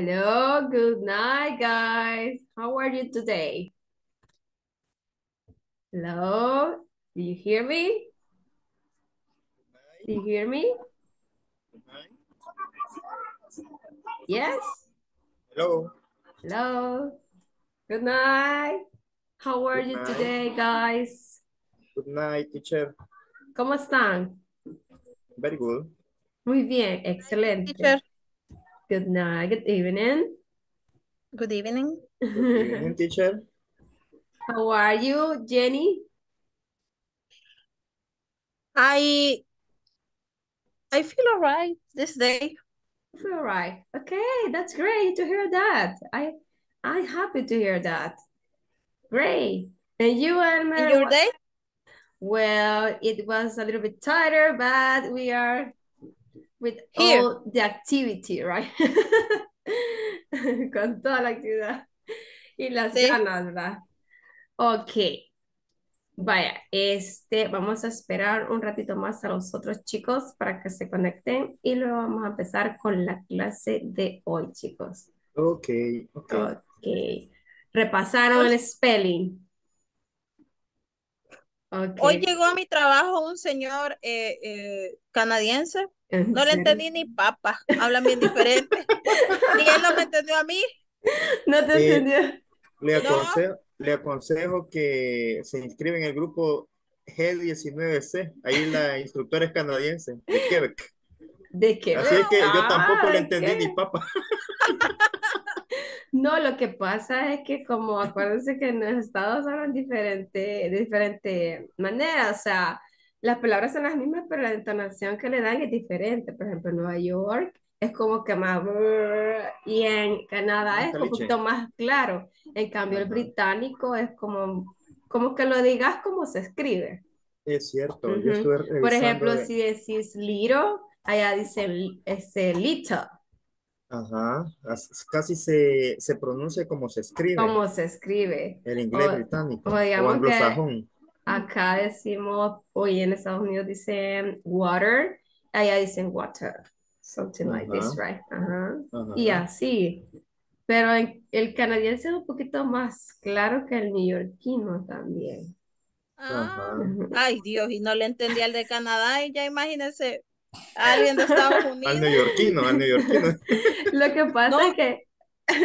Hello, good night, guys. How are you today? Hello, do you hear me? Do you hear me? Yes? Hello. Hello. Good night. How are Good you night. today, guys? Good night, teacher. ¿Cómo están? Very good. Muy bien, excelente. Teacher, Good night, good evening. good evening. Good evening, teacher. How are you, Jenny? I I feel all right this day. I feel all right. Okay, that's great to hear that. I I'm happy to hear that. Great. And you, Elmer? And your day? Well, it was a little bit tighter, but we are with Here. all the activity, right? Con toda la actividad y las Sí. ganas, ¿verdad? Ok. Vaya, este, vamos a esperar un ratito más a los otros chicos para que se conecten y luego vamos a empezar con la clase de hoy, chicos. Okay, okay. Ok. Repasaron el spelling. Ok. Hoy llegó a mi trabajo un señor eh, eh, canadiense. ¿En No le entendí ni papa. Hablan bien diferente. Ni él no me entendió a mí. No te Eh, entendió. Le No. aconsejo, le aconsejo que se inscriba en el grupo G19C. Ahí la instructora es canadiense de Quebec. ¿De qué? Así es que yo tampoco Ah, le entendí ¿qué? ni papa. No, lo que pasa es que como acuérdense que en los estados hablan diferente, de diferente manera, o sea, las palabras son las mismas, pero la entonación que le dan es diferente. Por ejemplo, en Nueva York es como que más brrr, y en Canadá es un poquito más claro. En cambio, el británico es como, como que lo digas como se escribe. Es cierto, yo Ujú. estuve Por ejemplo, de- si decís little, allá dicen este, little. Ajá, as- casi se, se pronuncia como se escribe cómo se escribe. el inglés o- británico o o digamos que-. Acá decimos, hoy en Estados Unidos dicen water, allá dicen water. Something like this, right? Ajá. Ajá. Y así. Pero el canadiense es un poquito más claro que el neoyorquino también. Ah, ay Dios, y no le entendí al de Canadá y ya imagínense a alguien de Estados Al Unidos. neoyorquino, al neoyorquino. Lo que pasa No. es que,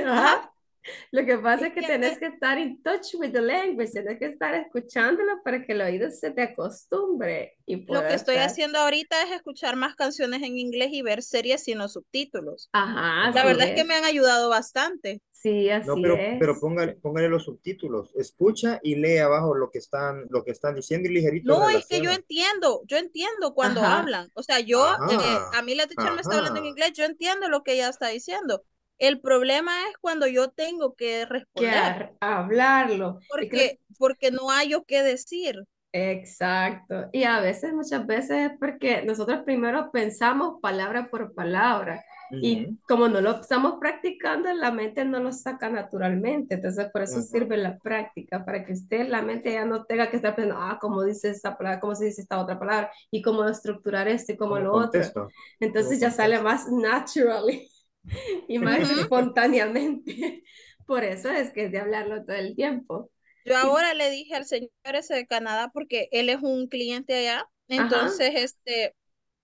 Ajá. Lo que pasa es Es que que- tenés que estar in touch with the language, tenés que estar escuchándolo para que el oído se te acostumbre y Lo que estoy estar- haciendo ahorita es escuchar más canciones en inglés y ver series sin los subtítulos. Ajá, La verdad es que me han ayudado bastante. Sí, así No, pero, es. pero póngale, póngale los subtítulos. Escucha y lee abajo lo que están, lo que están diciendo y ligerito No, es que yo entiendo, yo entiendo cuando Ajá. hablan. O sea, yo, Ajá, eh, a mí la teacher me está hablando en ajá. inglés, yo entiendo lo que ella está diciendo. El problema es cuando yo tengo que que responder, a- hablarlo. Porque, porque no hay yo qué decir. Exacto. Y a veces, muchas veces es porque nosotros primero pensamos palabra por palabra y como no lo estamos practicando, la mente no lo saca naturalmente. Entonces, por eso Ajá. sirve la práctica, para que usted, la mente ya no tenga que estar pensando, ah, cómo dice esta palabra, cómo se dice esta otra palabra y cómo estructurar esto y cómo Como lo otro. Entonces Como ya sale más naturally y más Ujú. espontáneamente. Por eso es que es de hablarlo todo el tiempo. Yo ahora le dije al señor ese de Canadá, porque él es un cliente allá, entonces, este,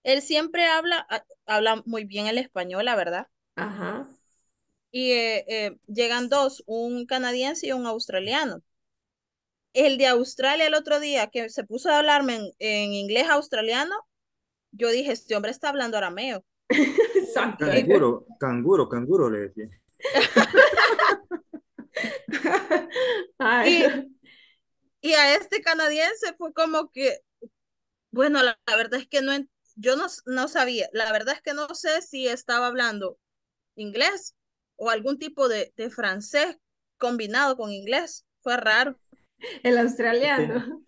él siempre habla, a- habla muy bien el español, la verdad. Ajá. y eh, eh, llegan dos, un canadiense y un australiano. El de Australia el otro día que se puso a hablarme en, en inglés australiano, yo dije, este hombre está hablando arameo. Exacto. Canguro, canguro, canguro le decía. Ay, Y a este canadiense fue como que, bueno, la, la verdad es que no, yo no, no sabía, la verdad es que no sé si estaba hablando inglés o algún tipo de, de francés combinado con inglés. Fue raro. el australiano.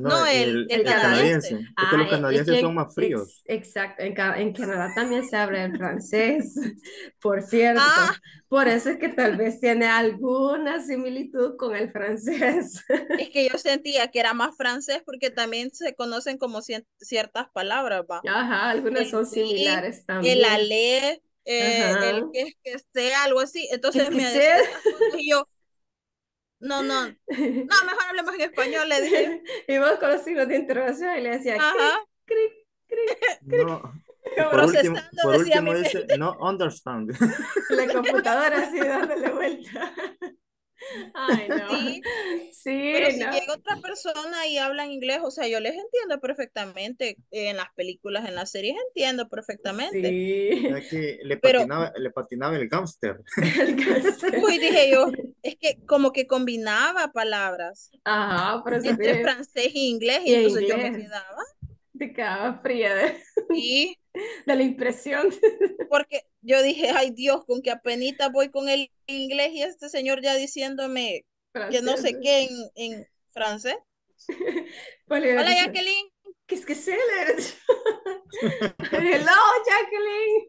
No, el- el canadiense. Es que Ah, los y- y canadienses que- son más fríos. ex- exacto. En, Ca- en Canadá también se habla el francés, por cierto. Ah. Por eso es que tal vez tiene alguna similitud con el francés. Es que yo sentía que era más francés porque también se conocen como cien- ciertas palabras, ¿va? Ajá, algunas El son similares El también. alé, eh, Ajá. el que es que sea, algo así. Entonces que me y yo, no, no, no, mejor hablemos en español, le dije. Y vos con los signos de interrogación y le decía, Ajá. cric, cric, No, cric, por último, Procesando, por decía último mi dice, no understand. la computadora así dándole vuelta. Ay, no. Sí, Sí, Pero si no. llega otra persona y habla inglés, o sea, yo les entiendo perfectamente. En las películas, en las series entiendo perfectamente. Sí. Es que le Pero- patinaba, le patinaba el gángster. Uy, dije yo, es que como que combinaba palabras Ajá, por eso entre francés e inglés y, Y entonces yo me inglés. quedaba. te quedaba fría de, Y de la impresión. porque yo dije, ay Dios, con que apenita voy con el inglés y este señor ya diciéndome que no sé francés. qué en, en francés. Hola dice, Jacqueline. ¿Qué es que se le? Hello, Jacqueline.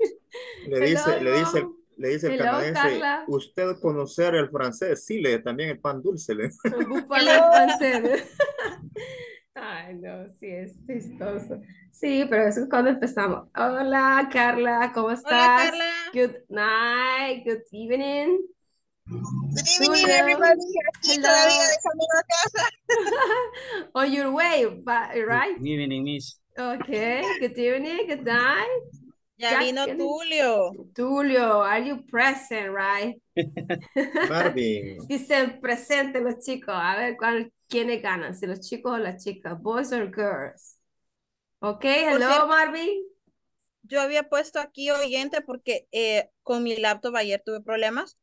Le dice, Hello, le dice, le dice el Hello, canadiense, Carla. usted conocer el francés, sí, le también el pan dulce. Le. Parlez français. Ay, no, sí, es chistoso. Sí, pero eso es cuando empezamos. Hola, Carla, ¿cómo estás? Carla. Good night, good evening. Good evening, everybody. Aquí Hello. todavía de camino a casa. On your way, ba- right? Good evening, Miss. Okay, good evening, good night. Ya vino Jacqueline. Tulio. Tulio, are you present, right? Marvin, Dicen presente los chicos. A ver, ¿cuál, ¿quiénes ganan? Si los chicos o las chicas, boys or girls. Ok, hello, cierto- Marvin. Yo había puesto aquí oyente porque eh, con mi laptop ayer tuve problemas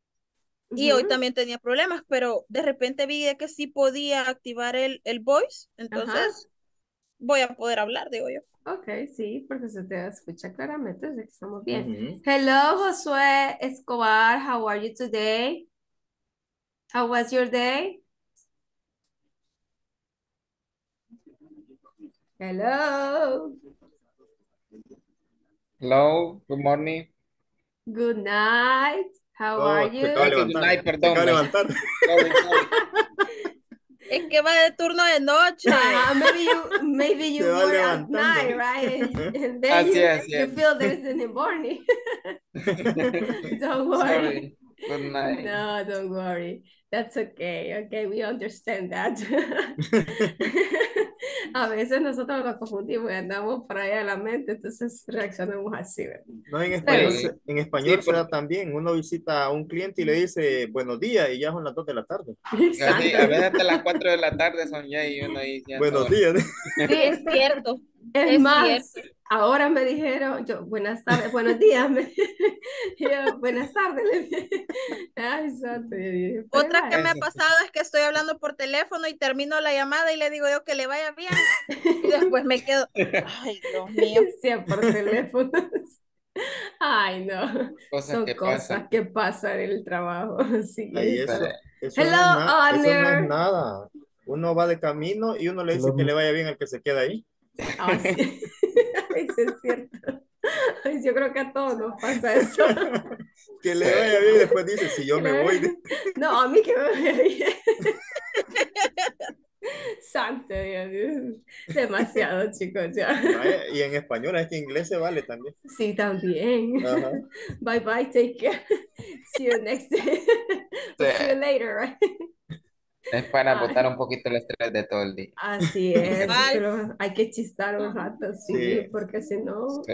y hoy también tenía problemas, pero de repente vi de que sí podía activar el, el voice, entonces voy a poder hablar, digo yo. Ok, sí, porque se te escucha claramente, así que estamos bien. Hello, Josué Escobar. How are you today? How was your day? Hello. Hello, good morning. Good night. How Oh, are you? Good night, perdón, me- levantar. Sorry, sorry. Es que va de turno de noche. Uh, maybe you maybe you were at night, right? And then Así you, es, you yes. feel there's in the morning. Don't worry. Sorry. Good night. No, don't worry. That's okay. Okay, we understand that. A veces nosotros nos confundimos y andamos por ahí a la mente, entonces reaccionamos así. ¿verdad? No, en español, Sí. en español Sí, porque- también. Uno visita a un cliente y le dice buenos días y ya son las 2 de la tarde. Exacto. a veces hasta las 4 de la tarde son ya y uno ahí ya Buenos todo. días. Sí, Es cierto. Es Es más, cierto. Ahora me dijeron, yo, buenas tardes, buenos días, me, yo, buenas tardes. Ay, santo, pero Otra que me ha pasado es que estoy hablando por teléfono y termino la llamada y le digo yo que le vaya bien. Y después me quedo, ay, Dios mío. sea por teléfonos. Ay, no, Cosas son que cosas pasan. que pasan en el trabajo. Sí, Ahí eso. eso, eso, no es Hello, eso no es nada. Uno va de camino y uno le dice que le vaya bien al que se queda ahí. Ah, sí. Sí es cierto. Yo creo que a todos nos pasa eso. Que le vaya bien y después dice, si yo me voy. de- No, a mí que me vaya bien. Santo Dios, demasiado chicos ya. Vaya, Y en español es que en inglés se vale también. Sí, también. Ajá. Bye bye, take care. See you next day. See you later, right? Es para Ay. botar un poquito el estrés de todo el día. Así es, pero hay que chistar un rato, sí, Sí. porque si no, Sí.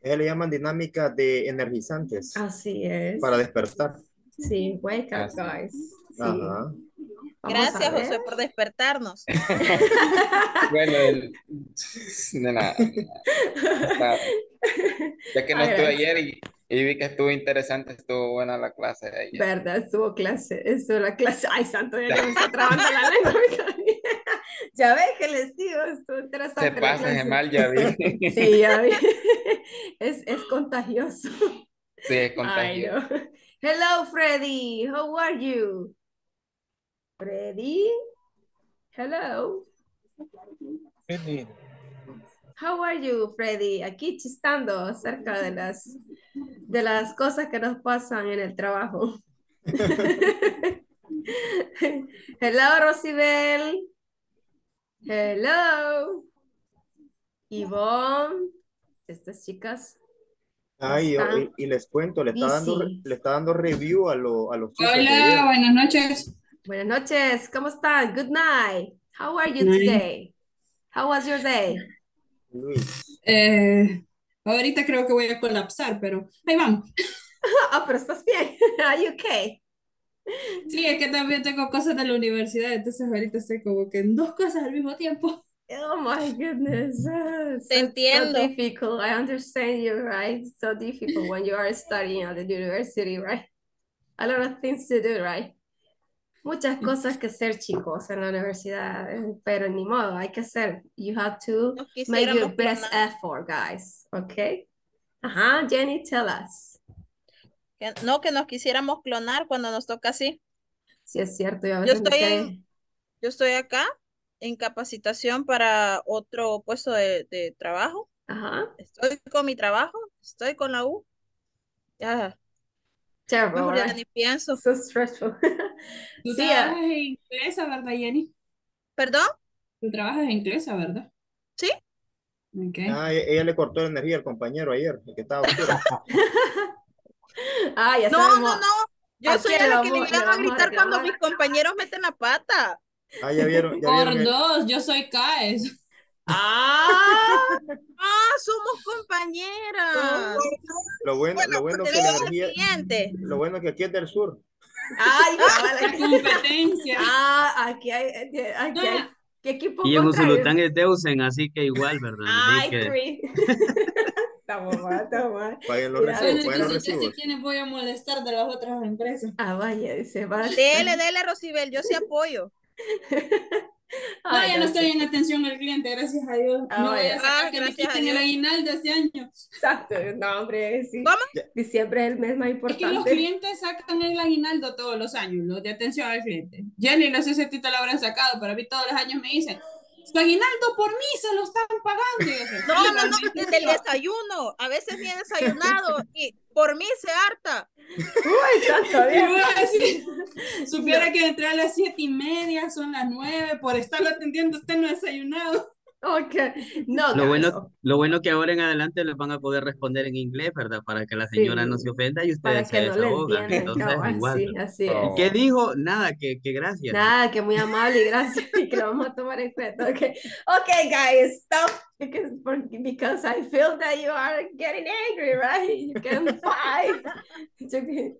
Ellos le llaman dinámica de energizantes así es. para despertar. Sí, wake up, Así. guys. Sí. Ajá. Vamos Gracias. José, por despertarnos. Bueno, el- de nada. Está- Ya que no estuve ayer y, y vi que estuvo interesante, estuvo buena la clase de ayer. ¿Verdad? Estuvo clase, estuvo la clase. Ay, santo, ya me está trabando la lengua. Ya ves que les digo, estuvo interesante. Se pasa clase. de mal, ya vi. Sí, ya vi. Es, es contagioso. Sí, es contagioso. Hello, Freddy. How are you? Freddy? Hello. How are you, Freddy? Aquí chistando acerca de las, de las cosas que nos pasan en el trabajo. Hello, Rosibel. Hello. Yvonne. Estas chicas Ay, y, y les cuento, le está dando, le está dando review a, lo- a los chicos Hola, buenas noches. Buenas noches, ¿cómo están? Good night. How are you today? How was your day? Eh, ahorita creo que voy a colapsar, pero ahí vamos. Ah, pero estás bien. Are you okay? Sí, es que también tengo cosas de la universidad, entonces ahorita estoy como que en dos cosas al mismo tiempo. Oh my goodness. Te so, so entiendo. difficult. I understand you, right? So difficult when you are studying at the university, right? A lot of things to do, right? Muchas cosas que hacer, chicos, en la universidad, eh, pero ni modo, hay que hacer. You have to make your best effort, guys. Okay? Ajá, Jenny, tell us. Que- no, que nos quisiéramos clonar cuando nos toca así. Si es cierto, yo Yo estoy en, yo estoy acá en capacitación para otro puesto de, de trabajo. Ajá, Estoy con mi trabajo, estoy con la U. Ya, terrible, mejor ya right? ni pienso. So stressful. Tú Sí, trabajas en inglesa, ¿verdad, Jenny? ¿Perdón? Tú trabajas en inglesa, ¿verdad? Sí. Ok. Ah, e- ella le cortó la energía al compañero ayer, el que estaba oscuro. ah, ya No, sabemos. no, no. Yo ¿A soy la que le a gritar cuando mis compañeros meten la pata. Ah, ya vieron, ya Por vieron el- dos, yo soy CAES. Ah, Ah, somos compañeras. lo bueno, Bueno, lo bueno que la energía, siguiente. lo bueno que aquí es del sur. ay, La competencia. ah, aquí hay, eh, aquí hay, Ah. ¿qué equipo Y en? Usulután es Deusen, así que igual, ¿verdad? Ay, que-. Estamos mal, estamos mal. Paguen los recibos, paguen los sé, ya sé recibos. quiénes voy a molestar de las otras empresas. Ah, vaya, dice, basta. Dele, dele, Rosibel, yo sí apoyo. Ya no estoy en atención al cliente, gracias a Dios. Ah, No voy a sacar Ah, que me quiten el aguinaldo este año. Exacto, no, hombre, sí. ¿Cómo? Diciembre es el mes más Es que los importante. clientes sacan el aguinaldo todos los años, los de atención al cliente. Jenny, no sé si a ti te lo habrán sacado, pero a mí todos los años me dicen, su aguinaldo por mí se lo están pagando. Yo, "Sí, No, no, no, desde el sí". desayuno. A veces ni he desayunado y por mí se harta. Uy, a decir, Supiera que entré a las siete y media, son las nueve, por estarlo atendiendo usted no ha desayunado. Ok, no, Lo bueno, lo bueno que ahora en adelante les van a poder responder en inglés, ¿verdad? Para que la señora no Sí. se ofenda y para ustedes que se no desahogan. Entonces, cabal, igual. sí, así es. Oh. ¿Qué dijo? Nada, que, que gracias. Nada, que muy amable y gracias y que lo vamos a tomar en cuenta. Okay, okay, guys, stop because because I feel that you are getting angry, right? You can fight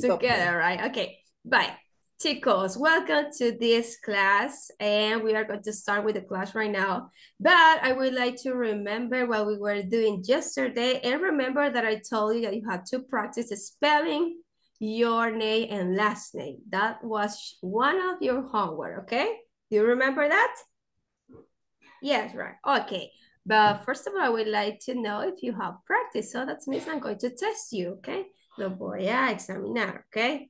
together, right? Okay, bye. Chicos, welcome to this class, and we are going to start with the class right now. But I would like to remember what we were doing yesterday, and remember that I told you that you had to practice spelling your name and last name. That was one of your homework, okay? Do you remember that? Yes, right. Okay. But first of all, I would like to know if you have practiced. So that means I'm going to test you, okay? Lo voy a examinar, okay?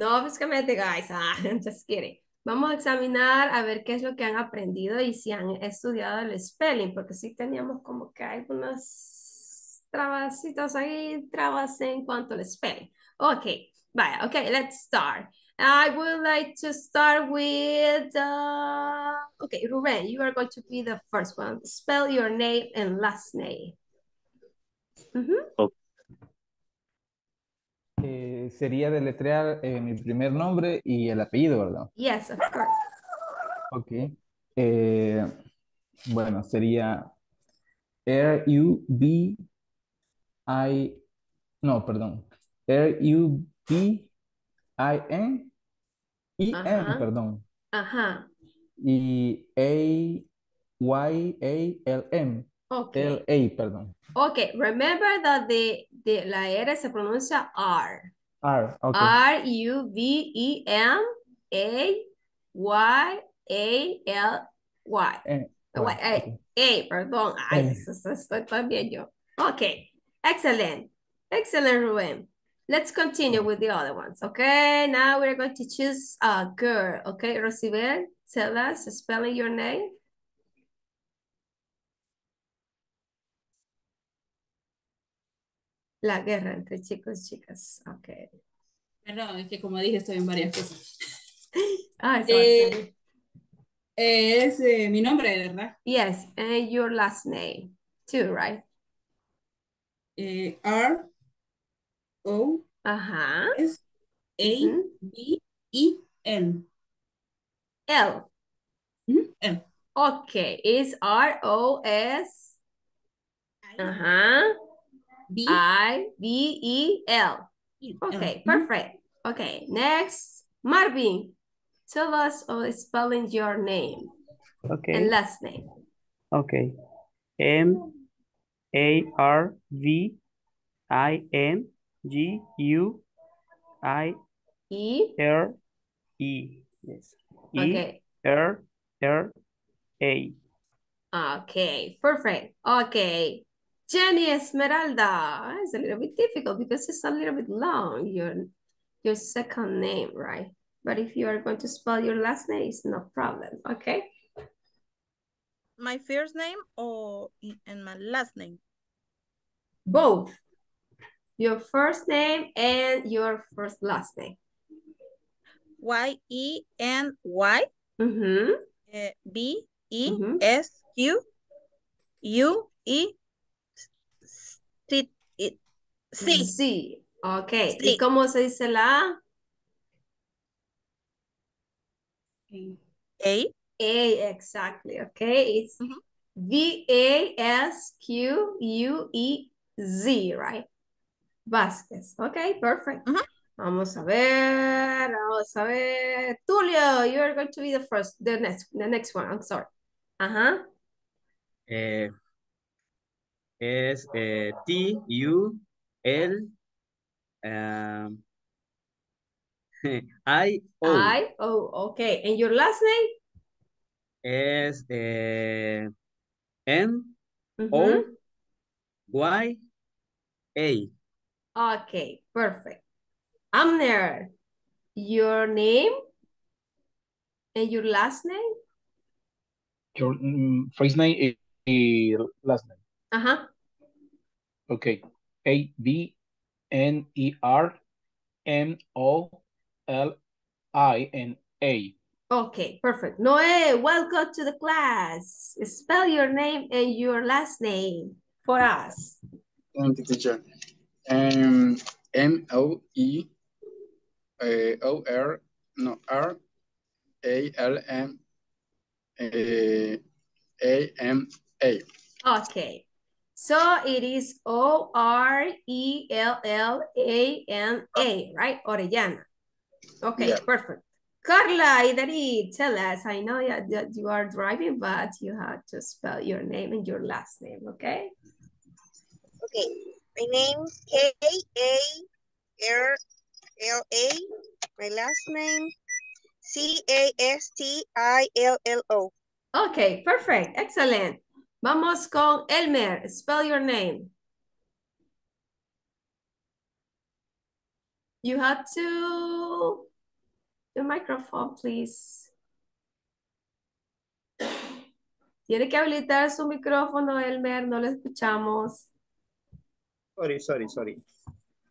No, básicamente, guys. Ah, just kidding. Vamos a examinar a ver qué es lo que han aprendido y si han estudiado el spelling, porque sí teníamos como que algunas trabasitas ahí, trabas en cuanto al spelling. Okay, vaya, okay, let's start. I would like to start with, uh, okay, Ruben, you are going to be the first one. Spell your name and last name. Mhm. Eh, sería deletrear eh, mi primer nombre y el apellido, ¿verdad? Yes, of course. Ok. Eh, bueno, sería R-U-B-I... No, perdón. R-U-B-I-N... I-N, Ajá. perdón. Ajá, Y A-Y-A-L-M. Okay. L-A, perdón. Okay, remember that the, the, la R se pronuncia R. R, ok. R-U-V-E-N-A-Y-A-L-Y. Eh, bueno, eh, ok. Hey, perdón. Ay, Eh. estoy también yo. Okay, excellent. Excellent, Ruben. Let's continue with the other ones. Okay, now we're going to choose a girl. Okay, Rosibel, tell us spelling your name. La guerra entre chicos y chicas. Okay. Perdón, es que como dije, estoy en varias cosas. Ah, Eh, Eh, es eh, mi nombre, ¿verdad? Yes, and your last name too, right? eh, R O Ajá. S A. B E N. L. L. Okay, it's R O S. Ajá. B I B E L. L. Okay, Ujú. perfect. Okay, next, Marvin. Tell us uh, spelling your name Okay. and last name. Okay. M A R V I N G U I E. R E. Yes. E Okay. R R A. Okay, perfect. Okay. Jenny Esmeralda. Ah, it's a little bit difficult because it's a little bit long, your, your second name, right? But if you are going to spell your last name, it's no problem, okay? My first name or and my last name? Both. Your first name and your first last name. Y E N Y Mm-hmm. Eh, mm-hmm. B. S Q U C I- C Sí. Okay. ¿Y Sí. cómo se dice la A? A A, exactly. Okay. It's. V-A-S-Q-U-E-Z, right? Vázquez. Okay, perfect. Vamos a ver, vamos a ver. Tulio, you are going to be the first, the next, the next one. I'm sorry. Ajá. Eh, es eh, T U L um, I O. I, oh, okay. And your last name? Es eh, N Mhm. O Y A. Okay, perfect. Amner, your name and your last name? Your mm, first name y, y last name. Ajá. Okay. A B N E R M O L I N A. Okay, perfect. Noé, welcome to the class. Spell your name and your last name for us. Thank you, teacher. Um, M O E uh, O R no R A L M uh, A M A. Okay. So it is O R E L L A N A, right? Orellana. Okay, Yeah. perfect. Carla Idari, tell us. I know that that you are driving, but you have to spell your name and your last name, okay? Okay, my name K A R L A. My last name C A S T I L L O. Okay, perfect. Excellent. Vamos con Elmer. Spell your name. You have to the microphone, please. Tiene que habilitar su micrófono, Elmer. No lo escuchamos. Sorry, sorry, sorry.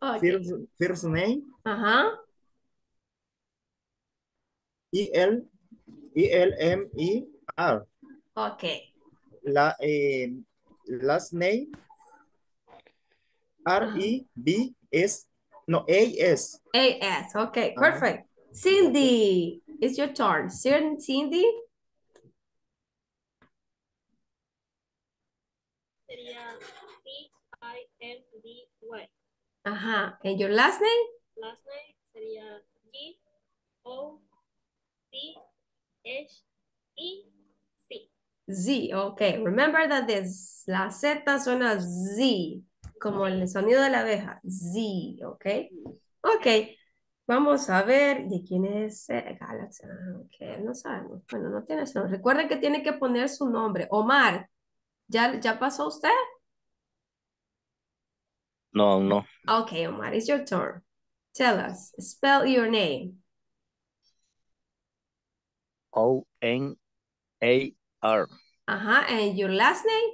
Okay. First, first name, Ajá. E L E L M E R. Okay. La, eh, last name, R E B S, no, A S. AS. Okay, perfect. Cindy, it's your turn. Cin- Cindy? Sería C-I-N-D-Y. Ajá. And your last name? Last name sería G-O-C-H-E-C. Z, ok. Remember that this, la Z suena Z, como el sonido de la abeja. Z, ok. Ok. Vamos a ver de quién es eh, Galaxy. Ah, Ok, no sabemos. Bueno, no tiene su nombre. Recuerden que tiene que poner su nombre. Omar, ¿ya, ya pasó usted? No, no. Ok, Omar, it's your turn. Tell us. Spell your name. O N A R Ajá, and your last name?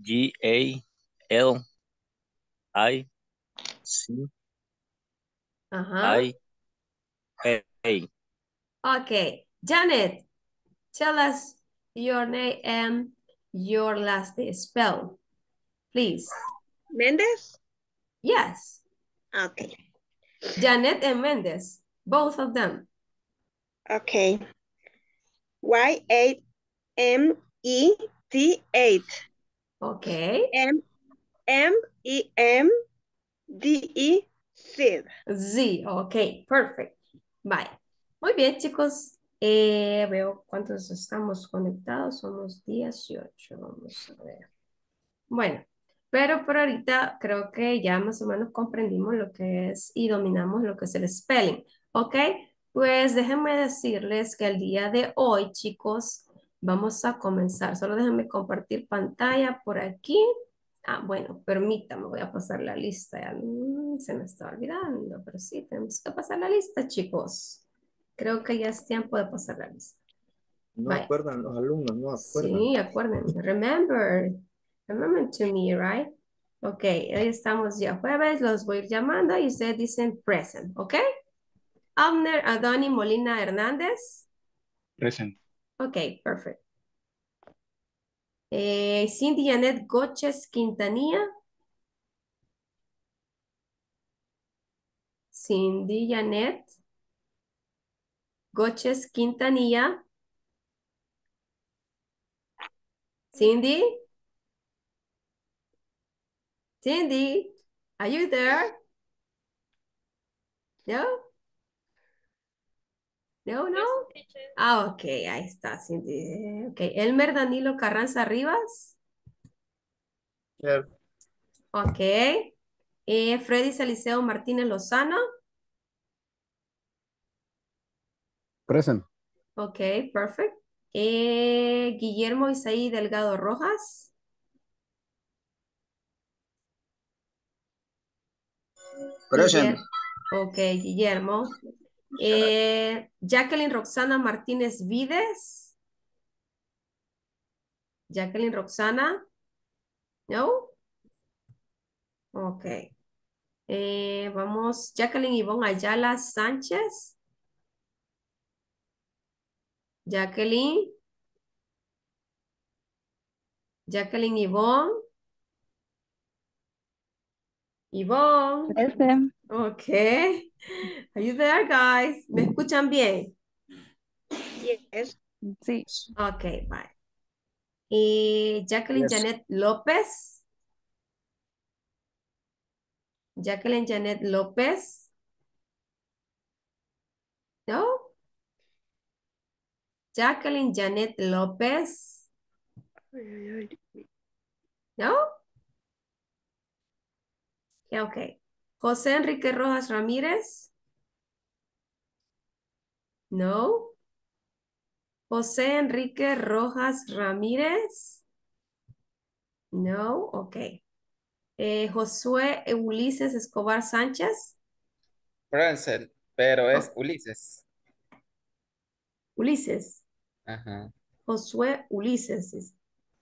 G A L I C uh -huh. I A. A. Okay, Janet, tell us your name and your last name. Spell. please. Mendes? Yes. Okay. Janet and Mendes, both of them. Okay. Y eight M E T eight. Okay. M M E M D E Z. Z, ok, perfect. Bye. Muy bien, chicos. Eh, veo cuántos estamos conectados. Somos 18. Vamos a ver. Bueno, pero por ahorita creo que ya más o menos comprendimos lo que es y dominamos lo que es el spelling. ¿Ok? Pues déjenme decirles que el día de hoy, chicos, vamos a comenzar. Solo déjenme compartir pantalla por aquí. Ah, bueno, permítame, voy a pasar la lista. Ya, mm, se me está olvidando, pero sí, tenemos que pasar la lista, chicos. Creo que ya es tiempo de pasar la lista. No Vaya. acuerdan los alumnos, no acuerdan. Sí, acuérdense. Remember. Remember to me, right? Ok, hoy estamos ya jueves, los voy a ir llamando y ustedes dicen present, ¿ok? Abner Adoni Molina Hernández. Present. Ok, perfect. Eh, Cindy Janet Goches Quintanilla. Cindy Janet Goches Quintanilla. Cindy? Cindy, are you there? No? No, no. Ah, ok, ahí está, Cindy. Ok, Elmer Danilo Carranza Rivas. Here. Ok. Eh, Freddy Saliceo Martínez Lozano. Present. Ok, perfect. Eh, Guillermo Isaí Delgado Rojas. Present. Guiller- Ok, Guillermo. Eh, Jacqueline Roxana Martínez Vides. Jacqueline Roxana. No. Ok. Eh, vamos, Jacqueline Ivonne Ayala Sánchez. Jacqueline. Jacqueline Ivonne. Ivonne. Present. Okay. Are you there, guys? ¿Me escuchan bien? Yes. Sí. Okay, bye. Y Jacqueline Yes. Janet López. Jacqueline Janet López. No? Jacqueline Janet López. No? Yeah, okay. José Enrique Rojas Ramírez. No. José Enrique Rojas Ramírez. No, ok. Eh, Josué Ulises Escobar Sánchez. Present, pero es Ulises. Ulises. Ajá, Josué Ulises.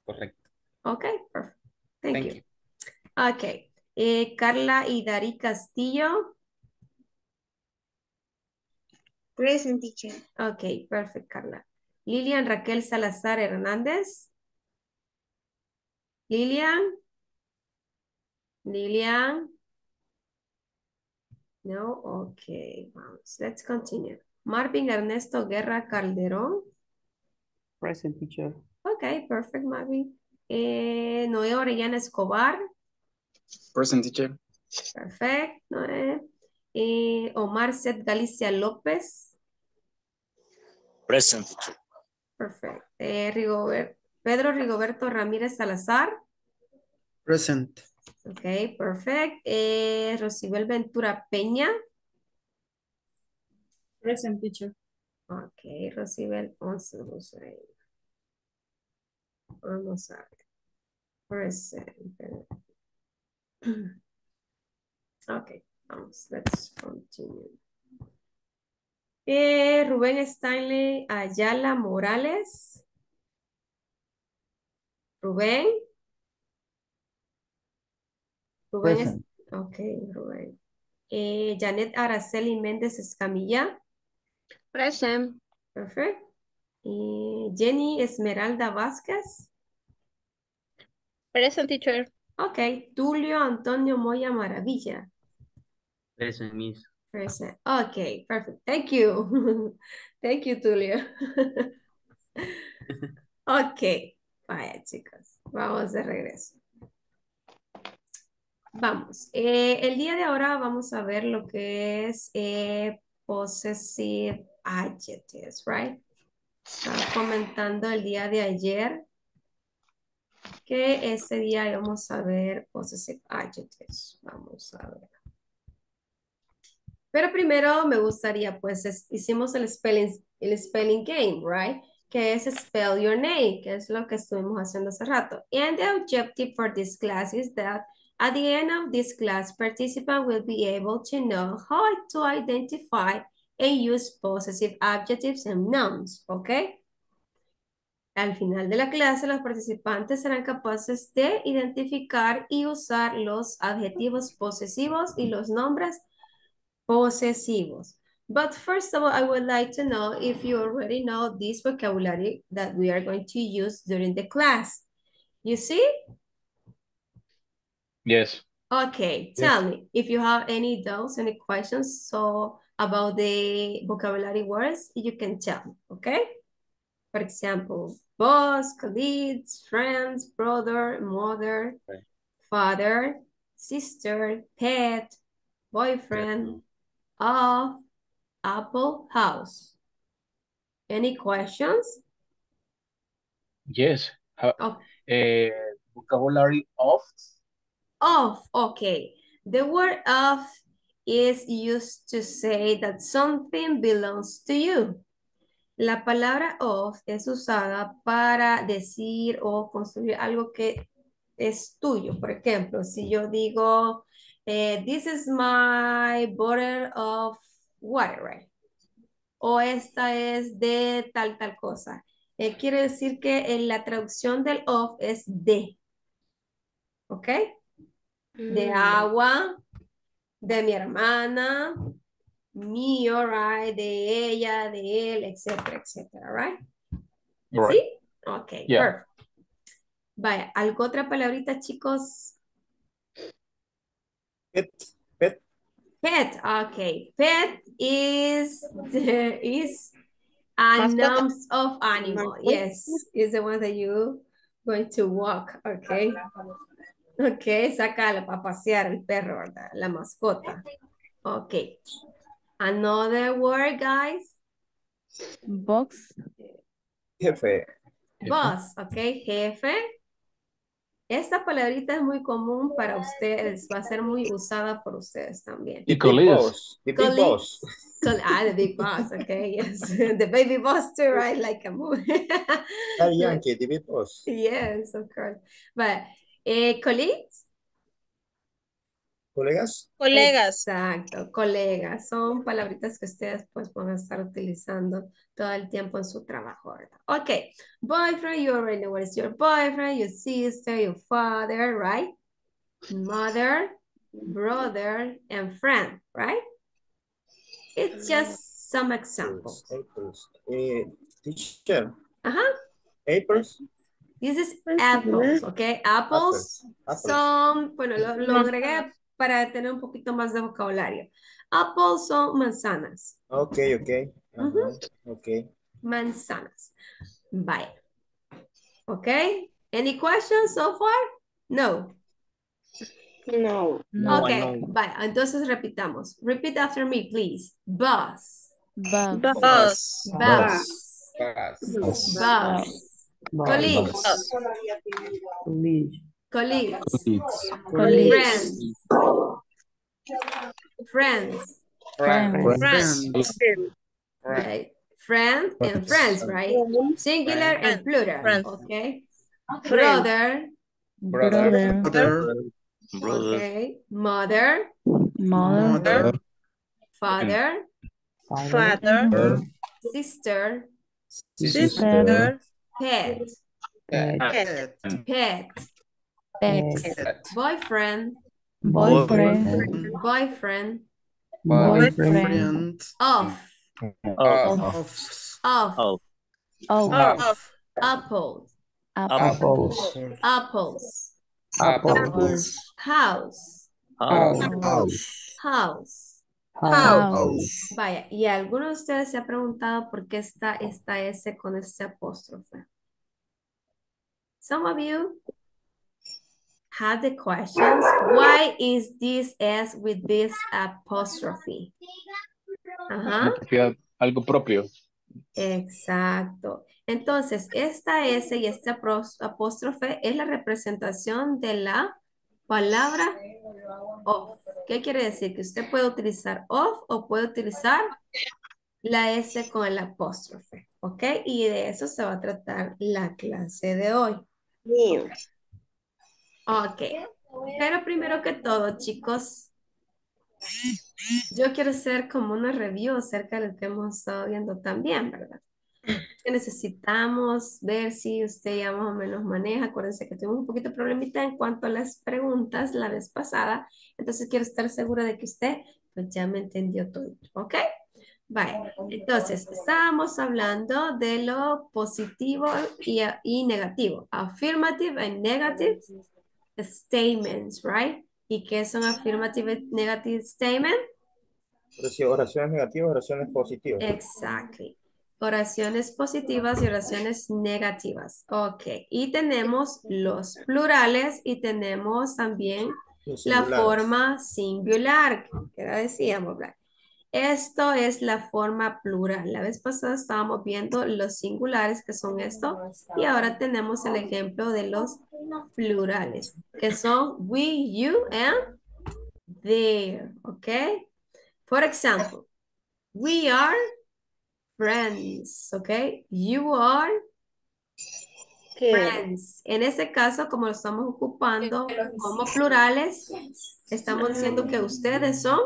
correcto. Ok, perfect. Thank, Thank you. you. Ok. Eh, Carla Idari Castillo. Present teacher. Ok, perfect, Carla. Lilian Raquel Salazar Hernández. Lilian. Lilian. No, ok, vamos. Let's continue. Marvin Ernesto Guerra Calderón. Present teacher. Ok, perfect, Marvin. Eh, Noé Orellana Escobar. Present teacher. Perfect, Noé. Eh, Omar Set Galicia López. Present teacher. Perfect. Eh, Rigober- Pedro Rigoberto Ramírez Salazar. Present. Ok, perfect. Eh, Rosibel Ventura Peña. Present teacher. Ok, Rosibel, ver. Vamos a ver. Present. Ok, vamos, let's continue. Eh, Rubén Stanley Ayala Morales. Rubén. Rubén Present. ok, Rubén. Eh, Janet Araceli Méndez Escamilla. Present. Perfect. Y Jenny Esmeralda Vázquez. Present teacher. Ok, Tulio Antonio Moya Maravilla. Present, Miss. Present. Ok, perfect. Thank you. Thank you, Tulio. Ok, vaya chicos, vamos de regreso. Vamos, eh, el día de ahora vamos a ver lo que es eh, possessive adjectives, right? Estaba comentando el día de ayer que ese día íbamos a ver possessive adjectives. Vamos a ver. Pero primero me gustaría, pues, es- hicimos el spelling, el spelling game, right? Que es spell your name, que es lo que estuvimos haciendo hace rato. And the objective for this class is that at the end of this class, participant will be able to know how to identify and use possessive adjectives and nouns, okay? Al final de la clase, los participantes serán capaces de identificar y usar los adjetivos posesivos y los nombres posesivos. But first of all, I would like to know if you already know this vocabulary that we are going to use during the class. You see? Yes. Okay, tell me if you have any doubts, any questions so about the vocabulary words, you can tell me, okay? For example, boss, colleagues, friends, brother, mother, father, sister, pet, boyfriend, of, apple, house. Any questions? Yes. How, Oh. eh, vocabulary of Of, okay. The word of is used to say that something belongs to you. La palabra of es usada para decir o construir algo que es tuyo. Por ejemplo, si yo digo, eh, this is my bottle of water, right? O esta es de tal, tal cosa. Eh, quiere decir que en la traducción del of es de. ¿Ok? De Mm. agua, de mi hermana, mío, right? De ella, de él, etcétera, etcétera, right? Right. ¿Sí? Ok, Yeah. perfect. Vaya, ¿algo otra palabrita, chicos? Pet, pet, Pet, okay. Pet is the, is a noun of animal. Yes, is the one that you going to walk, okay? Okay, sácalo para pasear el perro, ¿verdad? La mascota. Okay. Another word, guys. Box. jefe. Boss, okay, jefe. Esta palabrita es muy común para ustedes, va a ser muy usada por ustedes también. y colleagues. The big boss. Ah, the big boss, okay, yes. The baby boss too, right? Like a movie. Yankee, the big boss. Yes, of course. But, eh, colleagues? ¿Colegas? Colegas. Exacto, colegas. Son palabritas que ustedes pues van a estar utilizando todo el tiempo en su trabajo, ¿verdad? Ok, boyfriend, you already know what is your boyfriend, your sister, your father, right? Mother, brother, and friend, right? It's just some examples. Apples. Eh, teacher. Ajá. Apples. This is apples, okay? Apples Apples. son, bueno, lo, lo agregué para tener un poquito más de vocabulario. Apples son manzanas, Ok, ok. Ujú. Ok. manzanas. Vaya. Okay? Any questions so far? No. No. No. Okay, no. vaya. Entonces repitamos. Repeat after me, please. Bus. Box. Bus. Bus. Bus. Bus. Colleagues. Colleague. Colleagues. Colleagues. Friends. Friends. Friends. Friends. Right. Friend and friends, right? Singular and plural. Friends. Okay. Friends. Brother. Brother. Brother. Okay. Mother. Mother. Father. Father. Sister. Sister. Pet. Pet. Pet. Pet. Boyfriend. Boyfriend. Boyfriend. Boyfriend. Off. Off. Oh. Oh. Of. Apples. Apples. Apples. Apples. House. House. House. House. Vaya, ¿y alguno de ustedes se ha preguntado por qué está esta S con este apóstrofe? Some of you had the questions. Why is this S with this apostrophe? Ajá. Algo propio. Exacto. Entonces, esta S y este apóstrofe es la representación de la palabra off. ¿Qué quiere decir? Que usted puede utilizar off o puede utilizar la S con el apóstrofe. ¿Ok? Y de eso se va a tratar la clase de hoy. Ok. Pero primero que todo, chicos, yo quiero hacer como una review acerca de lo que hemos estado viendo también, ¿verdad? Que necesitamos ver si usted ya más o menos maneja. Acuérdense que tuvimos un poquito de problemita en cuanto a las preguntas la vez pasada. Entonces quiero estar segura de que usted pues ya me entendió todo. ¿Ok? Vale. Entonces, estábamos hablando de lo positivo y, y negativo. Affirmative and negative statements, right? ¿Y qué son affirmative negative sí, oraciones negativas, oraciones positivas. Exactly. Oraciones positivas y oraciones negativas. Ok. Y tenemos los plurales y tenemos también la forma singular, que era decíamos, ¿verdad? Esto es la forma plural. La vez pasada estábamos viendo los singulares, que son esto, y ahora tenemos el ejemplo de los plurales, que son we, you, and there, ¿ok? For example, we are friends, ¿ok? You are friends. En ese caso, como lo estamos ocupando como plurales, estamos diciendo que ustedes son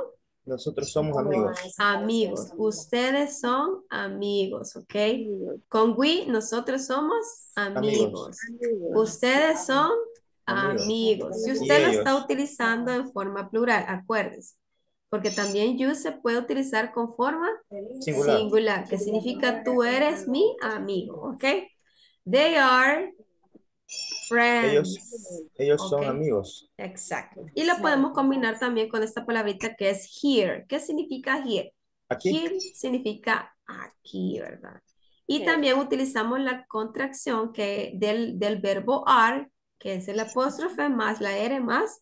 Nosotros somos amigos. amigos. Ustedes son amigos, ¿ok? Con we, nosotros somos amigos. Ustedes son Amigos. amigos. Si Y usted lo está utilizando en forma plural, acuérdese. Porque también you se puede utilizar con forma Singular. singular, que significa tú eres mi amigo, ¿ok? They are friends. Ellos, ellos son amigos. Exacto. Y lo podemos combinar también con esta palabrita que es here. ¿Qué significa here? Aquí. Here significa aquí, ¿verdad? Y también utilizamos la contracción que del, del verbo are, que es el apóstrofe más la R más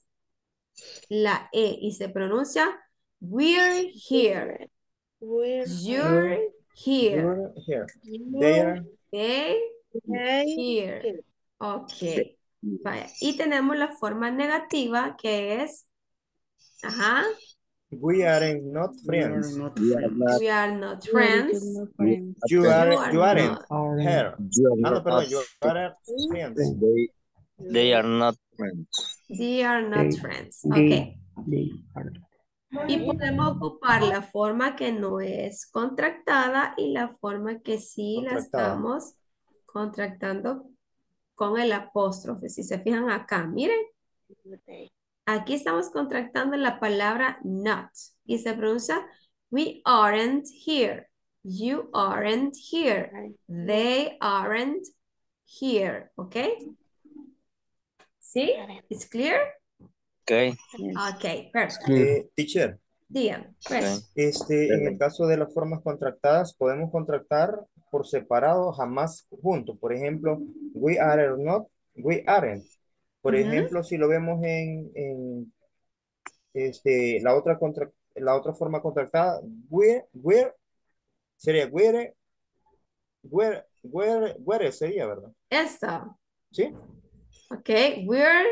la E. Y se pronuncia we're here. You're here. You're here. They are They here. Ok. Vaya. Y tenemos la forma negativa que es, ajá, We are not friends. we are not friends. You are, You are you here. You are Ah, no, not perdón, you are friends. They, they are not friends. They are not They- friends. they- Ok. they are. Y podemos ocupar la forma que no es contractada y la forma que sí la estamos contractando con el apóstrofe. Si se fijan acá, miren, aquí estamos contractando la palabra not y se pronuncia we aren't here. You aren't here. They aren't here. ¿Ok? ¿Sí? ¿It's clear? Okay. Ok, perfecto. Eh, teacher, Dígame, pues. este, en el caso de las formas contractadas, podemos contractar por separado, jamás juntos. Por ejemplo, we are not, we aren't. Por ejemplo, si lo vemos en, en este, la otra contra, la otra forma contractada, we're, we're, sería we're, we're, we're, we're sería, ¿verdad? Esta. ¿Sí? Ok, we're,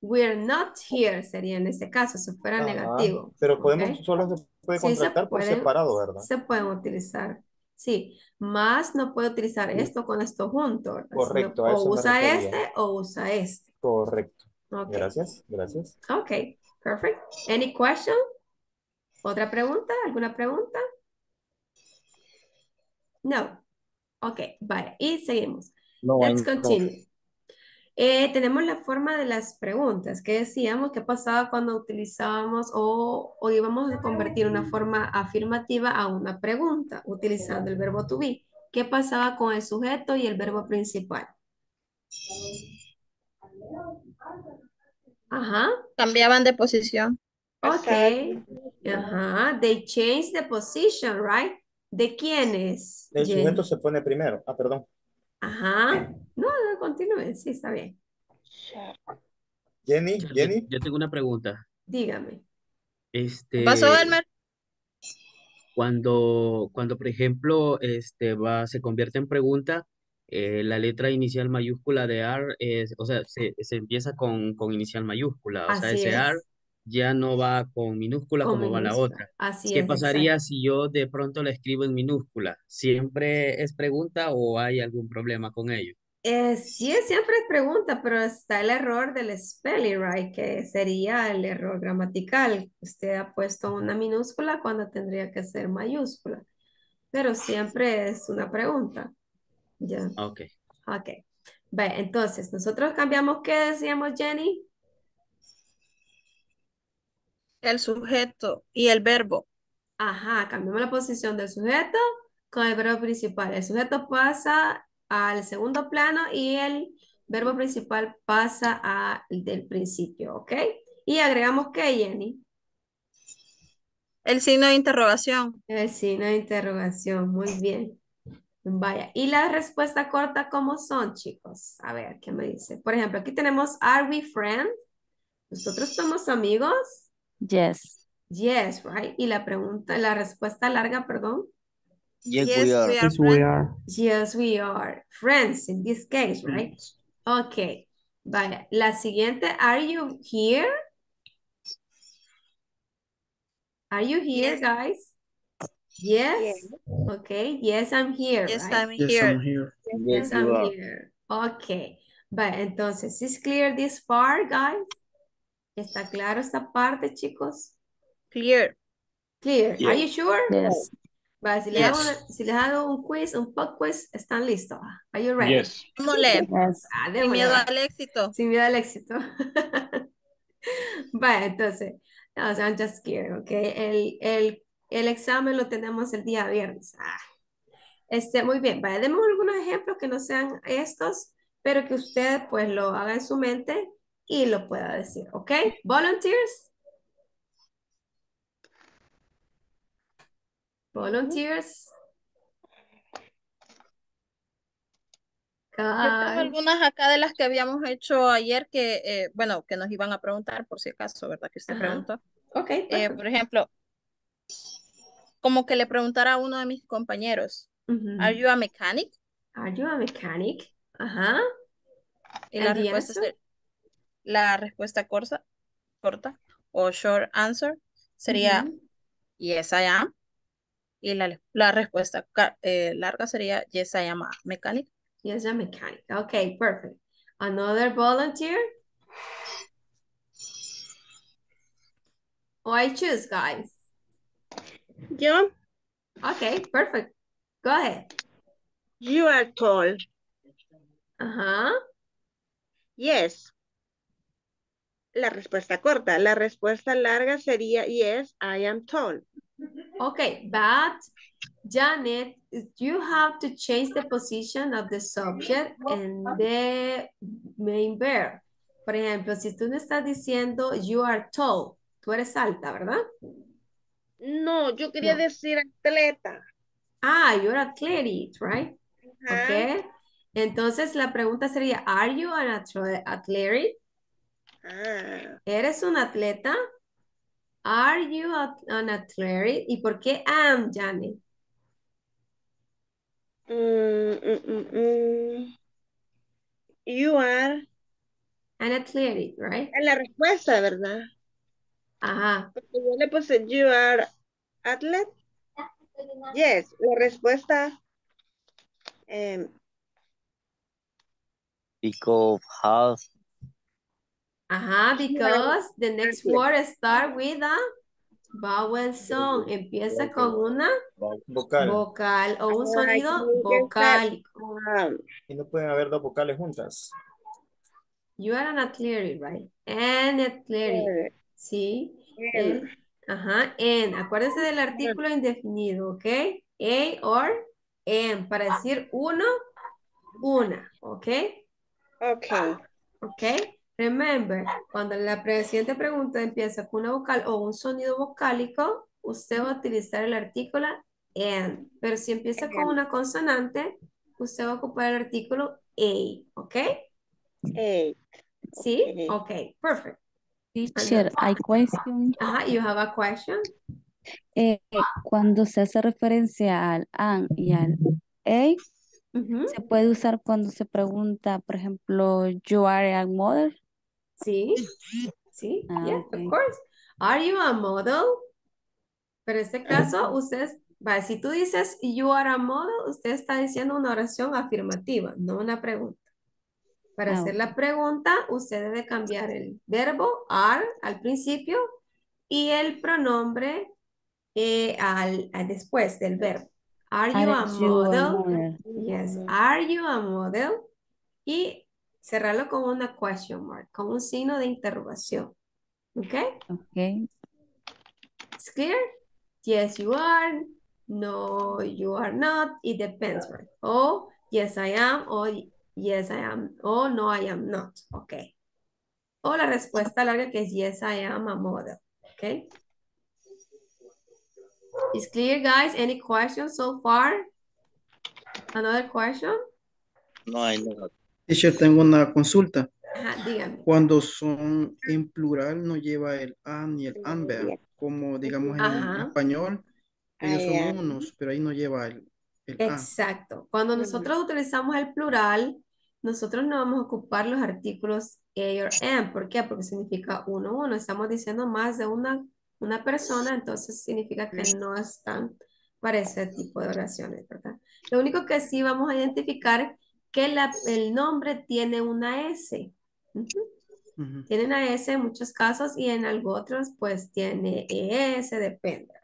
we're not here sería en este caso, si fuera Ajá. negativo. Pero podemos, Ok. solo se puede Sí, se contractar por pueden- separado, ¿verdad? Se pueden utilizar. Sí, más no puede utilizar esto con esto junto, ¿verdad? Sino Correcto, a o eso usa refería. este o usa este. Correcto. Gracias, gracias. Ok, perfect. Any question? ¿Otra pregunta? ¿Alguna pregunta? No. Ok, vaya. Y seguimos. No, Let's I'm- continue. Eh, tenemos la forma de las preguntas. ¿Qué decíamos? ¿Qué pasaba cuando utilizábamos o, o íbamos a convertir una forma afirmativa a una pregunta utilizando el verbo to be? ¿Qué pasaba con el sujeto y el verbo principal? Ajá. Cambiaban de posición. Okay. Ajá. They changed the position, right? ¿De quiénes? El Jenny? sujeto se pone primero. Ah, perdón. Ajá. No, no, continúe. Sí, está bien. Jenny, Yo, Jenny. yo tengo una pregunta. Dígame. Este, ¿Pasó, Elmer? cuando, cuando, por ejemplo, este va, se convierte en pregunta, eh, la letra inicial mayúscula de AR, es, o sea, se, se empieza con, con inicial mayúscula. O sea, ese AR es. Ya no va con minúscula Con como va la otra. Así ¿Qué es, pasaría exacto. si yo de pronto la escribo en minúscula? ¿Siempre es pregunta o hay algún problema con ello? Eh, sí, siempre es pregunta, pero está el error del spelling, right? Que sería el error gramatical. Usted ha puesto una minúscula cuando tendría que ser mayúscula, pero siempre es una pregunta. Ya, Ok. ok. Vaya, entonces, nosotros cambiamos, ¿qué decíamos, Jenny? El sujeto y el verbo. Ajá, cambiamos la posición del sujeto con el verbo principal. El sujeto pasa al segundo plano y el verbo principal pasa al del principio, ¿ok? Y agregamos ¿qué, Jenny? El signo de interrogación. El signo de interrogación, muy bien. Vaya, y la respuesta corta, ¿cómo son, chicos? A ver, ¿qué me dice? Por ejemplo, aquí tenemos, ¿Are we friends? ¿Nosotros somos amigos? Yes. Yes, right? Y la pregunta, la respuesta larga, perdón. Yes, Yes, we are. we are Yes, we are. Yes, we are friends in this case, right? Okay. Vaya, la siguiente, are you here? Are you here, Yes. guys? Yes. Okay. Yes, I'm here, Yes, right? I'm here. here. Yes, Yes, I'm are. here. Okay. Vaya, entonces, is clear this part, guys? ¿Está claro esta parte, chicos? Clear. Clear. Are you sure? Yes. Vale, si les hago, Yes. una- si les hago un quiz, un pop quiz, ¿están listos? Are you ready? Yes. Démosle. Yes. Ah, Sin miedo al éxito. Sin miedo al éxito. Vale, entonces, no, so I'm just kidding, ¿ok? El, el, el examen lo tenemos el día viernes. Ah. Este, muy bien, vaya, demos algunos ejemplos que no sean estos, pero que usted pues lo haga en su mente y lo pueda decir, ¿ok? Volunteers. Volunteers. Yo algunas acá de las que habíamos hecho ayer que, eh, bueno, que nos iban a preguntar por si acaso, ¿verdad? Que usted Ajá. preguntó. Ok, Eh, por ejemplo, como que le preguntara a uno de mis compañeros, Ujú. ¿Are you a mechanic? Are you a mechanic? Ajá. Y la And respuesta, answer? La respuesta corta, corta o short answer sería. Yes, I am. Y la, la respuesta eh, larga sería Yes, I am a mechanic. Yes, a mechanic. Okay, perfect. Another volunteer? Oh, I choose, guys. Yo, Okay, perfect. Go ahead. you are tall. Ajá. Yes. La respuesta corta. La respuesta larga sería yes, I am tall. Okay, but Janet, you have to change the position of the subject and the main verb. Por ejemplo, si tú no estás diciendo you are tall, tú eres alta, ¿verdad? No, yo quería No. decir atleta. Ah, you're athletic, right? Okay. Entonces la pregunta sería, are you an athle- athletic? Ah, ¿Eres un atleta? Are you a- an athletic? ¿Y por qué am, Janet? mm, mm, mm, mm. You are. An athletic, right? Es la respuesta, ¿verdad? Ajá. Porque yo le puse you are athlete. Yes, la respuesta. em, Because have Ajá, because the next athlete. word start with a vowel sound. Empieza con una Vocal. vocal o un sonido vocálico. ah, Y no pueden haber dos vocales juntas. You are an athletic, right? An athletic. eh, Sí. Eh, ajá, en. Acuérdense del artículo indefinido, ¿ok? A or en, para decir uno, una, ¿ok? ok. ¿Ok? Remember, cuando la siguiente pregunta empieza con una vocal o un sonido vocálico, usted va a utilizar el artículo and. Pero si empieza con una consonante, usted va a ocupar el artículo a, ¿ok? A. ¿Sí? Ok, perfect. Teacher, hay question. Ajá, you have a question? Eh, cuando se hace referencia al an y al a, se puede usar cuando se pregunta, por ejemplo, you are a mother. Sí, sí, Ah, of course. Are you a model? Pero en este caso, usted, va, si tú dices you are a model, usted está diciendo una oración afirmativa, no una pregunta. Para Ah, hacer la pregunta, usted debe cambiar el verbo are al principio y el pronombre eh, al, al después del verbo. Are you Are a you a model? Yes. Are you a model? Y cerrarlo con una question mark, con un signo de interrogación. ¿Ok? Ok. It's clear? Yes, you are. No, you are not. It depends, right? Oh, yes, I am. O yes, I am. O no, I am not. Ok. O la respuesta larga que es yes, I am a model. Ok. It's clear, guys? Any questions so far? Another question? No hay nada. Teacher, tengo una consulta. Ajá, dígame. Cuando son en plural no lleva el a ni el vea. Como digamos en Ajá. español, ellos son unos, pero ahí no lleva el, el a. Exacto. Cuando nosotros utilizamos el plural, nosotros no vamos a ocupar los artículos a or am. ¿Por qué? Porque significa uno, uno. Estamos diciendo más de una, una persona, entonces significa que no están para ese tipo de oraciones, ¿verdad? Lo único que sí vamos a identificar que la- el nombre tiene una S. Ujú. Ujú. Tiene una S en muchos casos y en algunos otros pues tiene ES, depende.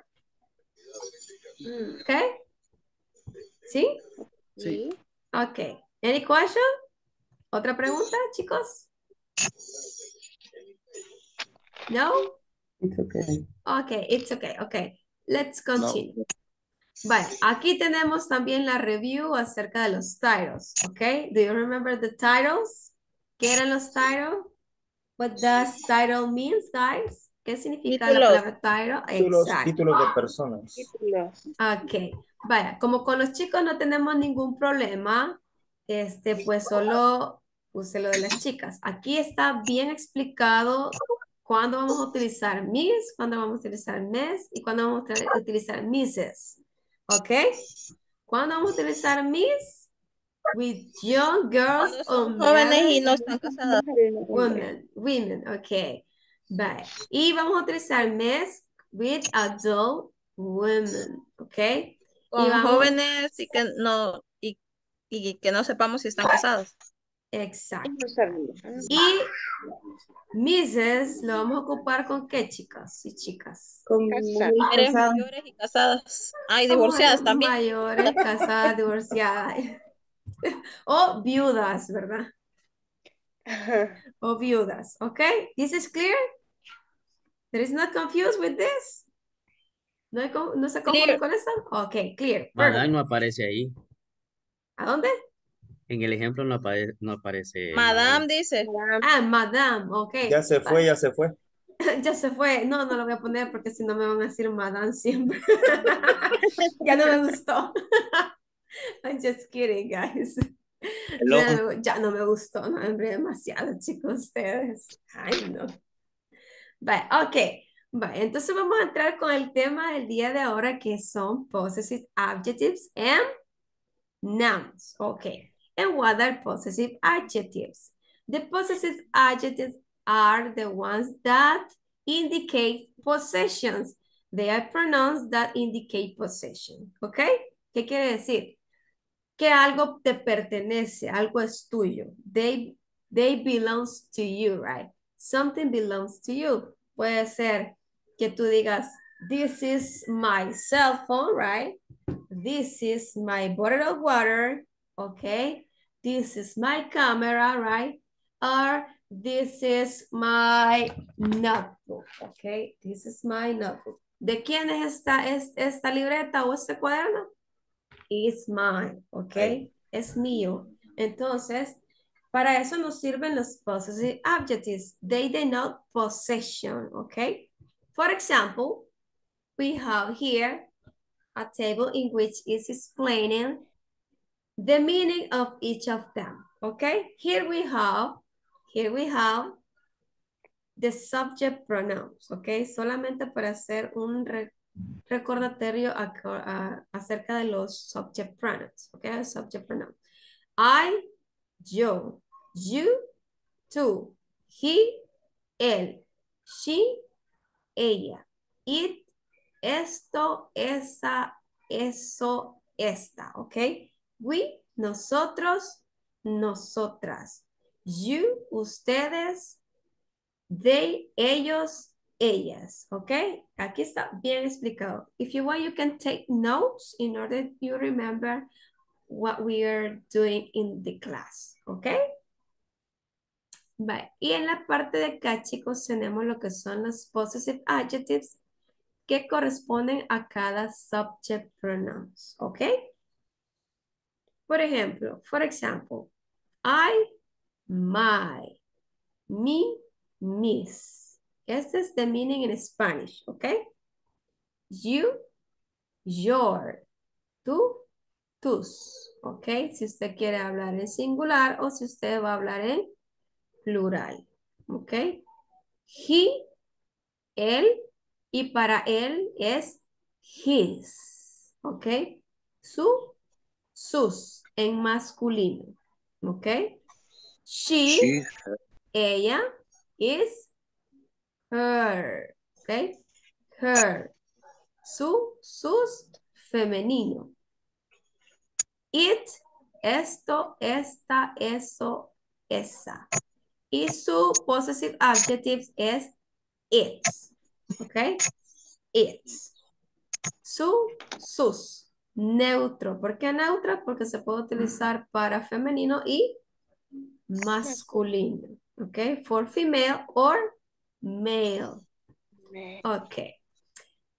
¿Ok? ¿Sí? Sí. Ok. Any question? ¿Otra pregunta, chicos? No? It's okay. Ok, it's okay. Ok. Let's continue. Vale, aquí tenemos también la review acerca de los titles. Ok. Do you remember the titles? ¿Qué eran los titles? What does title means, guys? ¿Qué significa la Títulos. palabra title? Títulos, Exacto. títulos de personas. Ok, vaya, como con los chicos no tenemos ningún problema, este, pues solo puse lo de las chicas. Aquí está bien explicado cuándo vamos a utilizar Miss, cuándo vamos a utilizar Miss y cuándo vamos a util- utilizar Mrs. ¿Ok? ¿Cuándo vamos a utilizar Miss? With young girls or jóvenes y no están casadas. women, women, ok. Vale. Y vamos a utilizar Miss with adult women, ¿ok? Y Con vamos- jóvenes y que no, y, y que no sepamos si están casados. Exacto. Y Mrs. lo vamos a ocupar con qué, chicas y chicas? Con Mujeres mayores y casadas. Y Con divorciadas mujeres también. Mayores, casadas, divorciadas. O viudas, ¿verdad? O viudas, ¿ok? This is clear? There is not confused with this? ¿No, hay no se confunde con eso? Ok, clear. Madame Perfect. no aparece ahí. ¿A dónde? En el ejemplo no, apare- no aparece. Madame dice. Ah, madame, ok. Ya se fue, ya se fue. Ya se fue. No, no lo voy a poner porque si no me van a decir madame siempre. ya no me gustó. I'm just kidding, guys. No- ya no me gustó, no, hombre, demasiado, chicos, ustedes. Ay, no. Vale, ok. Vale, entonces vamos a entrar con el tema del día de ahora que son possessive adjectives and nouns. Ok. And what are possessive adjectives? The possessive adjectives are the ones that indicate possessions. They are pronouns that indicate possession. ¿Ok? ¿Qué quiere decir? Que algo te pertenece, algo es tuyo. They, they belongs to you, right? Something belongs to you. Puede ser que tú digas, this is my cell phone, right? This is my bottle of water, okay? This is my camera, right? Or this is my notebook, okay? This is my notebook. ¿De quién es esta, es, esta libreta o este cuaderno? It's mine, okay? Es mío. Entonces, Para eso nos sirven los possessive adjectives. They denote possession, okay? For example, we have here a table in which is explaining the meaning of each of them, okay? Here we have, here we have the subject pronouns, okay? Solamente para hacer un re recordatorio acerca de los subject pronouns, okay? Subject pronouns. I, yo, you, tú, he, él, she, ella, it, esto, esa, eso, esta, ¿ok? We, nosotros, nosotras. You, ustedes, they, ellos, ellas, ¿ok? Aquí está bien explicado. If you want, you can take notes in order to remember what we are doing in the class, ¿ok? Vale. Y en la parte de acá, chicos, tenemos lo que son los possessive adjectives que corresponden a cada subject pronouns, ¿ok? Por ejemplo, for example, I, my, me, mis. Este es the meaning in Spanish, ¿ok? You, your, tú, tus, ¿ok? Si usted quiere hablar en singular o si usted va a hablar en plural, ¿ok? He, él, y para él es his, ¿ok? Su, sus, en masculino, ¿ok? She, ella, is her, ¿ok? Her, su, sus, femenino. It, esto, esta, eso, esa. Y su possessive adjective es its. ¿Ok? It's. Su, sus. Neutro. ¿Por qué neutro? Porque se puede utilizar para femenino y masculino. ¿Ok? For female or male. Ok.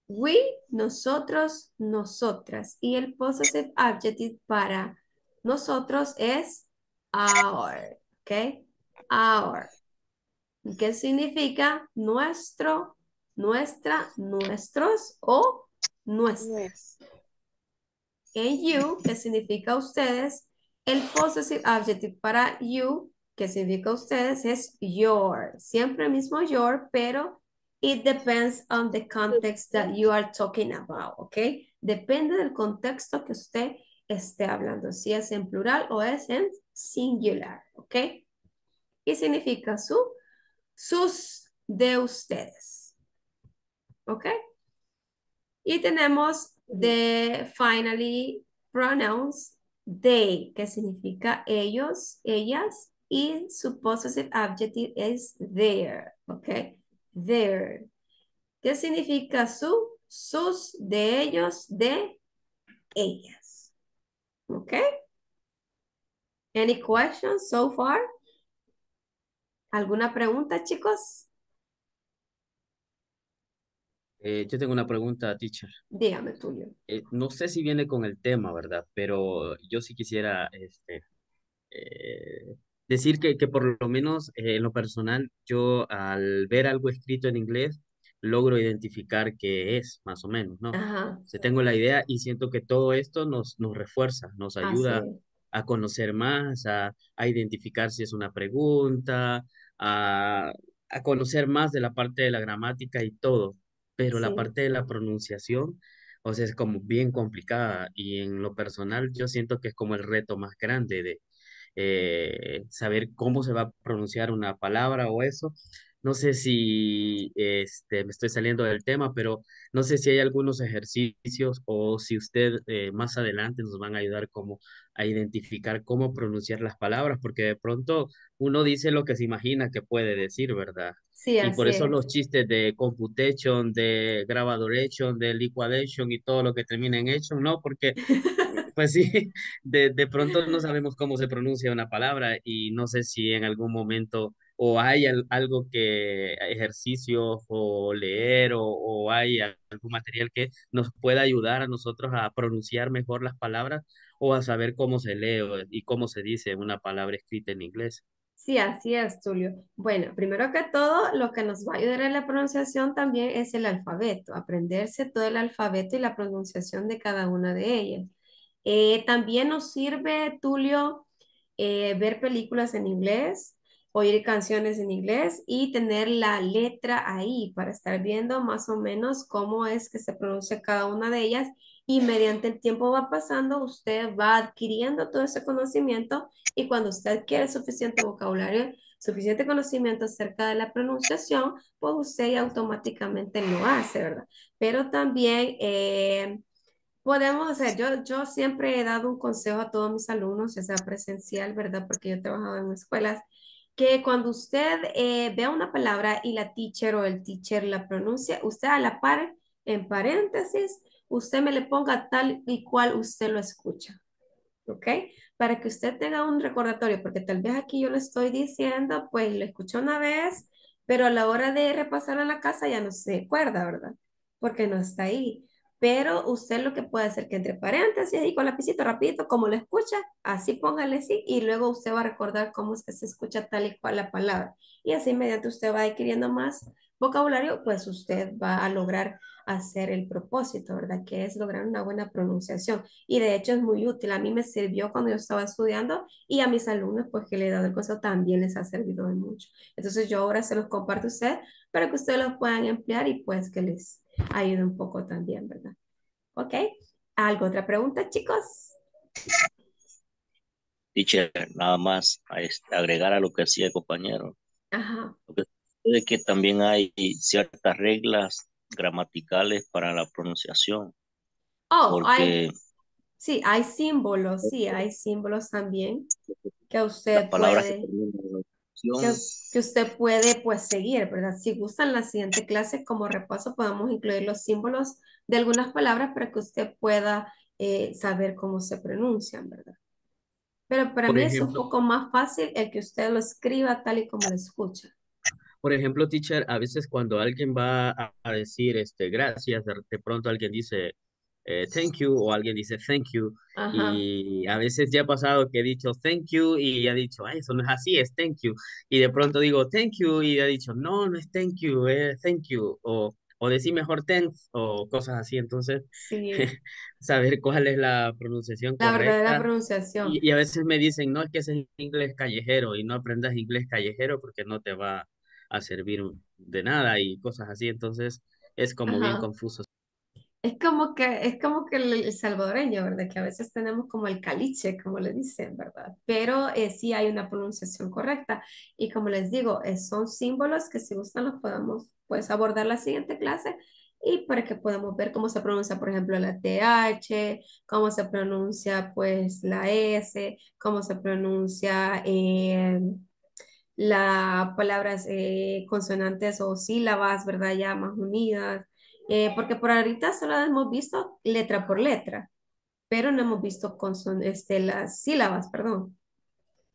We, nosotros, nosotras. Y el possessive adjective para nosotros es our. ¿Ok? Our. ¿Qué significa nuestro, nuestra, nuestros o nuestras. En you, que significa ustedes, el possessive adjective para you, que significa ustedes, es your. Siempre el mismo your, pero it depends on the context that you are talking about, ¿ok? Depende del contexto que usted esté hablando, si es en plural o es en singular, ¿ok? Y significa su, sus de ustedes. ¿Ok? Y tenemos the finally pronouns they, que significa ellos, ellas, y su possessive adjective es their, ¿ok? Their. ¿Qué significa su? Sus, de ellos, de ellas. ¿Ok? Any questions so far? ¿Alguna pregunta, chicos? Eh, yo tengo una pregunta, teacher. Dígame, Tulio. Eh, no sé si viene con el tema, ¿verdad? Pero yo sí quisiera este, eh, decir que, que por lo menos en lo personal, yo al ver algo escrito en inglés, logro identificar qué es, más o menos, ¿no? Ajá. O sea, tengo la idea y siento que todo esto nos, nos refuerza, nos ayuda a conocer más, a, a identificar si es una pregunta, a, a conocer más de la parte de la gramática y todo pero la parte de la pronunciación, o sea, es como bien complicada y en lo personal yo siento que es como el reto más grande de eh, saber cómo se va a pronunciar una palabra o eso. No sé si este, me estoy saliendo del tema, pero no sé si hay algunos ejercicios o si usted eh, más adelante nos van a ayudar como a identificar cómo pronunciar las palabras, porque de pronto uno dice lo que se imagina que puede decir, ¿verdad? Sí, Y por eso es. los chistes de computation, de gravadoration, de liquidation y todo lo que termina en ation, ¿no? Porque, pues sí, de, de pronto no sabemos cómo se pronuncia una palabra y no sé si en algún momento o hay al- algo que, ejercicios o leer o, o hay algún material que nos pueda ayudar a nosotros a pronunciar mejor las palabras o a saber cómo se lee y cómo se dice una palabra escrita en inglés. Sí, así es, Tulio. Bueno, primero que todo, lo que nos va a ayudar en la pronunciación también es el alfabeto, aprenderse todo el alfabeto y la pronunciación de cada una de ellas. Eh, también nos sirve, Tulio, eh, ver películas en inglés, oír canciones en inglés y tener la letra ahí para estar viendo más o menos cómo es que se pronuncia cada una de ellas y mediante el tiempo va pasando, usted va adquiriendo todo ese conocimiento y cuando usted adquiere suficiente vocabulario, suficiente conocimiento acerca de la pronunciación, pues usted ya automáticamente lo hace, ¿verdad? Pero también... eh, Podemos hacer, yo, yo siempre he dado un consejo a todos mis alumnos, ya sea presencial, ¿verdad? Porque yo he trabajado en escuelas, que cuando usted eh, vea una palabra y la teacher o el teacher la pronuncia, usted a la par, en paréntesis, usted me le ponga tal y cual usted lo escucha. ¿ok? Para que usted tenga un recordatorio, porque tal vez aquí yo lo estoy diciendo, pues lo escuché una vez, pero a la hora de repasarlo en la casa ya no se acuerda, ¿verdad? Porque no está ahí. Pero usted lo que puede hacer que entre paréntesis y con lapicito rapidito, como lo escucha, así póngale así y luego usted va a recordar cómo se escucha tal y cual la palabra. Y así mediante usted va adquiriendo más vocabulario, pues usted va a lograr hacer el propósito, ¿verdad? Que es lograr una buena pronunciación. Y de hecho es muy útil. A mí me sirvió cuando yo estaba estudiando y a mis alumnos, pues que le he dado el consejo, también les ha servido de mucho. Entonces yo ahora se los comparto a ustedes para que ustedes los puedan emplear y pues que les ayude un poco también, ¿verdad? ¿Ok? ¿Algo otra pregunta, chicos? Teacher, nada más a este, agregar a lo que hacía el compañero. Ajá. Lo que sucede es que también hay ciertas reglas gramaticales para la pronunciación, Oh, hay, sí, hay símbolos, sí, hay símbolos también que usted puede, que, que usted puede pues seguir, ¿verdad? Si gustan la siguiente clase como repaso podemos incluir los símbolos de algunas palabras para que usted pueda eh, saber cómo se pronuncian, ¿verdad? Pero para Por mí es un poco más fácil el que usted lo escriba tal y como lo escucha. Por ejemplo, teacher, a veces cuando alguien va a, a decir este, gracias, de, de pronto alguien dice eh, thank you o alguien dice thank you Ajá. y a veces ya ha pasado que he dicho thank you y ha dicho, "Ay, eso no es así, es thank you. Y de pronto digo thank you y ha dicho, no, no es thank you, es thank you. O, o decir mejor thanks o cosas así. Entonces, Sí, saber cuál es la pronunciación la verdadera correcta. pronunciación. Y, y a veces me dicen, no, es que ese es inglés callejero y no aprendas inglés callejero porque no te va a servir de nada y cosas así. Entonces, es como bien Ajá. confuso. Es como que, es como que el, el salvadoreño, ¿verdad? Que a veces tenemos como el caliche, como le dicen, ¿verdad? Pero eh, sí hay una pronunciación correcta. Y como les digo, eh, son símbolos que si gustan los podemos pues abordar la siguiente clase y para que podamos ver cómo se pronuncia, por ejemplo, la TH, cómo se pronuncia pues la S, cómo se pronuncia eh, las palabras eh, consonantes o sílabas, ¿verdad? Ya más unidas. Eh, porque por ahorita solo hemos visto letra por letra, pero no hemos visto conson- este, las sílabas, perdón,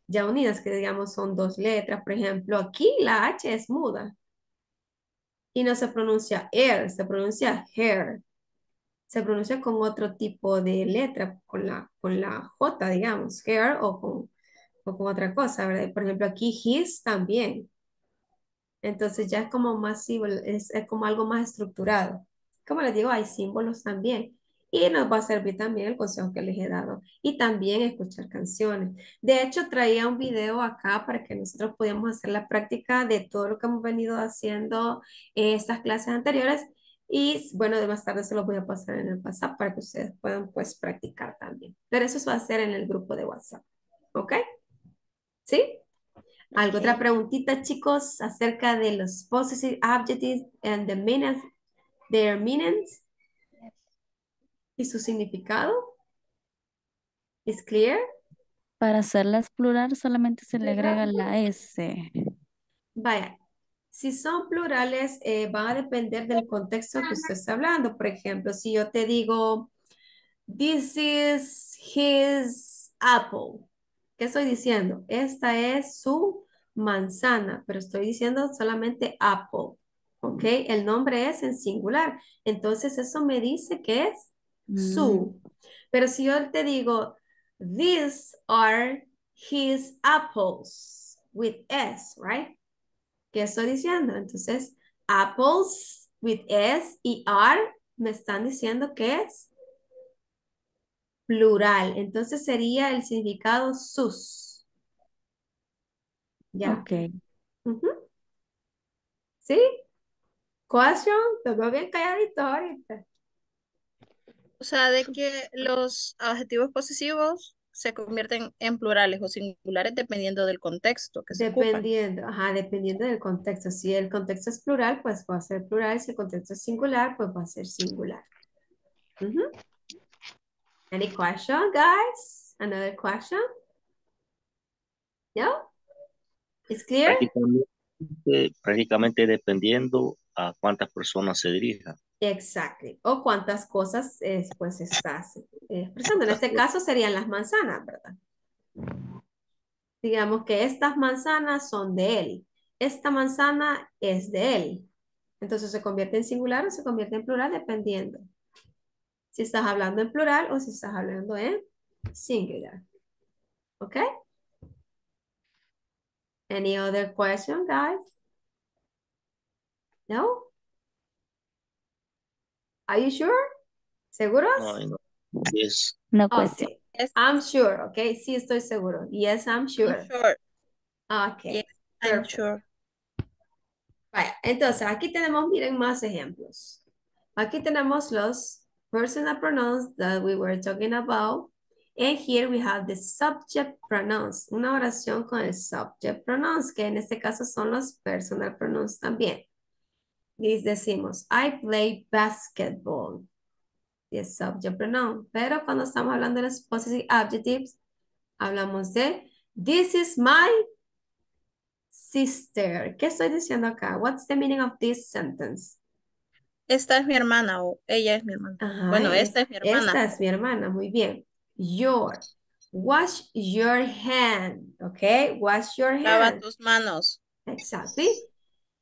ya unidas, que digamos son dos letras. Por ejemplo, aquí la H es muda y no se pronuncia air, se pronuncia hair. Se pronuncia con otro tipo de letra, con la, con la J, digamos, hair o con, o con otra cosa, ¿verdad? Por ejemplo, aquí his también. Entonces ya es como más, es, es como algo más estructurado. Como les digo, hay símbolos también. Y nos va a servir también el consejo que les he dado. Y también escuchar canciones. De hecho, traía un video acá para que nosotros podamos hacer la práctica de todo lo que hemos venido haciendo en estas clases anteriores. Y bueno, de más tarde se los voy a pasar en el WhatsApp para que ustedes puedan pues practicar también. Pero eso se va a hacer en el grupo de WhatsApp. ¿Ok? ¿Sí? ¿Algo otra preguntita, chicos, acerca de los possessive adjectives and the meanings, their meanings y su significado? ¿Es clear? Para hacerlas plural solamente se le agrega la S. Vaya, si son plurales, eh, van a depender del contexto que usted está hablando. Por ejemplo, si yo te digo, this is his apple. ¿Qué estoy diciendo? Esta es su manzana, pero estoy diciendo solamente apple. ¿Ok? El nombre es en singular. Entonces eso me dice que es su. Pero si yo te digo, these are his apples with S, right? ¿Qué estoy diciendo? Entonces, apples with S y are me están diciendo que es plural. Entonces sería el significado sus. Ya. Ok. Ujú. ¿Sí? Question, te veo bien calladito ahorita. O sea, de que los adjetivos posesivos se convierten en plurales o singulares dependiendo del contexto que se ocupan. Dependiendo, ajá, dependiendo del contexto. Si el contexto es plural, pues va a ser plural. Si el contexto es singular, pues va a ser singular. Ujú. Any question, guys? Another question? No? It's clear? Prácticamente, prácticamente dependiendo a cuántas personas se dirijan. Exactly. O cuántas cosas eh, pues estás expresando. En este caso serían las manzanas, ¿verdad? Digamos que estas manzanas son de él. Esta manzana es de él. Entonces se convierte en singular o se convierte en plural dependiendo. Si estás hablando en plural o si estás hablando en singular. ¿Ok? Any other question, guys? No? Are you sure? ¿Seguros? No, no. Yes. No question. I'm sure, okay? Sí, estoy seguro. Yes, I'm sure. Sure. Okay. Yes, I'm sure. Vaya, entonces aquí tenemos, miren más ejemplos. Aquí tenemos los personal pronouns that we were talking about. And here we have the subject pronouns. Una oración con el subject pronouns, que en este caso son los personal pronouns también. Y decimos, I play basketball. Es subject pronoun. Pero cuando estamos hablando de los possessive adjectives, hablamos de This is my sister. ¿Qué estoy diciendo acá? What's the meaning of this sentence? Esta es mi hermana o ella es mi hermana. Ajá, bueno, es- esta es mi hermana. Esta es mi hermana, muy bien. Your. Wash your hand, ¿ok? Wash your Lava hand. tus manos. Exactly.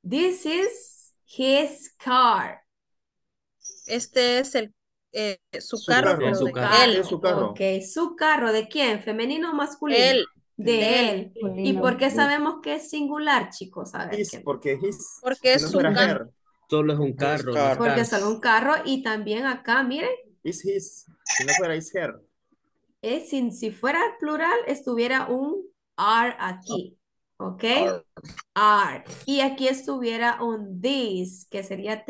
This is his car. Este es el eh, su, Su carro. carro. su carro. él. Su carro. Ok, su carro, ¿de quién? ¿Femenino o masculino? Él. De De él. ¿Y por qué sabemos que es singular, chicos? A ver, His, ¿qué? porque his. Porque es no su carro. Solo es un carro. no. Porque está- solo un carro y también acá, miren, is his. Si no fuera is her. es sin, si fuera plural, estuviera un are aquí, ¿ok? Are. Y aquí estuviera un this, que sería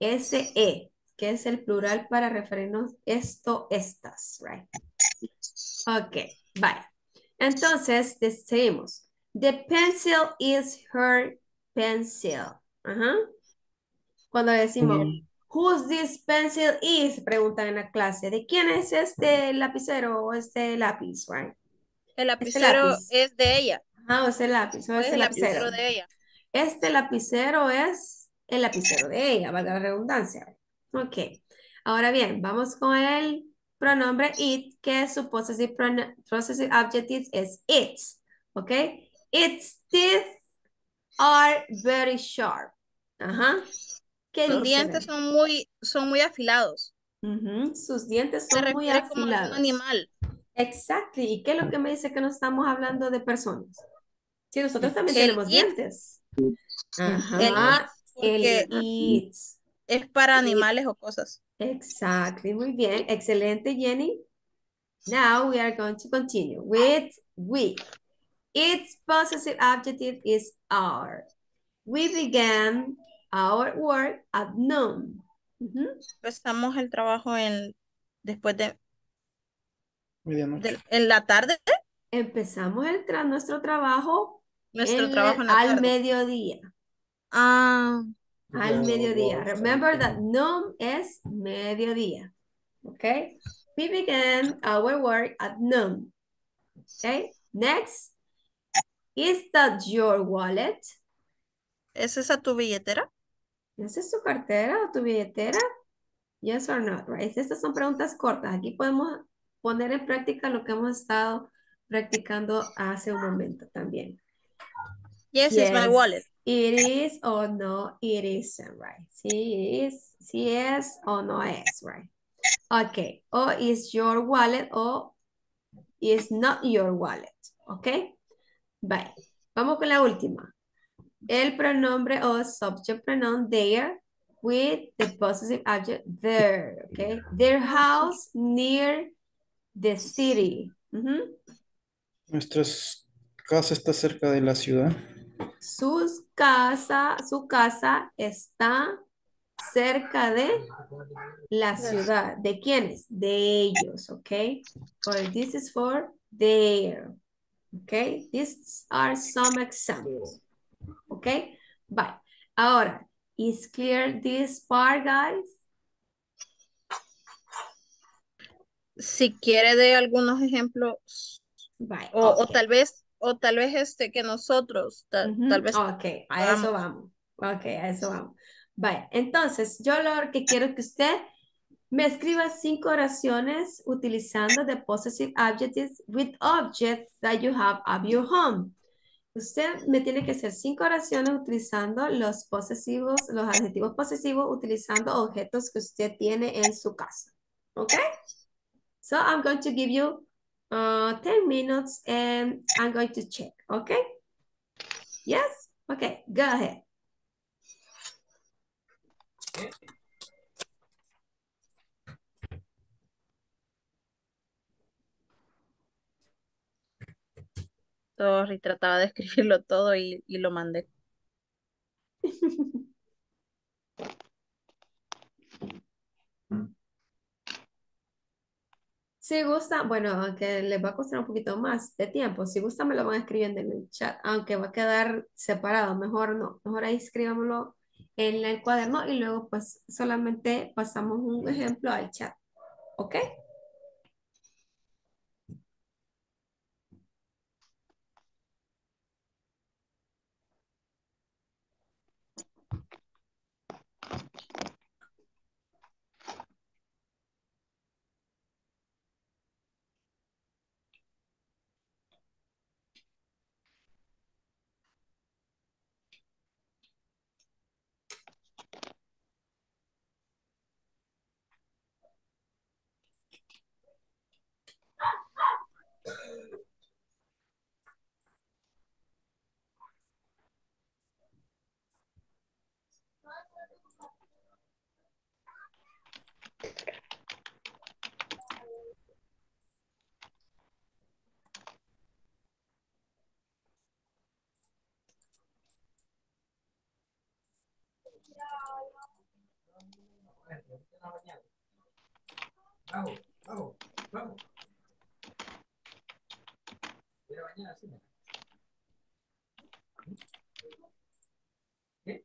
T-H-E-S-E, que es el plural para referirnos esto, estas, right? Ok, vaya. Entonces, decimos, the pencil is her pencil. Ajá. Cuando decimos, whose this pencil is, preguntan en la clase, ¿de quién es este lapicero o este lápiz, right? El Este lapicero lápiz. es de ella. Ah, o ese lápiz, o es ese el lapicero. lapicero de ella. Este lapicero es el lapicero de ella, valga la redundancia. Ok. Ahora bien, vamos con el pronombre it, que su possessive adjective es its. Ok. Its teeth are very sharp. Ajá. ¿Qué Sus dice? dientes son muy, son muy afilados. Sus dientes Se son muy refiere como un afilados. animal. Exactly. ¿Y qué es lo que me dice que no estamos hablando de personas? Sí, nosotros también El tenemos it. dientes. El Ajá. El porque its. es para animales o cosas. Exactly. Muy bien. Excelente, Jenny. Now we are going to continue with we. Its possessive adjective is our. We began our work at noon. Empezamos el trabajo en después de, en la tarde, Empezamos el tra- nuestro trabajo nuestro en trabajo en la al tarde. mediodía. Ah, Al mediodía. Remember that no. noon es mediodía. Okay? We began our work at noon. Okay? Next. Is that your wallet? ¿es esa tu billetera? ¿Esa es tu cartera o tu billetera? Yes or not, right? Estas son preguntas cortas. Aquí podemos poner en práctica lo que hemos estado practicando hace un momento también. Yes, it's my wallet. It is or no, it isn't, right? Sí, it is, sí es o no es, right? Okay, o is your wallet o is not your wallet, okay? Bye. Vamos con la última. El pronombre o subject pronoun there with the possessive adjective there, okay? Their house near the city. Nuestra casa está cerca de la ciudad. Sus casa, su casa está cerca de la ciudad. ¿De quiénes? De ellos, ¿ok? For this is for their. ¿Ok? These are some examples. ¿Ok? Bye. Ahora, is clear this part, guys? Si quiere de algunos ejemplos o, tal vez o tal vez este que nosotros tal vez Ok, a eso vamos. Ok, a eso vamos. Vaya, entonces yo lo que quiero que usted me escriba cinco oraciones utilizando the possessive adjectives with objects that you have at your home. Usted me tiene que hacer cinco oraciones utilizando los posesivos, los adjetivos posesivos, utilizando objetos que usted tiene en su casa. ¿Ok? So I'm going to give you uh, 10 minutes and I'm going to check. ¿Ok? Yes? Okay, go ahead. Sorry, trataba de escribirlo todo y, y lo mandé. Si gusta, bueno, aunque les va a costar un poquito más de tiempo, si gusta me lo van escribiendo en el chat, aunque va a quedar separado, mejor no, mejor ahí escribámoslo en el cuaderno y luego pues solamente pasamos un ejemplo al chat, ¿ok? mañana. Vamos, vamos, vamos. Mañana, sí. ¿Qué?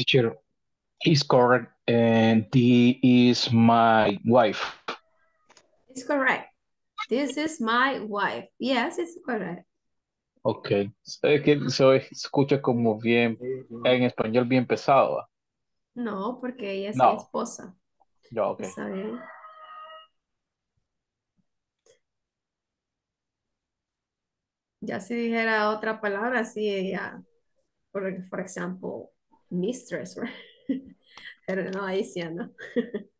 Teacher, is correct, and this is my wife. It's correct. This is my wife. Yes, it's correct. Ok. Es que se escucha como bien, en español bien pesado. No, porque ella es mi No. esposa. Ya, ok. Ya si dijera otra palabra, sí, ya, por, por ejemplo, mistress, right? Pero no, ahí sí, ¿no?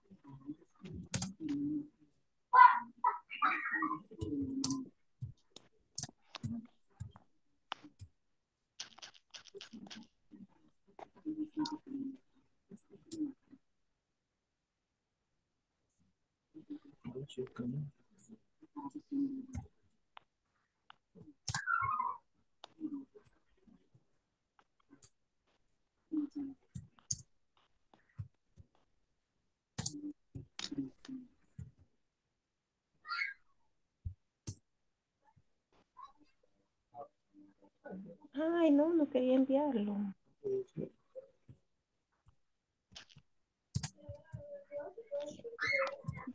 Ay, no, no quería enviarlo.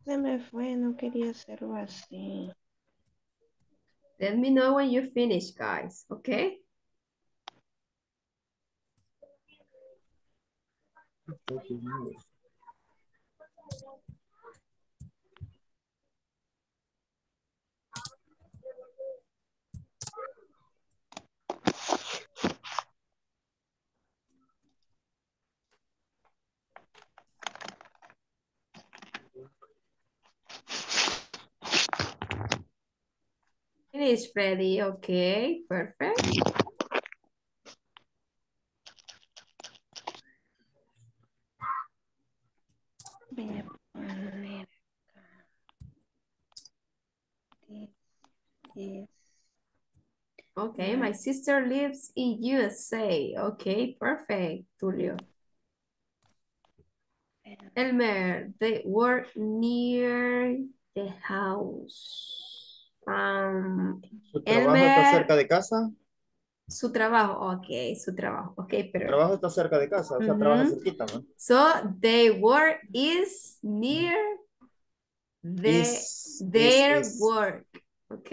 Se me fue, no quería hacerlo así. Let me know when you finish, guys, okay? Finish, Freddy, okay, perfect. Is Okay, my sister lives in USA. Okay, perfect, Tulio. Elmer, they work near the house. Um, ¿Su trabajo está cerca de casa? su trabajo, ok, su trabajo, ok, ¿El pero. trabajo está cerca de casa? O sea, trabaja Ujú. cerquita, ¿no? So, they work is near the, Is, their is. work, ok.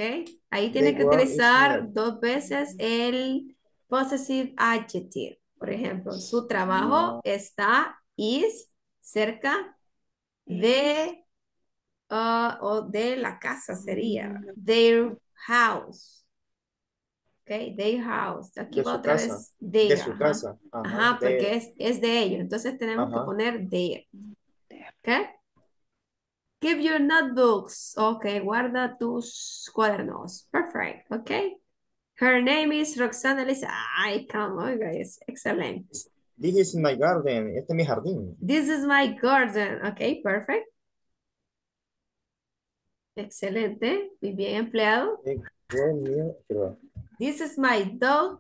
Ahí tiene que utilizar dos veces el possessive adjective. Por ejemplo, su trabajo está, is, cerca de, ah, o de la casa sería. Their house. Ok, their house. Aquí De va otra casa. vez De their, su ajá. casa. Ajá. Ajá, porque de- es, es de ellos. Entonces tenemos que poner there. ¿Ok? Keep your notebooks. Ok, guarda tus cuadernos. Perfect. Ok. Her name is Roxana Lisa. Ay, come on, guys. Excellent. This is my garden. Este es mi jardín. This is my garden. Ok, perfect. Excelente. Muy bien empleado. This is my dog,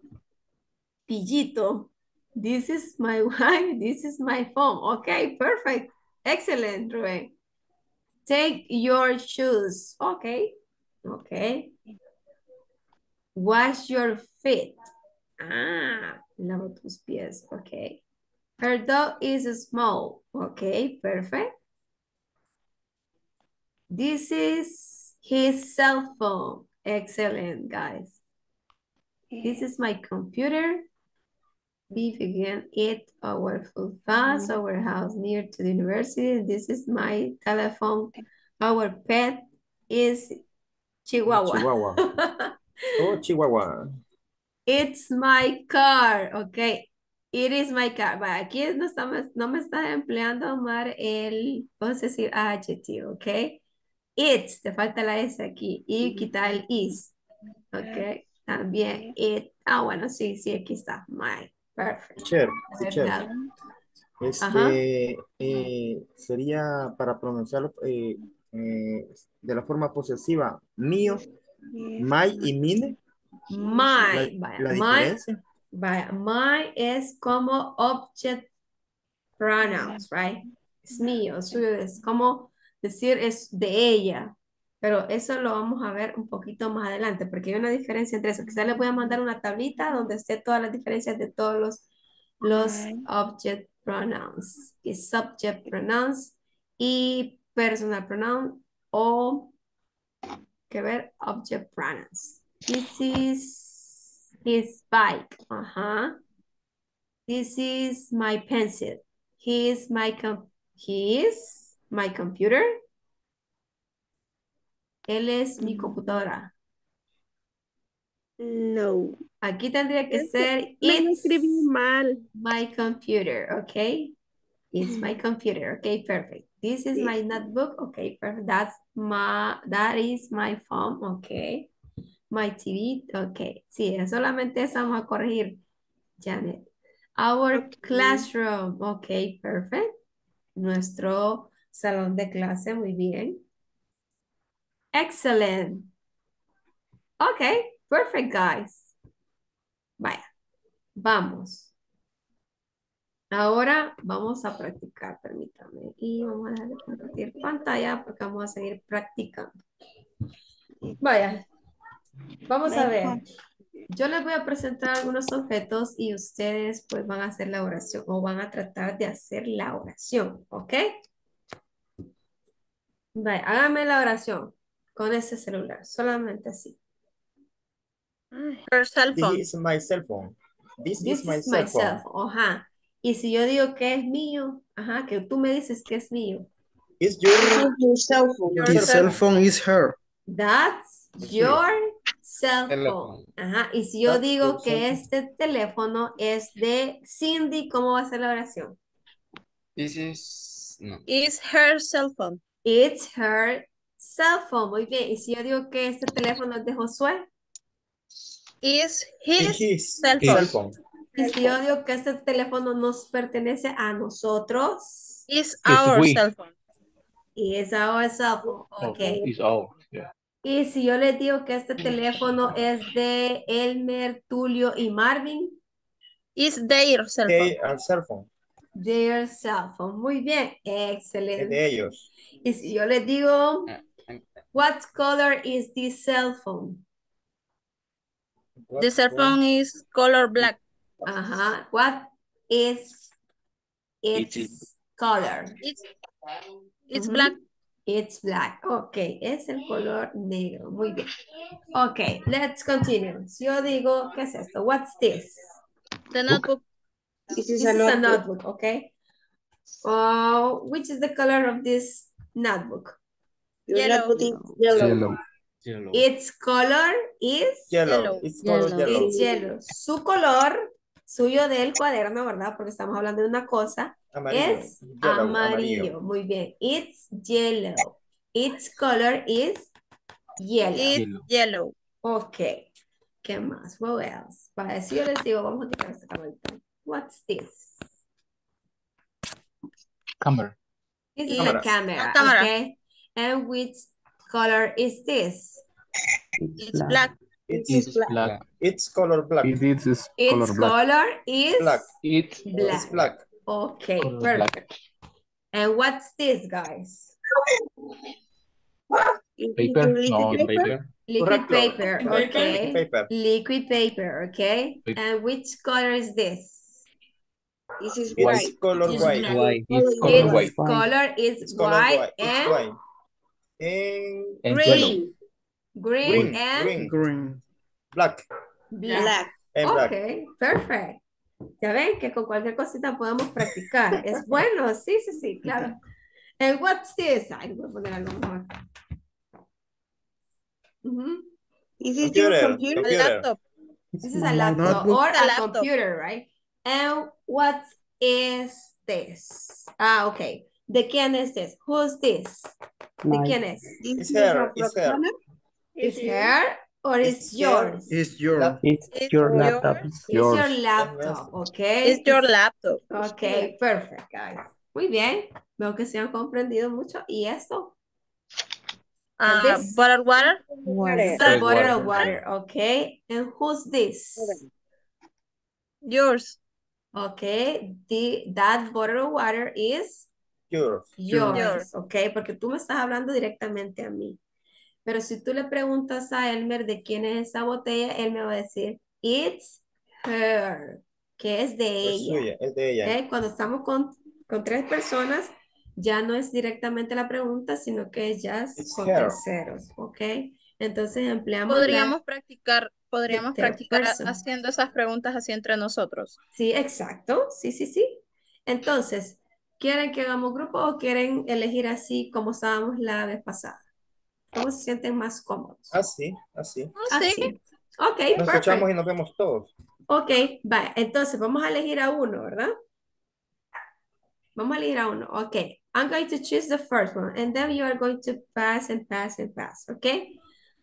Pillito. This is my wife. This is my phone. Okay, perfect. Excellent, Rubén. Take your shoes. Okay. Okay. Wash your feet. Ah, lava tus pies. Okay. Her dog is small. Okay, perfect. This is his cell phone. Excellent, guys. This is my computer. We began it our full fast, mm-hmm. our house near to the university. This is my telephone. Our pet is Chihuahua. Chihuahua. Oh, Chihuahua. It's my car. Okay. It is my car. But aquí no, estamos, no me está empleando, Omar, el, vamos a decir adjetivo, ¿ok? It's, te falta la S aquí. Y quitar el is. ¿Ok? También it. Ah, bueno, sí, sí, aquí está. My. Perfect. Teacher, teacher. ¿Verdad? Este eh, sería para pronunciarlo eh, eh, de la forma posesiva, mío, my y mine. My. La, Vaya, la my. Vaya, my es como object pronouns, right? Es mío, suyo, es como decir es de ella. Pero eso lo vamos a ver un poquito más adelante, porque hay una diferencia entre eso. Quizás les voy a mandar una tablita donde esté todas las diferencias de todos los, los object pronouns. Y subject pronouns y personal pronoun o que ver object pronouns. This is his bike. Ajá. This is my pencil. He is my he is my computer. Él es mi computadora. No. Aquí tendría que ser it's escribí mal. my computer, okay? It's my computer, okay, perfect. This is my notebook, okay, perfect. That's my, that is my phone, okay. My TV, okay. Sí, solamente eso vamos a corregir, Janet. Our classroom, okay, perfect. Nuestro salón de clase, muy bien. Excellent. Okay, perfect, guys. Vaya, vamos. Ahora vamos a practicar, permítame. Y vamos a dejar de compartir pantalla porque vamos a seguir practicando. Vaya, vamos a ver. Yo les voy a presentar algunos objetos y ustedes pues van a hacer la oración o van a tratar de hacer la oración, ¿ok? Vaya, háganme la oración con ese celular, solamente así. Her cell This phone. is my cell phone. This, This is my is cell my phone. cell phone, Ajá. Y si yo digo que es mío, ajá, que tú me dices que es mío. It's your, Your cell phone. your His cell phone is her. That's your cell phone. Ajá. Y si yo That's digo que phone. este teléfono es de Cindy, ¿cómo va a ser la oración? This is, no. Is her cell phone. It's her cell phone. Muy bien. Y si yo digo que este teléfono es de Josué, Is His, his cell cell phone. phone. y si yo digo que este teléfono nos pertenece a nosotros, Is Is our we. cell phone. is our cell phone. Oh, Ok. is ours. Yeah. Y si yo les digo que este teléfono es de Elmer, Tulio y Marvin, Is their cell phone. They are cell phone. Their cell phone. Muy bien, Es excelente. de ellos. Y si yo les digo, Ah, ah, what color is this cell phone? What The cell phone? is color black. Ajá, what is It its color? It's, it's black. It's black. Ok, es el color negro. Muy bien. Ok, let's continue. Si yo digo, ¿qué es esto? What's this? The notebook. This This is a is a notebook. notebook, okay? Uh, which is the color of this notebook? Yellow. notebook yellow. Yellow. Yellow. Its color is Yellow. Yellow. It's color Yellow. yellow. It's yellow. Su color, suyo del cuaderno, ¿verdad? Porque estamos hablando de una cosa, Amarillo. es Yellow, amarillo. Muy bien. It's yellow. Its color is yellow. It's Yellow. Ok. ¿Qué más? What else? Para decir, yo les digo, vamos a quitar esta camarita. What's this? Camera. This is Cámara. a camera, ah, A cámara. okay? And which color is this? It's black. It's, It's black. it's color black. It is is Its color black. color is Black. It's black. It's black. Okay, color perfect. black. And what's this, guys? Paper? Liquid No, paper? Paper. Liquid Correcto. paper, okay? Paper. Liquid paper, okay? Paper. And which color is this? This is It's white. color It's white. White. It's color Its white. color is It's white and white. And And Green. green green. and Green. Green. Black. black. Black. And black. Ok, perfect. Ya ven que con cualquier cosita podemos practicar. Es bueno, sí, sí, sí, claro. And what's this? Ay, voy a poner algo mejor. Ujú. This is your Computer. computer. A laptop. This is a No, laptop or a a laptop. computer, right? And what is this? Ah, okay. ¿De quién es this? Who's this? ¿De quién es? It's her, it's her. Is her or is yours? It's your. It's your laptop. It's your laptop, okay? It's your laptop. Okay, perfect, guys. Muy bien. Veo que se han comprendido mucho. ¿Y esto? Uh, this? bottled water? It's a bottle of water, okay? And who's this? Yours. Okay, the, that bottle of water is Yours. yours, Yours. okay? Porque tú me estás hablando directamente a mí. Pero si tú le preguntas a Elmer de quién es esa botella, él me va a decir, it's her, que es de Es ella. suya, es de ella. ¿ok? Cuando estamos con, con tres personas, ya no es directamente la pregunta, sino que ya es It's con terceros, ¿ok? Entonces empleamos la- Podríamos practicar, podríamos third practicar person. haciendo esas preguntas así entre nosotros. Sí, exacto. Sí, sí, sí. Entonces, ¿quieren que hagamos grupo o quieren elegir así como estábamos la vez pasada? ¿Cómo se sienten más cómodos? Así, así. Así. Ok, Nos escuchamos y nos vemos todos. Ok, vaya. Entonces, vamos a elegir a uno, ¿verdad? Vamos a elegir a uno. Ok. I'm going to choose the first one. And then you are going to pass and pass and pass. Ok.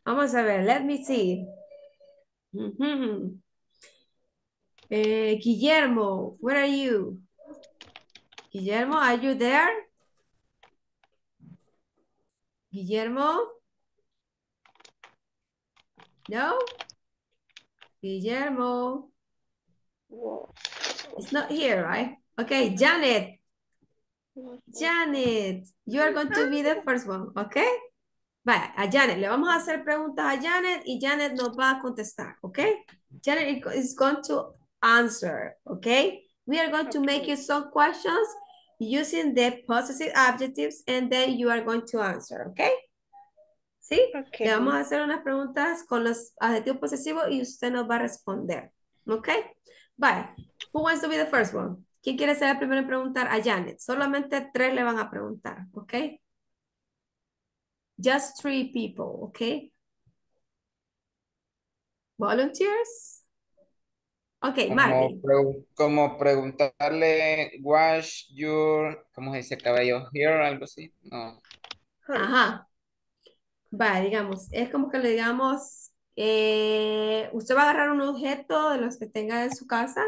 Vamos a ver. Let me see. Eh, Guillermo, where are you? Guillermo, are you there? Guillermo? No? Guillermo? It's not here, right? Okay, Janet. Janet, you are going to be the first one, okay? Vaya, a Janet, le vamos a hacer preguntas a Janet y Janet nos va a contestar, okay? Janet is going to answer, okay? We are going to make you some questions using the possessive adjectives and then you are going to answer, okay? ¿Sí? Le vamos a hacer unas preguntas con los adjetivos posesivos y usted nos va a responder, ¿ok? Vaya, who wants to be the first one? ¿Quién quiere ser el primero en preguntar? A Janet. Solamente tres le van a preguntar, ¿ok? Just three people, ¿ok? Volunteers? Ok, Como, Marvin. pregu- como preguntarle, wash your, ¿cómo se dice? Cabello hair, algo así. No. Ajá. Vaya, digamos, es como que le digamos, eh, usted va a agarrar un objeto de los que tenga en su casa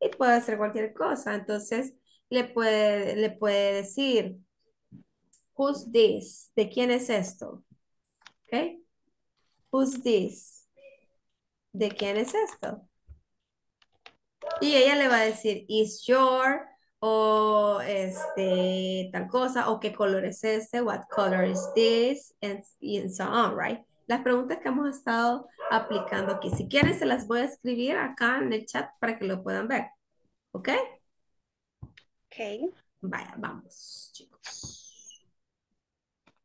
y puede hacer cualquier cosa. Entonces, le puede, le puede decir, who's this? ¿De quién es esto? ¿Ok? Who's this? ¿De quién es esto? Y ella le va a decir, is your, o este, tal cosa, o qué color es este, what color is this, and, and so on, right? Las preguntas que hemos estado aplicando aquí. Si quieren, se las voy a escribir acá en el chat para que lo puedan ver. ¿Ok? Ok. Vaya, vamos, chicos.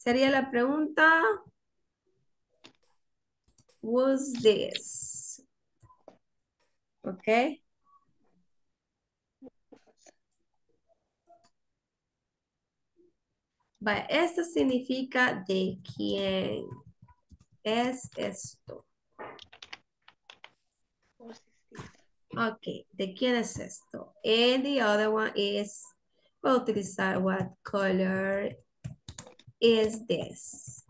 Sería la pregunta, was this? ¿Ok? Vaya, esto significa de quién es esto. Ok, ¿de quién es esto? And the other one is, voy a utilizar what color is this?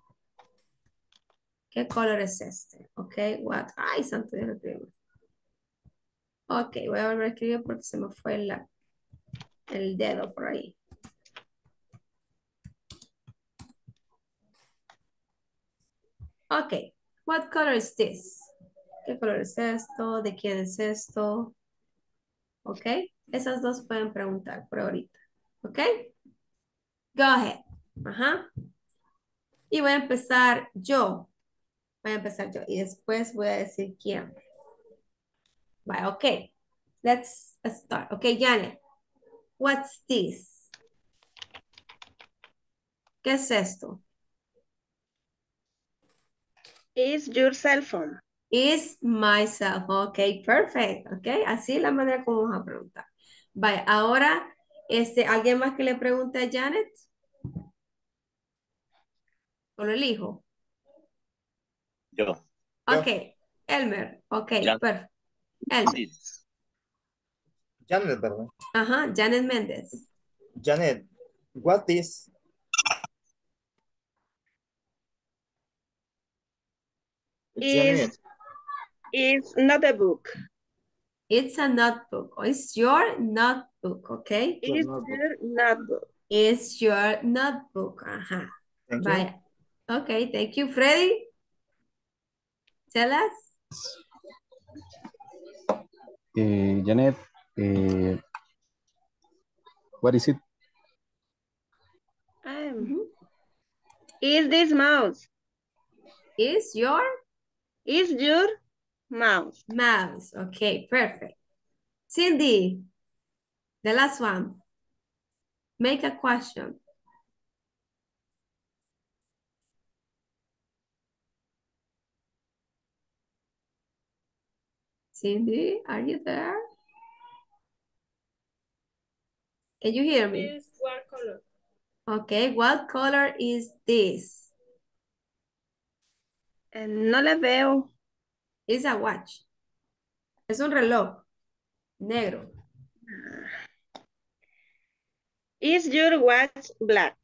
¿Qué color es este? Ok, what? Ay, santo Dios. Ok, voy a volver a escribir porque se me fue la, el dedo por ahí. Ok, what color is this? ¿Qué color es esto? ¿De quién es esto? Ok, esas dos pueden preguntar por ahorita. Ok, go ahead. Ajá. Y voy a empezar yo. Voy a empezar yo y después voy a decir quién. Vale, ok. Let's start. Ok, Janet. What's this? ¿Qué es esto? Is your cell phone. Is myself. Ok, perfect. Ok, así es la manera como vamos a preguntar. Vaya, ahora, este, ¿alguien más que le pregunte a Janet? ¿O lo elijo? Yo. Ok, Elmer. Ok, perfecto. Elmer. Janet, ¿verdad? Ajá, Janet Méndez. Janet, what is? Is is not a book. It's a notebook. Oh, It's your notebook, okay? Notebook. your notebook. It's your notebook. Ajá. Okay, thank you. Freddy, tell us. Eh, Janet, eh, what is it? Um, Is this mouse? Is your Is your mouse? mouse. Okay, perfect. Cindy, the last one. Make a question. Cindy, are you there? Can you hear me? Is what color? Okay, what color is this? Eh, no la veo. It's a watch. Es un reloj negro. Is your watch black?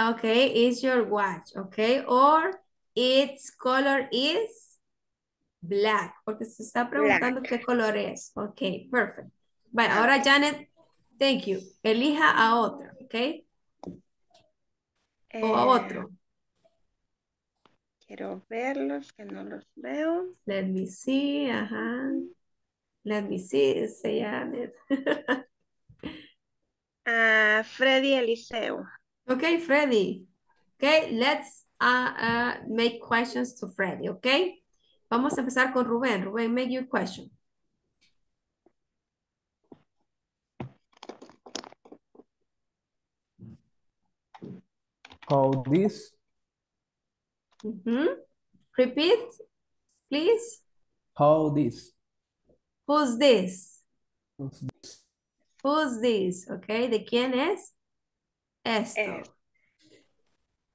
Okay, is your watch, okay? Or its color is black, porque se está preguntando qué color es. Ok, perfect. Vale, ahora Janet, thank you. Elija a otra, ok? O a Eh, otro. Quiero verlos, que no los veo. Let me see, ajá. Let me see, say Janet. Ah, Freddy Eliseo. Okay, Freddy. Okay, let's uh, uh, make questions to Freddy, okay? Vamos a empezar con Rubén. Rubén, make your question. How this? Mhm. Repeat, please. How this? Who's this? Who's this? Who's this? Okay, ¿de quién es? Esto. Eh.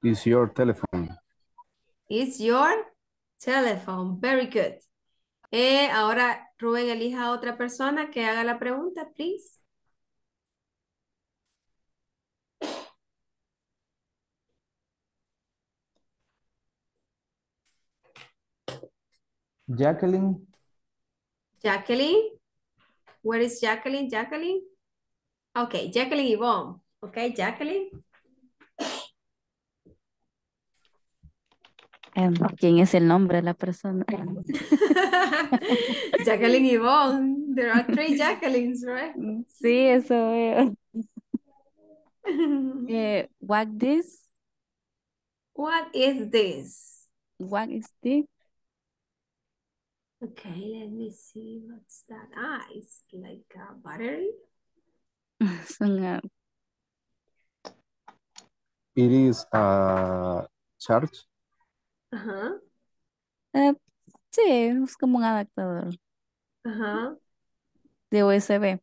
Is your telephone? It's your telephone. Very good. Eh, ahora, Rubén, elija a otra persona que haga la pregunta, please. Jacqueline? Jacqueline. Where is Jacqueline? Jacqueline. Okay, Jacqueline Yvonne. Okay, Jacqueline. ¿Quién es el nombre de la persona? Jacqueline Yvonne. There are three Jacquelines, right? Sí, eso veo. Eh, what this? What is this? What is this? Okay, let me see. What's that? Ah, it's like a battery. Son, It is a charge. Ajá, eh, sí, es como un adaptador ajá. de USB.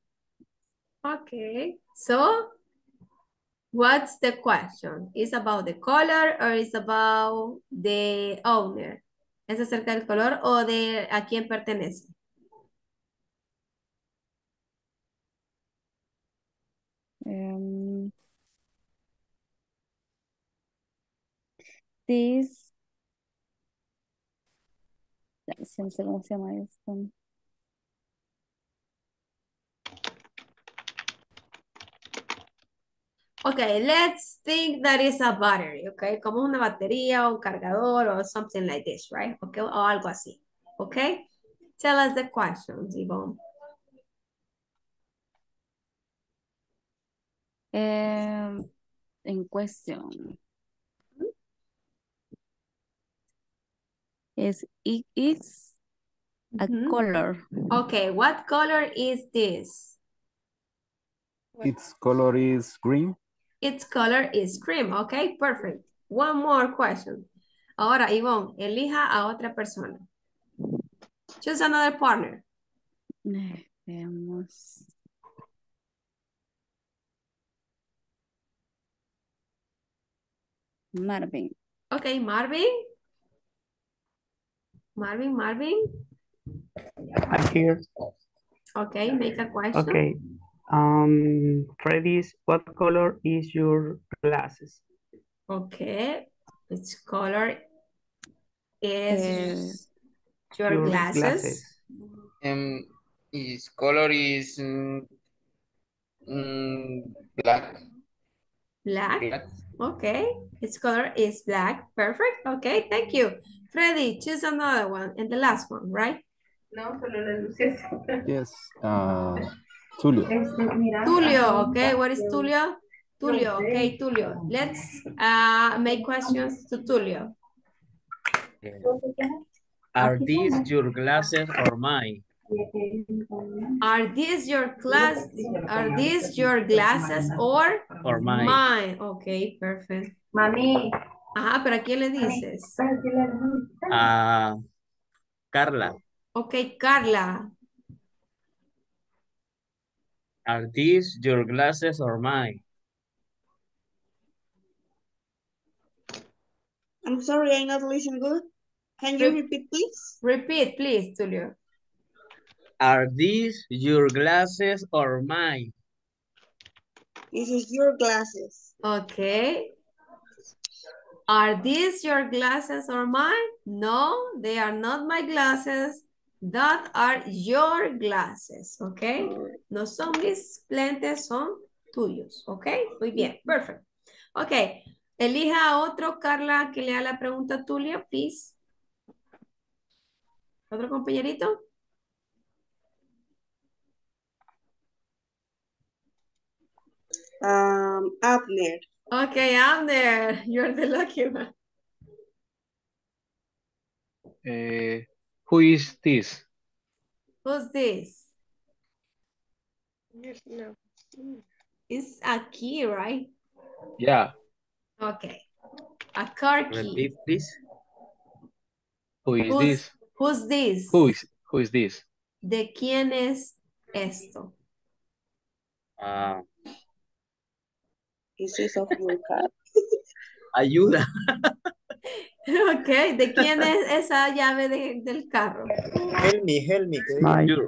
Okay, so what's the question? Is about the color or is about the owner? ¿Es acerca del color o de a quién pertenece? Em, this, no sé cómo se llama esto. Let's think that is a battery, okay? Como una batería o un cargador or something like this, right? Okay, o algo así, okay? Tell us the questions, Yvonne. Em, en cuestión. Es, it is a Mhm. color. Okay, what color is this? Its color is green. Its color is cream. Okay, perfect. One more question. Ahora, Yvonne, elija a otra persona. Choose another partner. Veamos. Marvin. Okay, Marvin. Marvin, Marvin. I'm here. Okay, make a question. Okay. Um, Freddy's, what color is your glasses? Okay. Which color is Eh, your Your glasses? glasses. Um, his color is mm, black. Black. Black. Okay. Its color is black. Perfect. Okay, thank you. Freddy, choose another one and the last one, right? No, solo las luces. Yes. Uh, Tulio. Tulio, okay. What is Tulio? Tulio, okay, Tulio. Let's uh, make questions to Tulio. Are these your glasses or mine? Are these your class? Are these your glasses or Or mine. mine? Okay, perfect. Mami. Ajá, pero ¿a quién le dices? Ah, Carla, Ok, Carla. are these your glasses or mine? I'm sorry, I'm not listening good. Can you Re- repeat, please? Repeat, please, Tulio. Are these your glasses or mine? This is your glasses. Okay. Are these your glasses or mine? No, they are not my glasses. That are your glasses, okay? No son mis lentes, son tuyos, okay? Muy bien, perfect. Okay, elija a otro, Carla, que lea la pregunta a Tulio, please. ¿Otro compañerito? Um, Abner. Okay, I'm there. You're the lucky one. Eh, who is this? Who's this? No. It's a key, right? Yeah. Okay. A car key. Repeat, please. Who is Who's, this? who's this? Who is who is this? ¿De quién es esto? Ah, This is of your car. ayuda. Ok, ¿de quién es esa llave de- del carro? Help me, help me. que Mine. Your,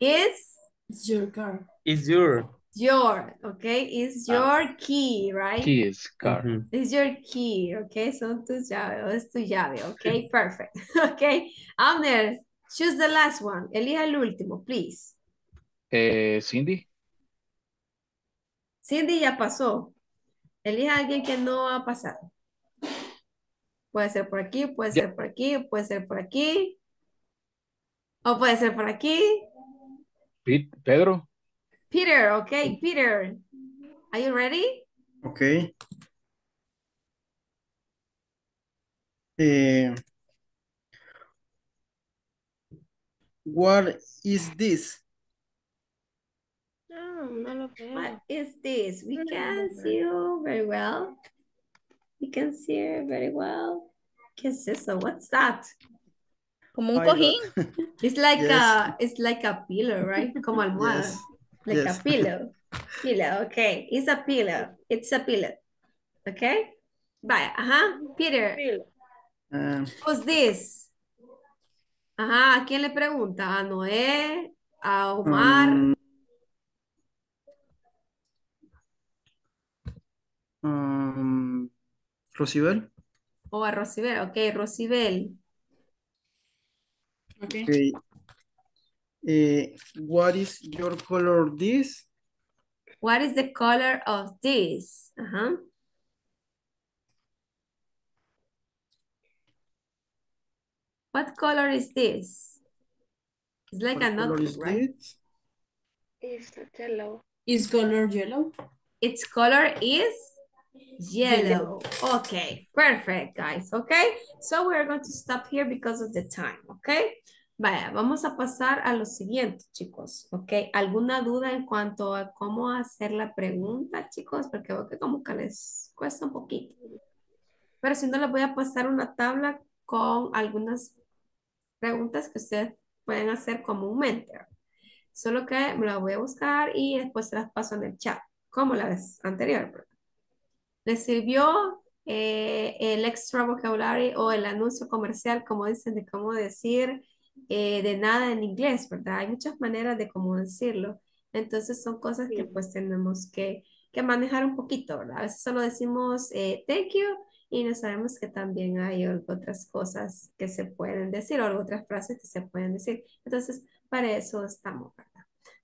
It's It's your car. it's your. your, okay? It's your key, right? Keys car. Ujú. It's your key, okay? Son tus llaves, es tu llave, okay? Perfect. Okay, Amner, choose the last one. Elija el último, please. Eh, Cindy. Cindy ya pasó. Elija a alguien que no ha pasado. Puede ser por aquí, puede ser por aquí, puede ser por aquí. O puede ser por aquí. Pedro. Peter, okay, Peter. Are you ready? Okay. Eh, what is this? No, no lo veo. What is this? We can see you very well. We can see you very well. ¿Qué es eso? What's that? Como un cojín. It's like Yes. a, it's like a pillow, right? Como almohada. Yes. Like Yes. a pillow. Pillow, okay. It's a pillow. It's a pillow. Okay? Vaya, ajá. Peter, Um, who's this? Ajá, ¿a quién le pregunta? ¿A Noé? ¿A Omar? um, um, Rosibel. ¿O a Rosibel? Ok, Rosibel. Okay. Okay. Eh, what is your color this? What is the color of this? Ajá. What color is this? It's like What a color notebook, is right? this? It's yellow. Is color yellow? Its color is yellow. Okay, perfect, guys. Okay, so we're going to stop here because of the time. Okay, vaya, vamos a pasar a lo siguiente, chicos. Okay, ¿alguna duda en cuanto a cómo hacer la pregunta, chicos? Porque veo que como que les cuesta un poquito. Pero si no, les voy a pasar una tabla con algunas preguntas que ustedes pueden hacer comúnmente. Solo que me la voy a buscar y después se las paso en el chat, como la vez anterior. ¿Les sirvió eh, el extra vocabulary o el anuncio comercial, como dicen, de cómo decir eh, de nada en inglés, ¿verdad? Hay muchas maneras de cómo decirlo. Entonces son cosas que pues tenemos que, que manejar un poquito, ¿verdad? A veces solo decimos eh, thank you y no sabemos que también hay otras cosas que se pueden decir o otras frases que se pueden decir. Entonces, para eso estamos, ¿verdad?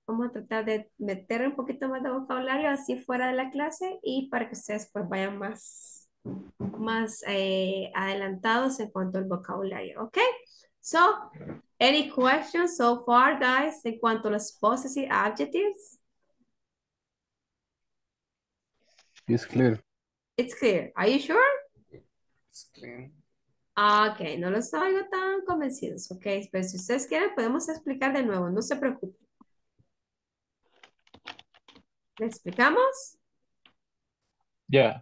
Vamos a tratar de meter un poquito más de vocabulario así fuera de la clase y para que ustedes pues vayan más, más eh, adelantados en cuanto al vocabulario, ¿ok? So, any questions so far, guys, en cuanto a los possessive adjectives? It's clear. It's clear. Are you sure? It's clear. Ah, Ok, no los oigo tan convencidos, ok. Pero si ustedes quieren, podemos explicar de nuevo, no se preocupen. ¿Le explicamos? Yeah.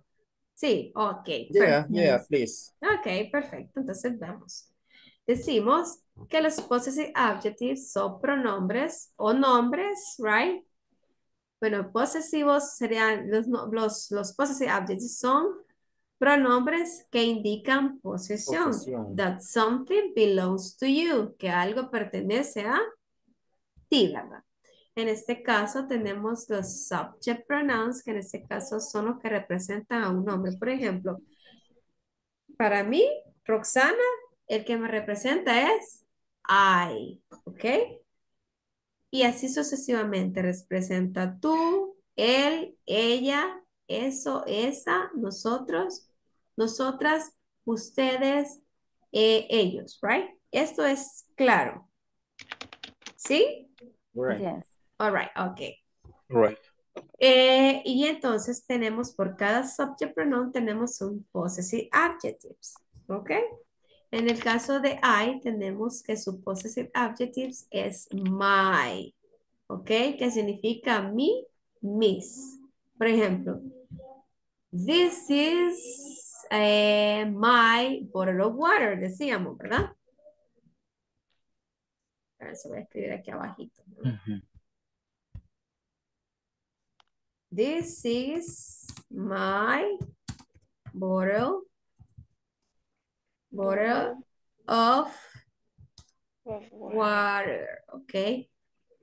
Sí, ok. Yeah, yeah, please. Ok, perfecto. Entonces vemos. Decimos que los possessive adjectives son pronombres o nombres, right? Bueno, posesivos serían, los, no- los, los possessive adjectives son pronombres que indican posesión. Posesión. That something belongs to you, que algo pertenece a ti, ¿verdad? En este caso tenemos los subject pronouns, que en este caso son los que representan a un nombre. Por ejemplo, para mí, Roxana, el que me representa es I, ¿ok? Y así sucesivamente representa tú, él, ella, eso, esa, nosotros, nosotras, ustedes, eh, ellos, right? Esto es claro. ¿Sí? Right. Yes. All right, okay. Right. Eh, y entonces tenemos por cada subject pronoun tenemos un possessive adjectives, ¿ok? En el caso de I tenemos que su possessive adjectives es my, ¿ok? Que significa mi, mis. Por ejemplo, this is eh, my bottle of water, decíamos, ¿verdad? Se voy a escribir aquí abajito. ¿no? This is my bottle, bottle of water, ¿ok?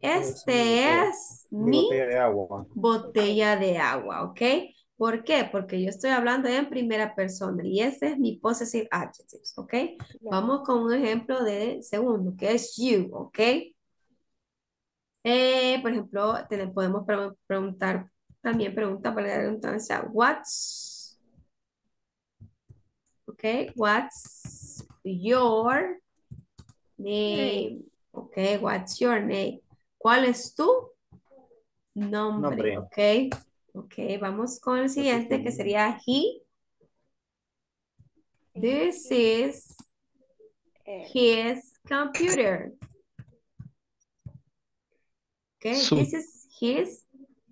Este es Mi botella de agua. botella de agua, ¿ok? ¿Por qué? Porque yo estoy hablando en primera persona y ese es mi possessive adjectives, ¿ok? Vamos con un ejemplo de segundo, que es you, ¿ok? Eh, por ejemplo, te- podemos pre- preguntar, también pregunta para la redundancia, what's, ok, what's your name? Ok, what's your name? ¿Cuál es tu nombre? Nombre. Ok, ok, vamos con el siguiente que sería he. This is his computer. Okay, Su- this is his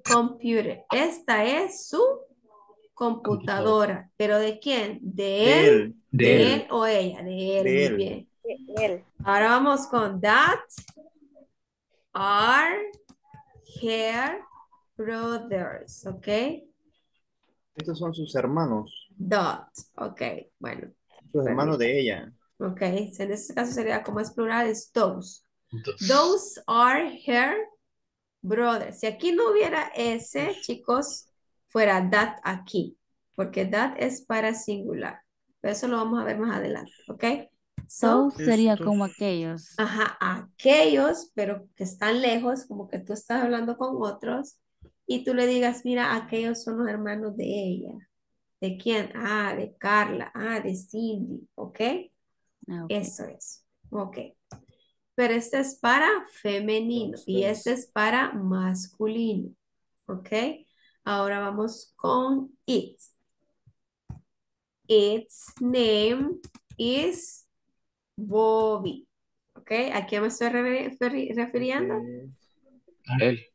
computer. Esta es su computadora. ¿Pero de quién? De De él, de De él o ella, de él, De muy él. bien. Él. Ahora vamos con that are her brothers, ¿ok? Estos son sus hermanos. Dot, ok, bueno, Sus hermanos de ella. ok. En este caso sería como es plural, es those. Dos. Those are her brothers. Si aquí no hubiera ese, chicos, fuera that aquí, porque that es para singular. Pero eso lo vamos a ver más adelante, ¿ok? So, sería Estos. como aquellos. ajá, aquellos, pero que están lejos, como que tú estás hablando con otros, y tú le digas, mira, aquellos son los hermanos de ella. ¿De quién? Ah, de Carla, ah, de Cindy, ¿ok? Ah, ok. Eso es, ok. Pero este es para femenino y este es para masculino, ¿ok? Ahora vamos con it. Its name is Bobby, ¿ok? ¿A quién me estoy refiriendo? A él.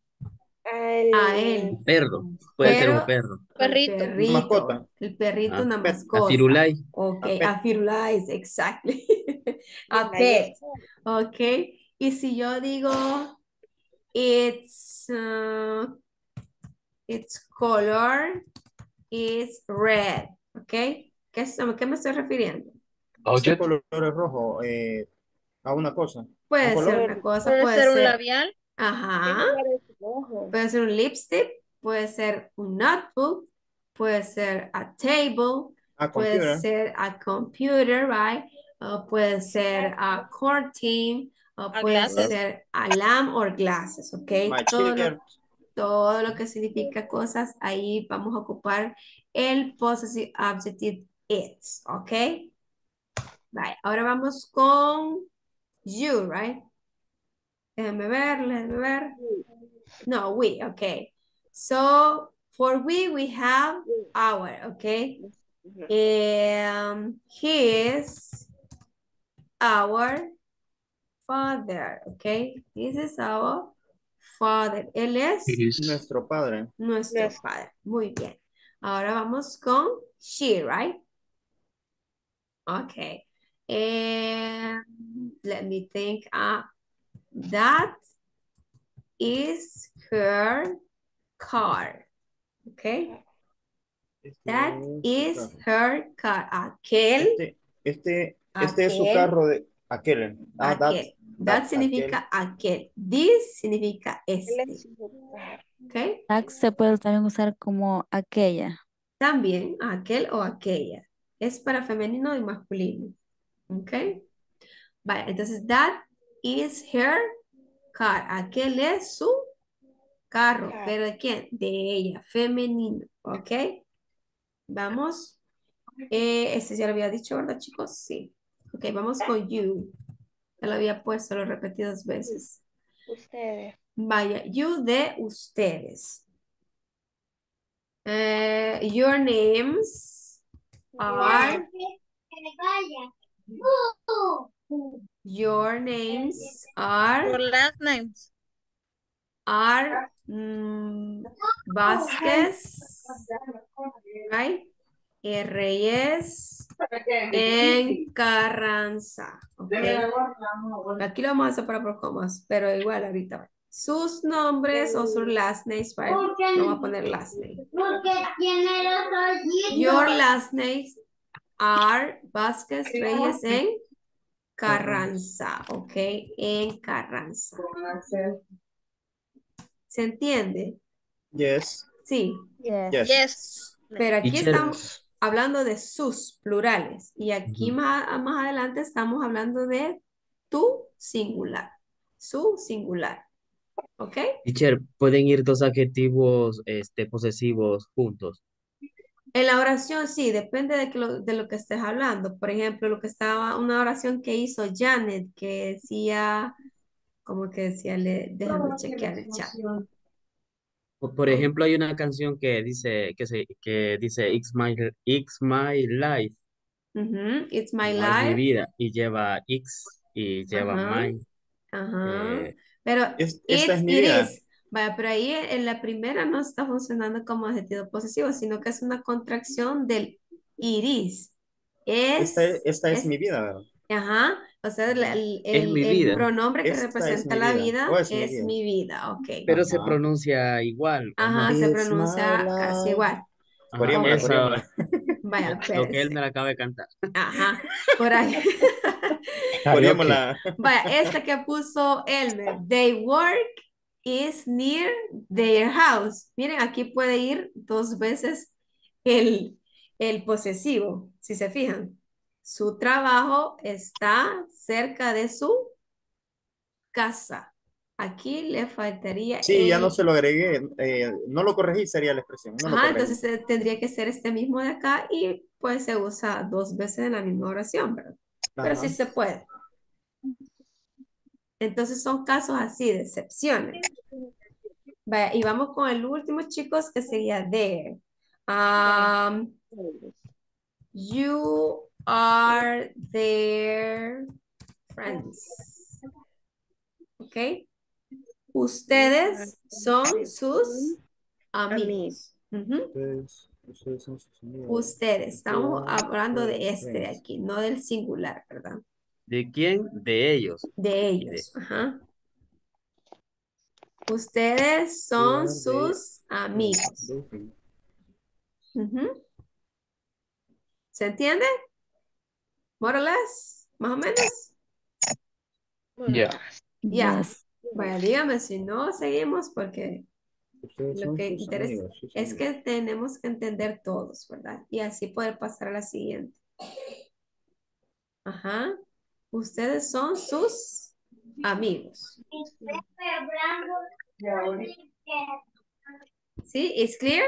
Al A él. Perro. Puede ser un Pero- perro. El Perrito. perrito. Mascota. El perrito, Ah, una mascota. A Firulai. Ok, A a Firulais, exactly. A pet. Ok. Y si yo digo, its, uh, its color is red. Ok. ¿Qué, es- a qué me estoy refiriendo? Object. color es rojo. eh, a una cosa. Puede ¿Un ser una cosa, Puede puede ser un labial. Ajá. Puede ser un lipstick, puede ser un notebook, puede ser a table, A puede computer. ser a computer, right? O puede ser a curtain, o A puede glasses. ser a lamp or glasses, ¿ok? Todo lo, todo lo que significa cosas, ahí vamos a ocupar el possessive adjective it's, ¿ok? Right, ahora vamos con you, right? Déjenme ver, déjenme ver. No, we, okay. So for we, we have our, okay? Um, he is our father, okay? This is our father. Él es Nuestro padre. nuestro padre. Muy bien. Ahora vamos con she, right? Okay. And let me think. Ah, that is her car. Okay. That is her car. Aquel. Este, este, este es su Aquel. carro de aquel. Ah, that- aquel. That that- significa aquel. This significa este. Okay. That se puede también usar como aquella. También aquel o aquella. Es para femenino y masculino. ¿Ok? Vale, entonces that is her car. Aquel es su carro. ¿Pero de quién? De ella, femenino. ¿Ok? Vamos. Eh, este ya lo había dicho, ¿verdad, chicos? Sí. Ok, vamos con you. Ya lo había puesto, lo repetí dos veces. Ustedes. Vaya, you de ustedes. Eh, your names are your names are Your last names. are mm, Vázquez, right? Reyes en Carranza. ok. Aquí lo vamos a separar por comas, pero igual ahorita. Sus nombres o sus last names, right? Vamos a poner last name. Your last names are Vázquez Reyes en Carranza, ¿ok? En Carranza. ¿Se entiende? Yes. Sí. Yes. Yes. Pero aquí estamos hablando de sus plurales y aquí más, más adelante estamos hablando de tu singular, su singular. ¿Ok? Teacher, pueden ir dos adjetivos este, posesivos juntos. En la oración sí, depende de, que lo, de lo que estés hablando. Por ejemplo, lo que estaba, una oración que hizo Janet que decía, como que decía, le, déjame chequear el chat. Por, ejemplo, hay una canción que dice, que se, que dice It's my, it's my life, It's my es mi life. vida, y lleva X y lleva Ajá. my. Ajá. eh, Pero Es- esta es it's, mi it vida. is. Vaya, pero ahí en la primera no está funcionando como adjetivo posesivo, sino que es una contracción del iris. Es, Esta, esta es, es- mi vida, ¿verdad? Ajá, o sea, el, el- Es el- pronombre que Esta es representa la vida. vida Oh, es mi es vida. mi vida, ok. pero se Ajá. pronuncia igual. Ajá, se It's pronuncia casi igual. Ajá, eso, coreémosla. Vaya, lo, lo que él me la acaba de cantar. Ajá, por ahí. Vaya, esta que puso Elmer, they work is near their house. Miren, aquí puede ir dos veces el, el posesivo, si se fijan. Su trabajo está cerca de su casa. Aquí le faltaría Sí, ya no se lo agregué. eh, no lo corregí, sería la expresión. No Ajá, entonces eh, tendría que ser este mismo de acá y pues se usa dos veces en la misma oración, ¿verdad? Pero sí se puede. Entonces son casos así de excepciones. Vaya, y vamos con el último, chicos, que sería there. Um, you are their friends. ¿Ok? Ustedes son sus amigos. Ujú. Ustedes- estamos hablando de este de aquí, no del singular, ¿verdad? ¿De quién? De ellos. De ellos, ajá. Ustedes son sus amigos. ¿Se entiende? More or less, más o menos. Ya. Ya. Yes. Vaya, dígame si no seguimos porque Lo que interesa amigos, es que tenemos que entender todos, ¿verdad? Y así poder pasar a la siguiente. Ajá. Ustedes son sus amigos. ¿Sí? ¿Es clear?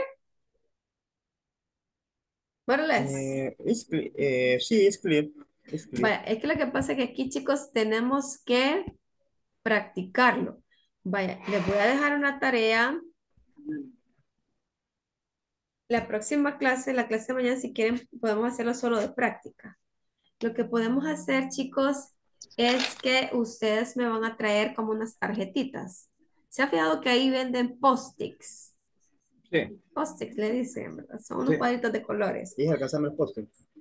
More or less. Eh, it's eh, sí, es clear. Es clear. Vaya, es que lo que pasa es que aquí, chicos, tenemos que practicarlo. Vaya, les voy a dejar una tarea. La próxima clase, la clase de mañana, si quieren, podemos hacerlo solo de práctica. Lo que podemos hacer, chicos, es que ustedes me van a traer como unas tarjetitas. ¿Se ha fijado que ahí venden post-its? Sí, Post-its le dicen, ¿verdad? Son unos sí. cuadritos de colores. Hija, alcanzame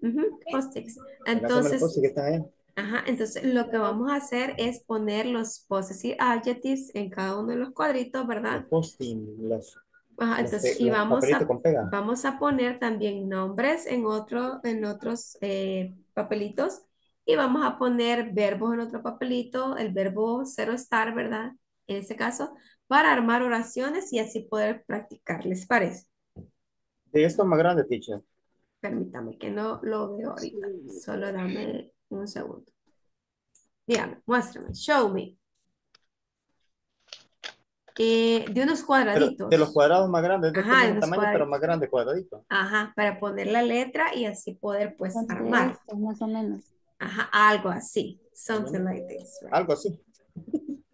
Ujú, post-its. Alcanzame el Entonces, post que está allá. Ajá, entonces lo que vamos a hacer es poner los possessive adjectives en cada uno de los cuadritos, ¿verdad? Posting, los, Ajá, los, entonces, pe- y los vamos a, vamos a poner también nombres en otro, en otros eh, papelitos y vamos a poner verbos en otro papelito, el verbo cero estar, ¿verdad? En este caso, para armar oraciones y así poder practicar, ¿les parece? De esto más grande, teacher. Permítame que no lo veo ahorita, solo dame un segundo. Dígame, muéstrame, show me. Eh, de unos Pero cuadraditos. de los cuadrados más grandes, de Ajá, tamaño, pero más grande cuadradito. Ajá, para poner la letra y así poder pues armar. estos, más o menos. Ajá, algo así. Something like this. right? Algo así.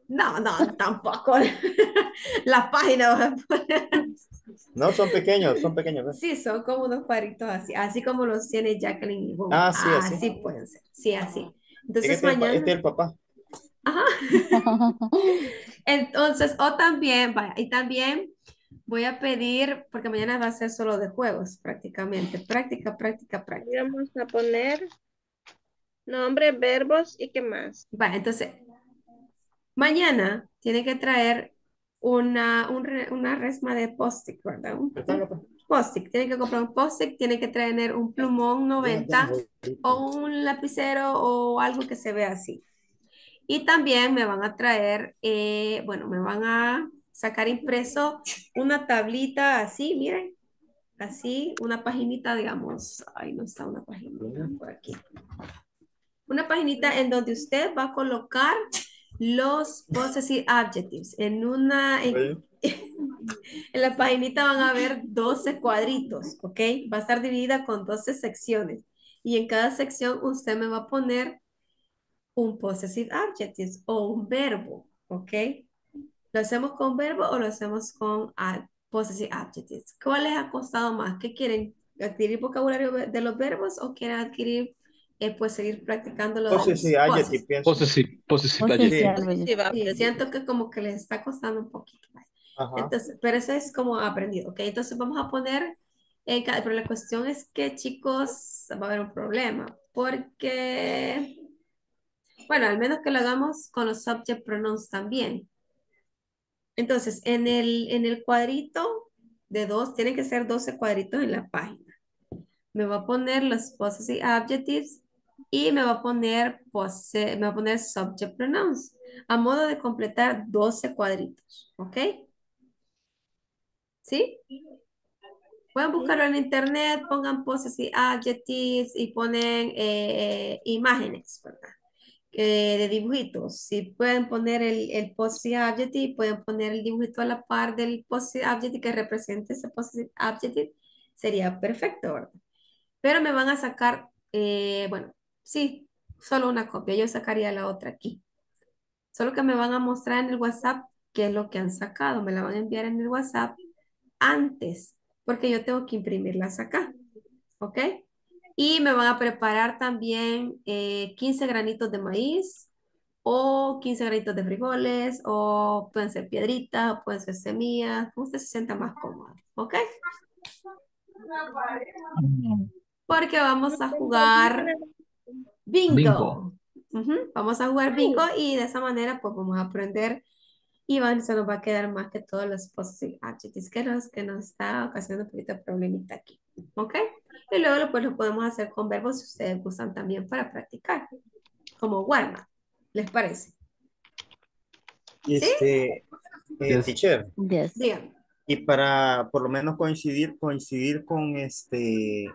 No, no, tampoco. La página vas a poner. No, son pequeños, son pequeños. ¿ves? Sí, son como unos cuadritos así, así como los tiene Jacqueline y Boone. Ah, sí, así. Así pueden ser. Sí, así. Entonces este, es el pa- mañana. este es el papá. Ajá. Entonces, o también, vaya, y también voy a pedir, porque mañana va a ser solo de juegos, prácticamente. Práctica, práctica, práctica. Vamos a poner nombres, verbos y qué más. Vaya, entonces, mañana tiene que traer una, un una resma de post-it, ¿verdad? Un, un post-it. Tiene que comprar un post-it, tiene que traer un plumón 90 o un lapicero o algo que se vea así. Y también me van a traer, eh, bueno, me van a sacar impreso una tablita así, miren, así, una paginita, digamos, ahí no está una paginita por aquí. Una paginita en donde usted va a colocar los possessive adjectives. En una, en, en la paginita van a ver 12 cuadritos, ¿ok? Va a estar dividida con 12 secciones. Y en cada sección usted me va a poner un possessive adjective o un verbo, ¿ok? ¿Lo hacemos con verbo o lo hacemos con ad- possessive adjectives? ¿Cuál les ha costado más? ¿Qué quieren? ¿Adquirir vocabulario de los verbos o quieren adquirir, eh, pues seguir practicando los Possessive adjective, possessive? pienso. Possessive, possessive Possessive adjective. adjective. Sí, siento que como que les está costando un poquito. Ajá. Entonces, pero eso es como aprendido, ¿ok? Entonces vamos a poner, cada- pero la cuestión es que chicos, va a haber un problema, porque, bueno, al menos que lo hagamos con los subject pronouns también. Entonces, en el, en el cuadrito de dos, tienen que ser 12 cuadritos en la página. Me va a poner los possessive adjectives y me va a poner, posse- me va a poner subject pronouns a modo de completar 12 cuadritos, ¿ok? ¿Sí? Pueden buscarlo en internet, pongan possessive adjectives y ponen eh, imágenes, ¿verdad? Eh, de dibujitos. Si pueden poner el, el possessive adjective, pueden poner el dibujito a la par del possessive adjective que represente ese possessive adjective, sería perfecto, ¿verdad? Pero me van a sacar, eh, bueno, sí, solo una copia. Yo sacaría la otra aquí. Solo que me van a mostrar en el WhatsApp qué es lo que han sacado. Me la van a enviar en el WhatsApp antes, porque yo tengo que imprimirlas acá. ¿Ok? Y me van a preparar también eh, 15 granitos de maíz o 15 granitos de frijoles o pueden ser piedritas o pueden ser semillas, como usted se sienta más cómodo. ¿Ok? Porque vamos a jugar bingo. Bingo. Ujú, Vamos a jugar bingo y de esa manera pues vamos a aprender y van, se nos va a quedar más que todos los que nos, que nos está ocasionando un poquito de problemita aquí. ¿Ok? Y luego lo, pues, lo podemos hacer con verbos si ustedes gustan también para practicar. Como warm-up. ¿Les parece? Este, eh, Yes. teacher, Yes. Y para por lo menos coincidir, coincidir con este,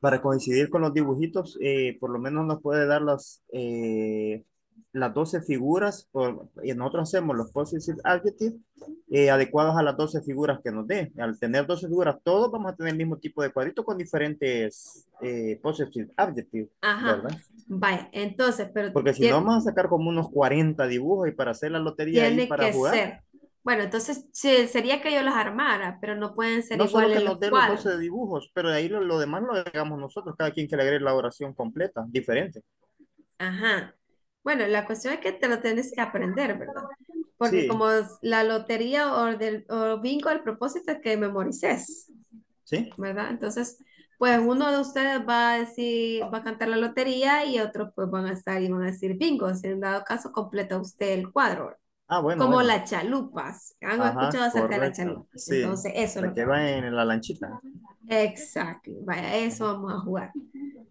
para coincidir con los dibujitos, eh, por lo menos nos puede dar las, eh, las 12 figuras, por- y nosotros hacemos los positive adjectives eh, adecuados a las 12 figuras que nos dé. Al tener 12 figuras, todos vamos a tener el mismo tipo de cuadrito con diferentes eh, positive adjectives, Ajá. ¿verdad? Vaya, entonces, pero Porque si no, vamos a sacar como unos 40 dibujos y para hacer la lotería ahí tiene para que jugar. ser. Bueno, entonces sí, sería que yo los armara, pero no pueden ser No solo iguales que los nos dé los cuadros. 12 dibujos, pero de ahí lo, lo demás lo hagamos nosotros, cada quien que le agregue la oración completa, diferente. Ajá. Bueno, la cuestión es que te lo tienes que aprender, ¿verdad? Porque Sí. como la lotería o del o bingo, el propósito es que memorices, ¿Sí? ¿verdad? Entonces, pues uno de ustedes va a decir, va a cantar la lotería y otros pues van a estar y van a decir bingo. Si en dado caso completa usted el cuadro. Ah, bueno, Como bueno. las chalupas. ¿Han Ajá, escuchado acerca de las correcto. chalupas? Sí, Entonces, eso lo que va en la lanchita. Exacto. Vaya, eso vamos a jugar.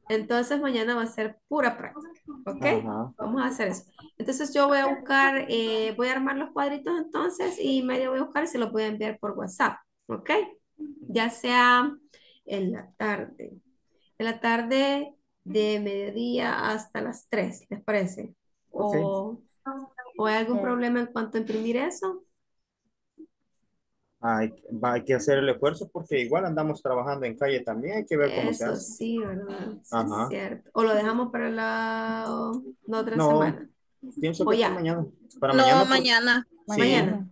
Entonces mañana va a ser pura práctica, ¿ok? Ajá. Vamos a hacer eso. Entonces yo voy a buscar, eh, voy a armar los cuadritos entonces y medio voy a buscar y se los voy a enviar por WhatsApp, ¿ok? Ya sea en la tarde. En la tarde de mediodía hasta las 3, ¿les parece? Ok. O, ¿o hay algún problema en cuanto a imprimir eso? Hay, va- hay que hacer el esfuerzo porque igual andamos trabajando en calle también, hay que ver cómo se Eso hace. sí, ¿verdad? Sí, es Ajá. cierto. O lo dejamos para la, la otra No, semana. pienso O que ya. mañana. Para No, mañana. por- mañana. Sí. Mañana.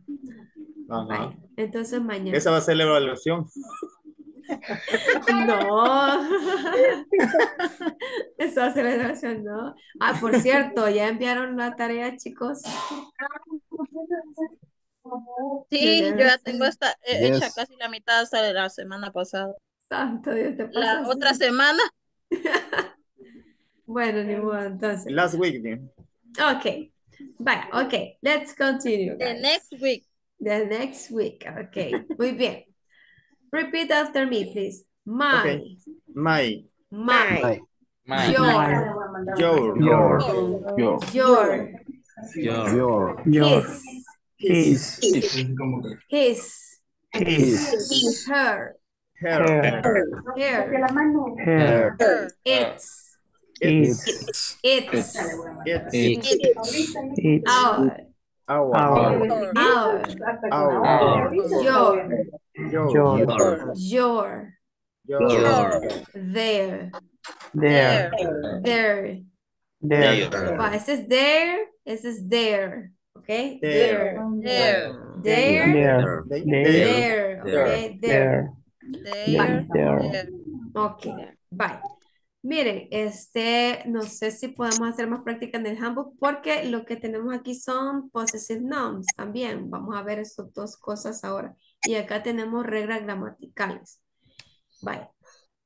Ajá. Entonces mañana. Esa va a ser la evaluación. No. Eso va a ser la grabación, ¿no? Ah, por cierto, ya enviaron la tarea, chicos. Sí, yo ya tengo esta hecha Yes. casi la mitad hasta de la semana pasada. Santo Dios, te La pasas. otra semana, Bueno, ni modo, entonces. Last week. bien. Ok. Vaya, ok. Let's continue, the next week. The next week. Ok. Muy bien. Repeat after me, please. My. Okay. My, My. My. Your. your, Your, Your. your, Your. your, Your, His. his, His. his, His. Her. her, her, Here. her, Her, Its. its, Its. it's, its, its, Our. Our, our, Our. our, Your. your, your, Your. your, your, Their. their, their, Their. their, Va, ese es there. Ese es there. Okay? There. There. their, There. their, There. There. Okay? There. their, their, their, their. Ok, bye. Miren, este, no sé si podemos hacer más práctica en el handbook porque lo que tenemos aquí son possessive nouns también. Vamos a ver estas dos cosas ahora. Y acá tenemos reglas gramaticales. Bye.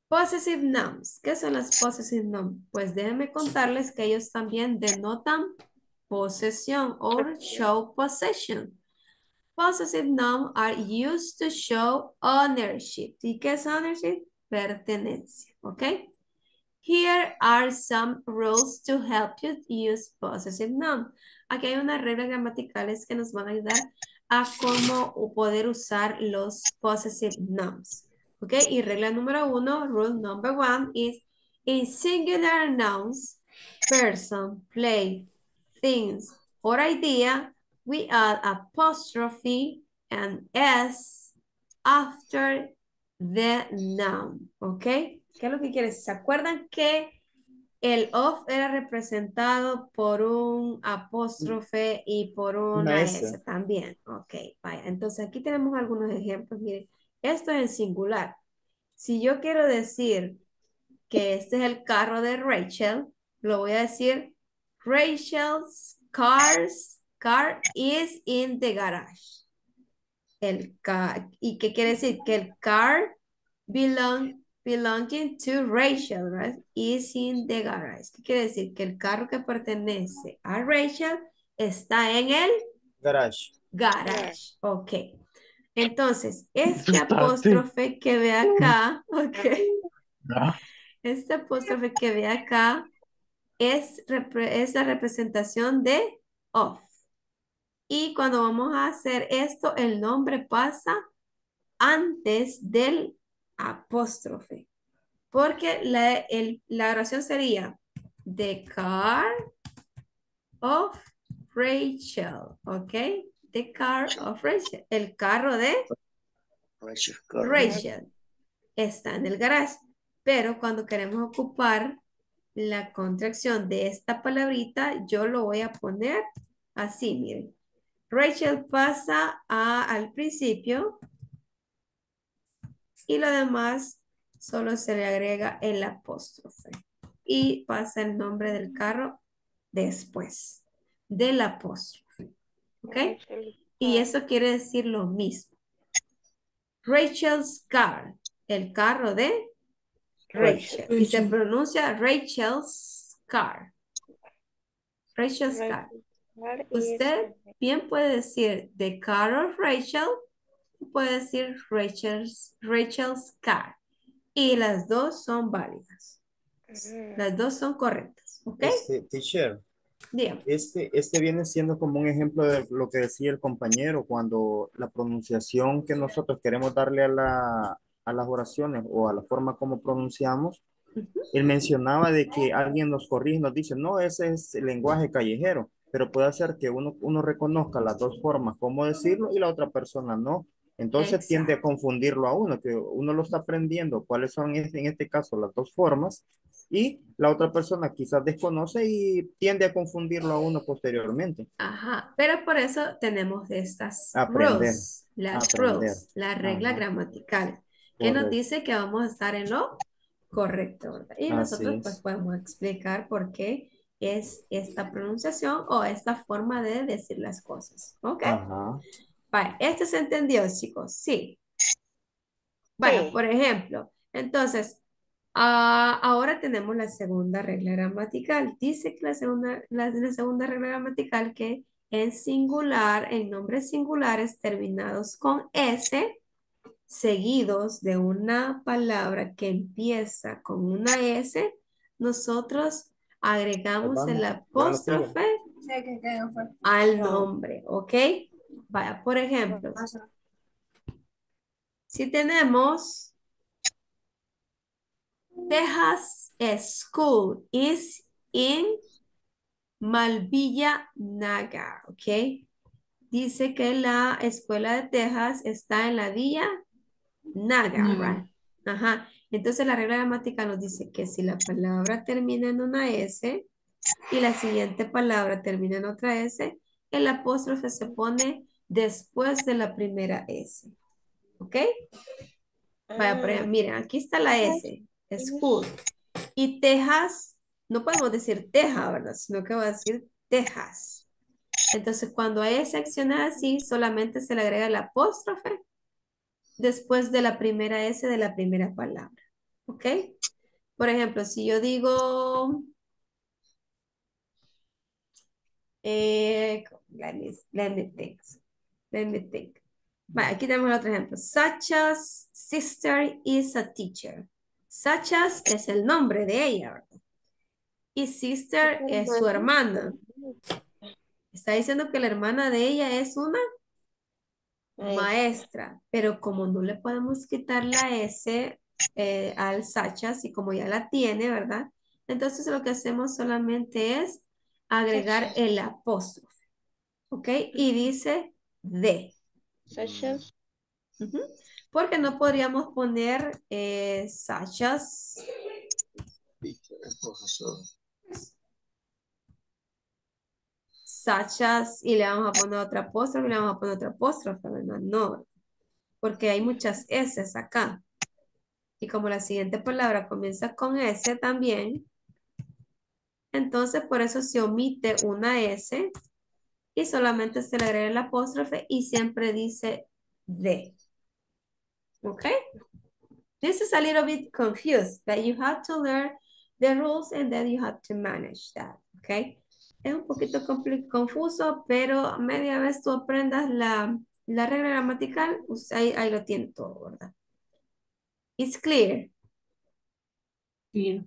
Possessive nouns. ¿Qué son las possessive nouns? Pues déjenme contarles que ellos también denotan posesión or show possession. Possessive nouns are used to show ownership. ¿Y qué es ownership? Pertenencia, ¿ok? Here are some rules to help you use possessive noun. Aquí hay unas reglas gramaticales que nos van a ayudar a cómo poder usar los possessive nouns. ¿Ok? Y regla número uno, rule number one is in singular nouns, person, place, things, or idea, we add apostrophe and s after the noun, ¿ok? ¿Qué es lo que quiere decir? ¿Se acuerdan que el of era representado por un apóstrofe y por una, Una S. S. también? Ok, vaya. Entonces aquí tenemos algunos ejemplos. Miren, esto es en singular. Si yo quiero decir que este es el carro de Rachel, lo voy a decir Rachel's cars, car is in the garage. El car, ¿y qué quiere decir? Que el car belong, belonging to Rachel, right? Is in the garage. ¿Qué quiere decir? Que el carro que pertenece a Rachel está en el garage. garage. Ok. Entonces, este apóstrofe que ve acá, ok. Este apóstrofe que ve acá es, es la representación de of. Y cuando vamos a hacer esto, el nombre pasa antes del apóstrofe. Porque la, el- la oración sería The car of Rachel. ¿Ok? The car of Rachel. El carro de Rachel está en el garage. Pero cuando queremos ocupar la contracción de esta palabrita, yo lo voy a poner así, miren. Rachel pasa a- al principio y lo demás solo se le agrega el apóstrofe y pasa el nombre del carro después del apóstrofe. ¿Ok? Y eso quiere decir lo mismo. Rachel's car, el carro de Rachel. Y se pronuncia Rachel's car. Rachel's car. Usted bien puede decir the car of Rachel, puede decir Rachel's, Rachel's car. Y las dos son válidas. Las dos son correctas. ¿Ok? Este, teacher, Dígame. este, este viene siendo como un ejemplo de lo que decía el compañero cuando la pronunciación que nosotros queremos darle a, la, a las oraciones o a la forma como pronunciamos, él mencionaba de que alguien nos corrige y nos dice, no, ese es el lenguaje callejero, pero puede ser que uno, uno reconozca las dos formas, cómo decirlo, y la otra persona no. Entonces tiende a confundirlo a uno, que uno lo está aprendiendo cuáles son en este, caso las dos formas, y la otra persona quizás desconoce y tiende a confundirlo a uno posteriormente. Ajá, pero por eso tenemos estas Aprender. rules, las Aprender. rules, la regla Ajá. gramatical, que nos dice que vamos a estar en lo correcto, ¿verdad? Y Así nosotros es. pues podemos explicar por qué es esta pronunciación o esta forma de decir las cosas, ¿ok? Ajá. Vale, ¿este se entendió, chicos? Sí. Bueno, por ejemplo, entonces, ah, ahora tenemos la segunda regla gramatical. Dice que la segunda, la, la segunda regla gramatical que en singular, en nombres singulares terminados con S, seguidos de una palabra que empieza con una S, nosotros agregamos el apóstrofe al nombre, ¿ok? Vaya, por ejemplo, si tenemos Texas School is in Malvilla, Naga, ¿ok? Dice que la escuela de Texas está en la villa Naga, right? Ajá. Entonces la regla gramática nos dice que si la palabra termina en una S y la siguiente palabra termina en otra S, el apóstrofe se pone después de la primera S. ¿Ok? Vaya, por ejemplo, miren, aquí está la S, school. Y Texas, no podemos decir Texas, ¿verdad? Sino que va a decir Texas. Entonces, cuando hay secciones así, solamente se le agrega el apóstrofe después de la primera S de la primera palabra. ¿Ok? Por ejemplo, si yo digo, eh, let me, let me think. Let me think. Vale, aquí tenemos otro ejemplo. Such as sister is a teacher. Such as es el nombre de ella, ¿verdad? Y sister es su hermana. Está diciendo que la hermana de ella es una maestra, pero como no le podemos quitar la S eh, al Sachas y como ya la tiene, ¿verdad? Entonces lo que hacemos solamente es agregar el apóstrofe, ¿ok? Y dice de. Ujú. Porque no podríamos poner eh, Sachas Sachas y le vamos a poner otra apóstrofe le vamos a poner otra apóstrofe, ¿verdad? No, porque hay muchas S acá. Y como la siguiente palabra comienza con S también, entonces por eso se omite una S y solamente se le agrega el apóstrofe y siempre dice de. ¿Ok? This is a little bit confused, but you have to learn the rules and then you have to manage that. ¿Ok? Es un poquito confuso, pero media vez tú aprendas la, la regla gramatical, pues ahí, ahí lo tiene todo, ¿verdad? It's clear. Clear.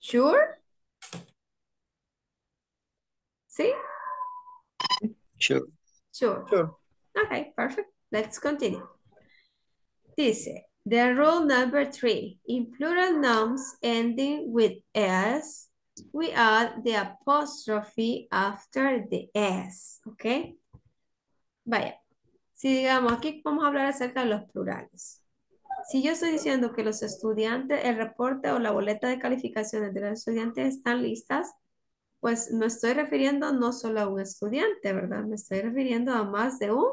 Sure? ¿Sí? Sure. Sure. Sure. Okay, perfect. Let's continue. Dice, the rule number three, in plural nouns ending with S, we add the apostrophe after the S, ¿ok? Vaya, si digamos, aquí vamos a hablar acerca de los plurales. Si yo estoy diciendo que los estudiantes, el reporte o la boleta de calificaciones de los estudiantes están listas, pues me estoy refiriendo no solo a un estudiante, ¿verdad? Me estoy refiriendo a más de un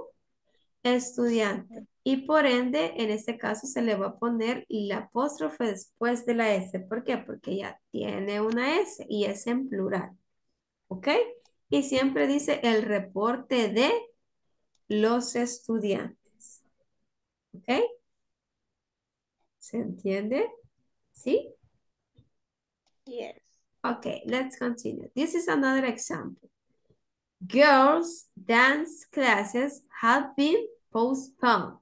estudiante. Y por ende, en este caso se le va a poner la apóstrofe después de la S. ¿Por qué? Porque ya tiene una S y es en plural. ¿Ok? Y siempre dice el reporte de los estudiantes. ¿Ok? ¿Se entiende? ¿Sí? Yes. Okay, let's continue. This is another example. Girls' dance classes have been postponed.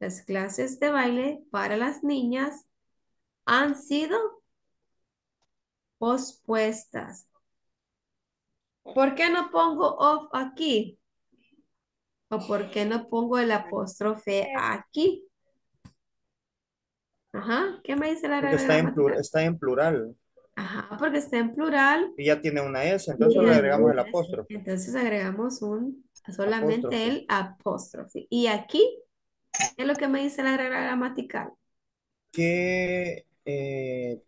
Las clases de baile para las niñas han sido pospuestas. ¿Por qué no pongo off aquí? ¿O por qué no pongo el apóstrofe aquí? Ajá, ¿qué me dice la Porque regla está en, gramatical? plural, está en plural. Ajá, porque está en plural. Y ya tiene una S, entonces le agregamos el apóstrofe. Entonces agregamos un, solamente Apóstrofe. el apóstrofe. Y aquí, ¿qué es lo que me dice la regla gramatical? Que, eh,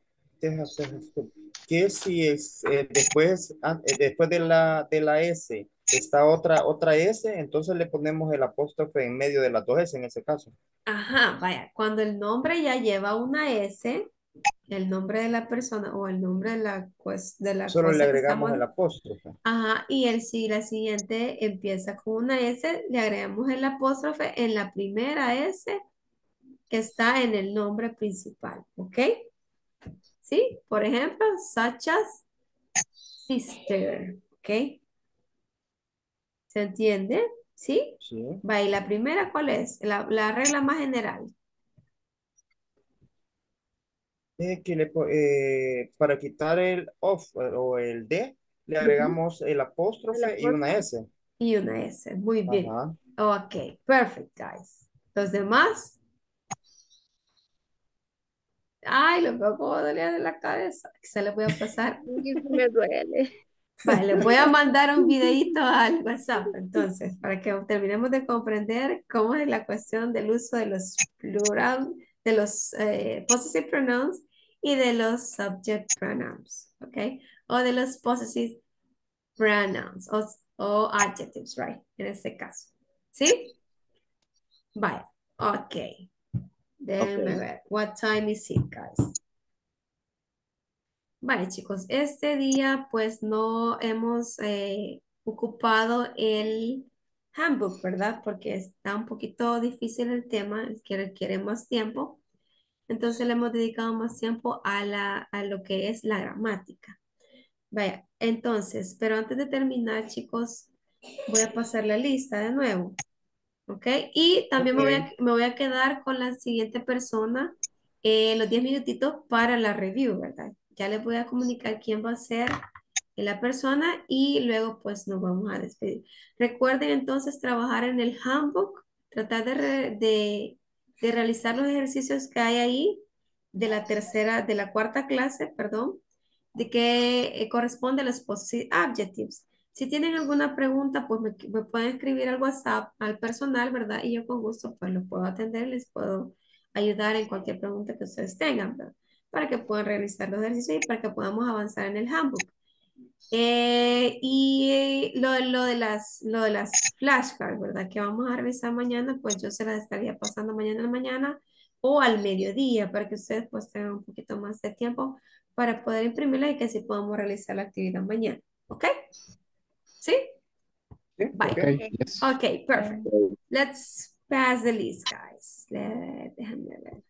que si es, eh, después, ah, eh, después de la, de la S está otra, otra S, entonces le ponemos el apóstrofe en medio de las dos S en ese caso. Ajá, vaya, cuando el nombre ya lleva una S, el nombre de la persona o el nombre de la, pues, de la Solo le que agregamos estamos... el apóstrofe. Ajá, y el si la siguiente empieza con una S, le agregamos el apóstrofe en la primera S que está en el nombre principal, ¿ok? ¿Sí? Por ejemplo, such as sister, ¿ok? ¿Se entiende? ¿Sí? Sí. Va, y la primera, ¿cuál es? La, la regla más general. Eh, que le, eh, para quitar el off o el D, le agregamos el apóstrofe y una S. Y una S, muy bien. Ajá. Ok, perfect, guys. Los demás. Ay, lo veo como dolía de la cabeza. Se les voy a pasar. Me duele. Vale, les voy a mandar un videito al WhatsApp, entonces, para que terminemos de comprender cómo es la cuestión del uso de los plural, de los eh, possessive pronouns y de los subject pronouns, ¿ok? O de los possessive pronouns o, o adjectives, right? En este caso. ¿Sí? Vale, ok. Déjenme Ok. ver. What time is it, guys? Vale, chicos, este día pues no hemos eh, ocupado el handbook, ¿verdad? Porque está un poquito difícil el tema, es que requiere más tiempo. Entonces le hemos dedicado más tiempo a, la, a lo que es la gramática. Vaya, entonces, pero antes de terminar, chicos, voy a pasar la lista de nuevo. ¿Ok? Y también me voy a, me voy a quedar con la siguiente persona eh, los 10 minutitos para la review, ¿verdad? Ya les voy a comunicar quién va a ser la persona y luego pues nos vamos a despedir. Recuerden entonces trabajar en el handbook, tratar de, de, de realizar los ejercicios que hay ahí de la tercera, de la cuarta clase, perdón, de que eh, corresponde a los possessive adjectives. Si tienen alguna pregunta, pues me, me pueden escribir al WhatsApp, al personal, ¿verdad? Y yo con gusto pues los puedo atender, les puedo ayudar en cualquier pregunta que ustedes tengan, ¿verdad? Para que puedan realizar los ejercicios y para que podamos avanzar en el handbook. Eh, y lo, lo de las, lo de las flashcards, ¿verdad? Que vamos a revisar mañana, pues yo se las estaría pasando mañana en la mañana o al mediodía para que ustedes pues tengan un poquito más de tiempo para poder imprimirla y que así podamos realizar la actividad mañana. ¿Ok? ¿Sí? Bye. Okay, yes. Perfect. Let's pass the list, guys. Le- déjenme ver.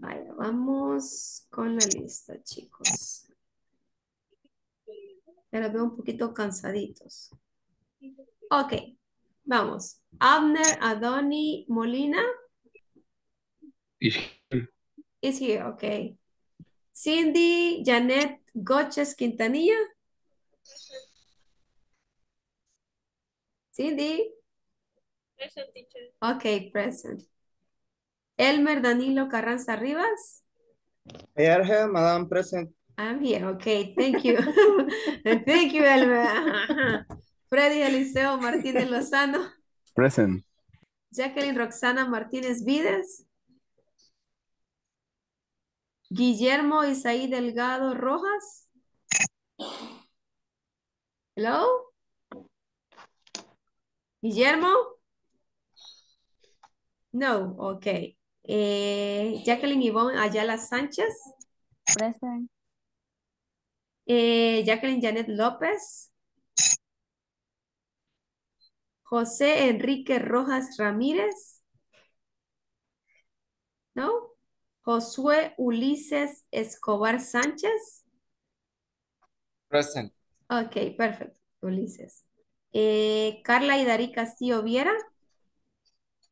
Vaya, vamos con la lista, chicos. Ya los veo un poquito cansaditos. Ok, vamos. Abner, Adoni, Molina. Is here. Is here, ok. Cindy, Janet, Goches, Quintanilla. Cindy. Present, teacher. Ok, present. Elmer Danilo Carranza Rivas. Here, Madam Present. I'm here. Okay, thank you. thank you, Elmer. Freddy Eliseo Martínez Lozano. Present. Jacqueline Roxana Martínez Vides. Guillermo Isaí Delgado Rojas. Hello? Guillermo? No, okay. Eh, Jacqueline Yvonne Ayala Sánchez. Present. Eh, Jacqueline Janet López. José Enrique Rojas Ramírez. ¿No? Josué Ulises Escobar Sánchez. Present. Ok, perfecto. Ulises. Eh, Carla Idarí Castillo Viera.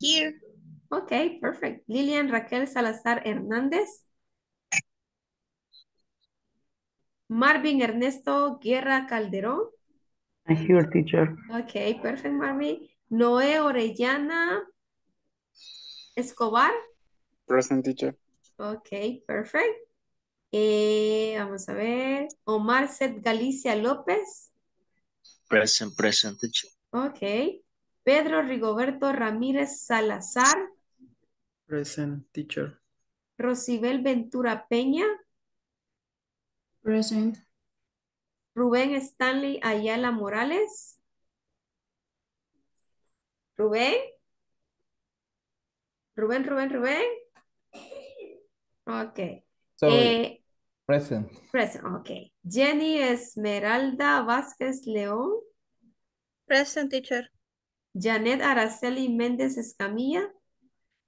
Here. Ok, perfect. Lilian Raquel Salazar Hernández. Marvin Ernesto Guerra Calderón. I'm here, teacher. Ok, perfect, Marvin. Noé Orellana Escobar. Present teacher. Ok, perfect. Eh, vamos a ver. Omar Set Galicia López. Present, present teacher. Ok. Pedro Rigoberto Ramírez Salazar. Present teacher. Rosibel Ventura Peña. Present. Rubén Stanley Ayala Morales. Rubén. Rubén, Rubén, Rubén. Ok. Sorry. Eh, Present. present, ok. Jenny Esmeralda Vázquez León. Present teacher. Janet Araceli Méndez Escamilla.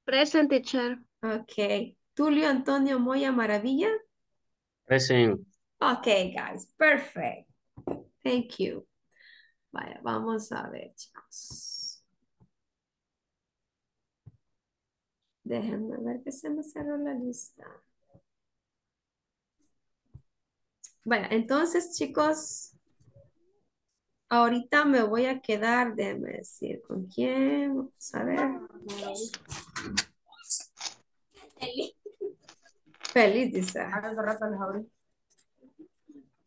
Present teacher. Ok. Tulio Antonio Moya Maravilla. Present. Ok, guys. Perfect. Thank you. Vaya, vamos a ver, chicos. Déjenme ver que se me cerró la lista. Vaya, entonces, chicos, ahorita me voy a quedar, déjenme decir con quién. Vamos a ver. Feliz, dice.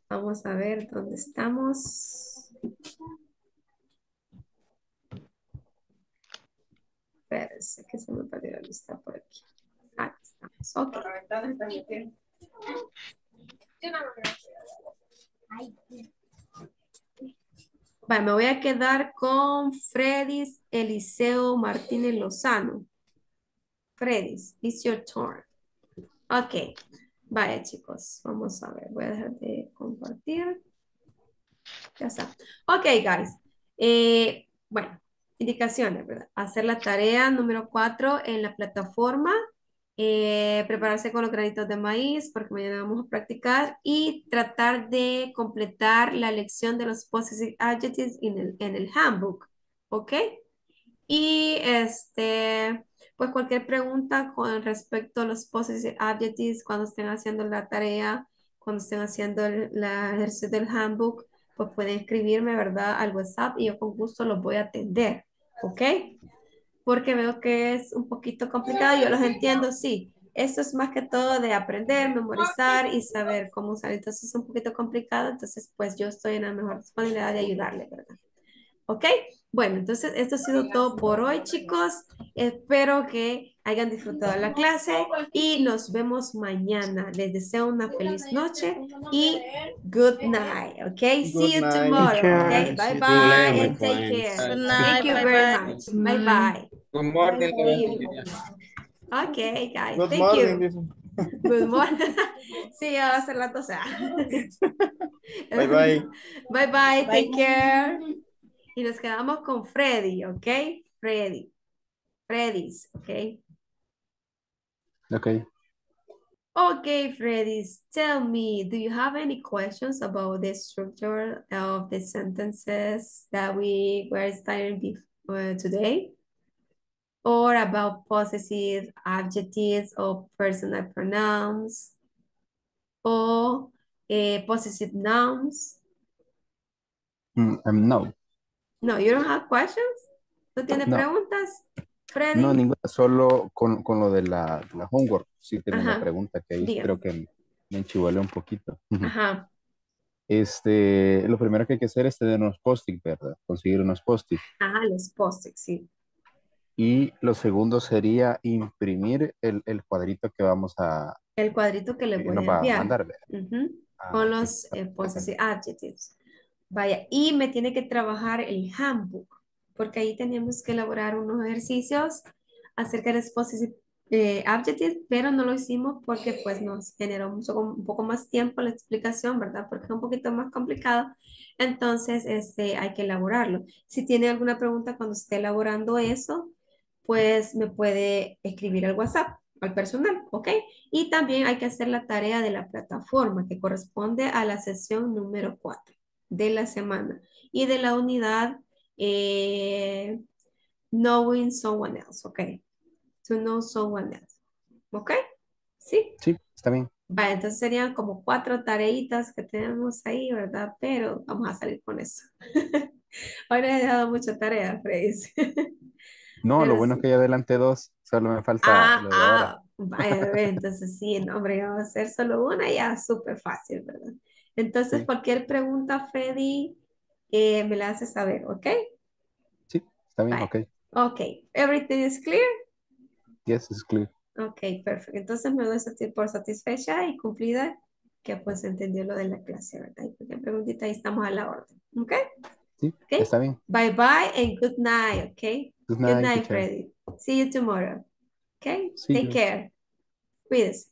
Vamos a ver dónde estamos. Espérense que se me perdió la lista por aquí. Aquí estamos. Ok. Vale, me voy a quedar con Fredis Eliseo Martínez Lozano. Fredis, it's your turn. Ok. Vaya, chicos. Vamos a ver. Voy a dejar de compartir. Ya está. Ok, guys. Eh, bueno, indicaciones, ¿verdad? Hacer la tarea número 4 en la plataforma. eh, prepararse con los granitos de maíz porque mañana vamos a practicar y tratar de completar la lección de los possessive adjectives en el, en el handbook. ¿Ok? Y este, pues cualquier pregunta con respecto a los possessive adjectives cuando estén haciendo la tarea, cuando estén haciendo el la ejercicio del handbook, pues pueden escribirme, ¿verdad? Al WhatsApp y yo con gusto los voy a atender. ¿Ok? Porque veo que es un poquito complicado, yo los entiendo, sí. Esto es más que todo de aprender, memorizar y saber cómo usar. Entonces es un poquito complicado, entonces pues yo estoy en la mejor disponibilidad de ayudarle, ¿verdad? ¿Ok? Bueno, entonces esto ha sido todo por hoy, chicos. Espero que hayan disfrutado la clase y nos vemos mañana. Les deseo una feliz noche y good night, ¿ok? See you tomorrow, ¿ok? Teacher. Bye See you bye and take care. Good Thank you very much. Bye bye. Good morning. Okay, guys. Thank you. Good morning. Sí, ya va a ser la o sea. Bye bye. Bye bye. Take care. Y nos quedamos con Freddy, ¿ok? Freddy. Freddy's, ¿ok? Okay. Okay, Freddy's, tell me, do you have any questions about the structure of the sentences that we were studying bef- uh, today? Or about possessive adjectives or personal pronouns? Or uh, possessive nouns? Mm, um, no. No, you don't have questions? ¿No tiene No. preguntas? Freddy? No, ninguna, solo con, con lo de la, la homework. Sí, tengo una Ajá. pregunta que ahí Dígame. creo que me enchivolé un poquito. Ajá. Este, lo primero que hay que hacer es tener unos post-it, ¿verdad? Conseguir unos post-it. Ajá, los post sí. Y lo segundo sería imprimir el, el cuadrito que vamos a, El cuadrito que le que voy a enviar. mandar, ¿verdad? Ujú, Ah, Con los eh, possessive adjectives. Vaya, y me tiene que trabajar el handbook, porque ahí tenemos que elaborar unos ejercicios acerca de possessive eh, adjectives, pero no lo hicimos porque pues nos generó mucho, un poco más tiempo la explicación, ¿verdad? Porque es un poquito más complicado. Entonces, este, hay que elaborarlo. Si tiene alguna pregunta cuando esté elaborando eso, pues me puede escribir al WhatsApp, al personal, ¿ok? Y también hay que hacer la tarea de la plataforma que corresponde a la sesión número 4 de la semana y de la unidad eh, Knowing Someone Else, ¿ok? To know someone else, ¿ok? ¿Sí? Sí, está bien. Vale, entonces serían como cuatro tareitas que tenemos ahí, ¿verdad? Pero vamos a salir con eso. Hoy no he dejado mucha tarea, Freddy. No, lo bueno es que ya adelanté dos, solo me falta Ah, lo de ahora. ah, vaya, entonces sí, no, hombre, vamos a hacer solo una, ya súper fácil, ¿verdad? Entonces, Sí. cualquier pregunta, Freddy, eh, me la haces saber, ¿ok? Sí, está bien, ok. Ok, everything is clear? Yes, it's clear. Ok, perfecto. Entonces me doy por satisfecha y cumplida que pues entendió lo de la clase, ¿verdad? Y cualquier preguntita, ahí estamos a la orden, ¿ok? Sí, Ok, está bien. bye bye and good night, ¿ok? Good Good night. Freddy. See you tomorrow, ¿ok? See Take you. care. Cuídese.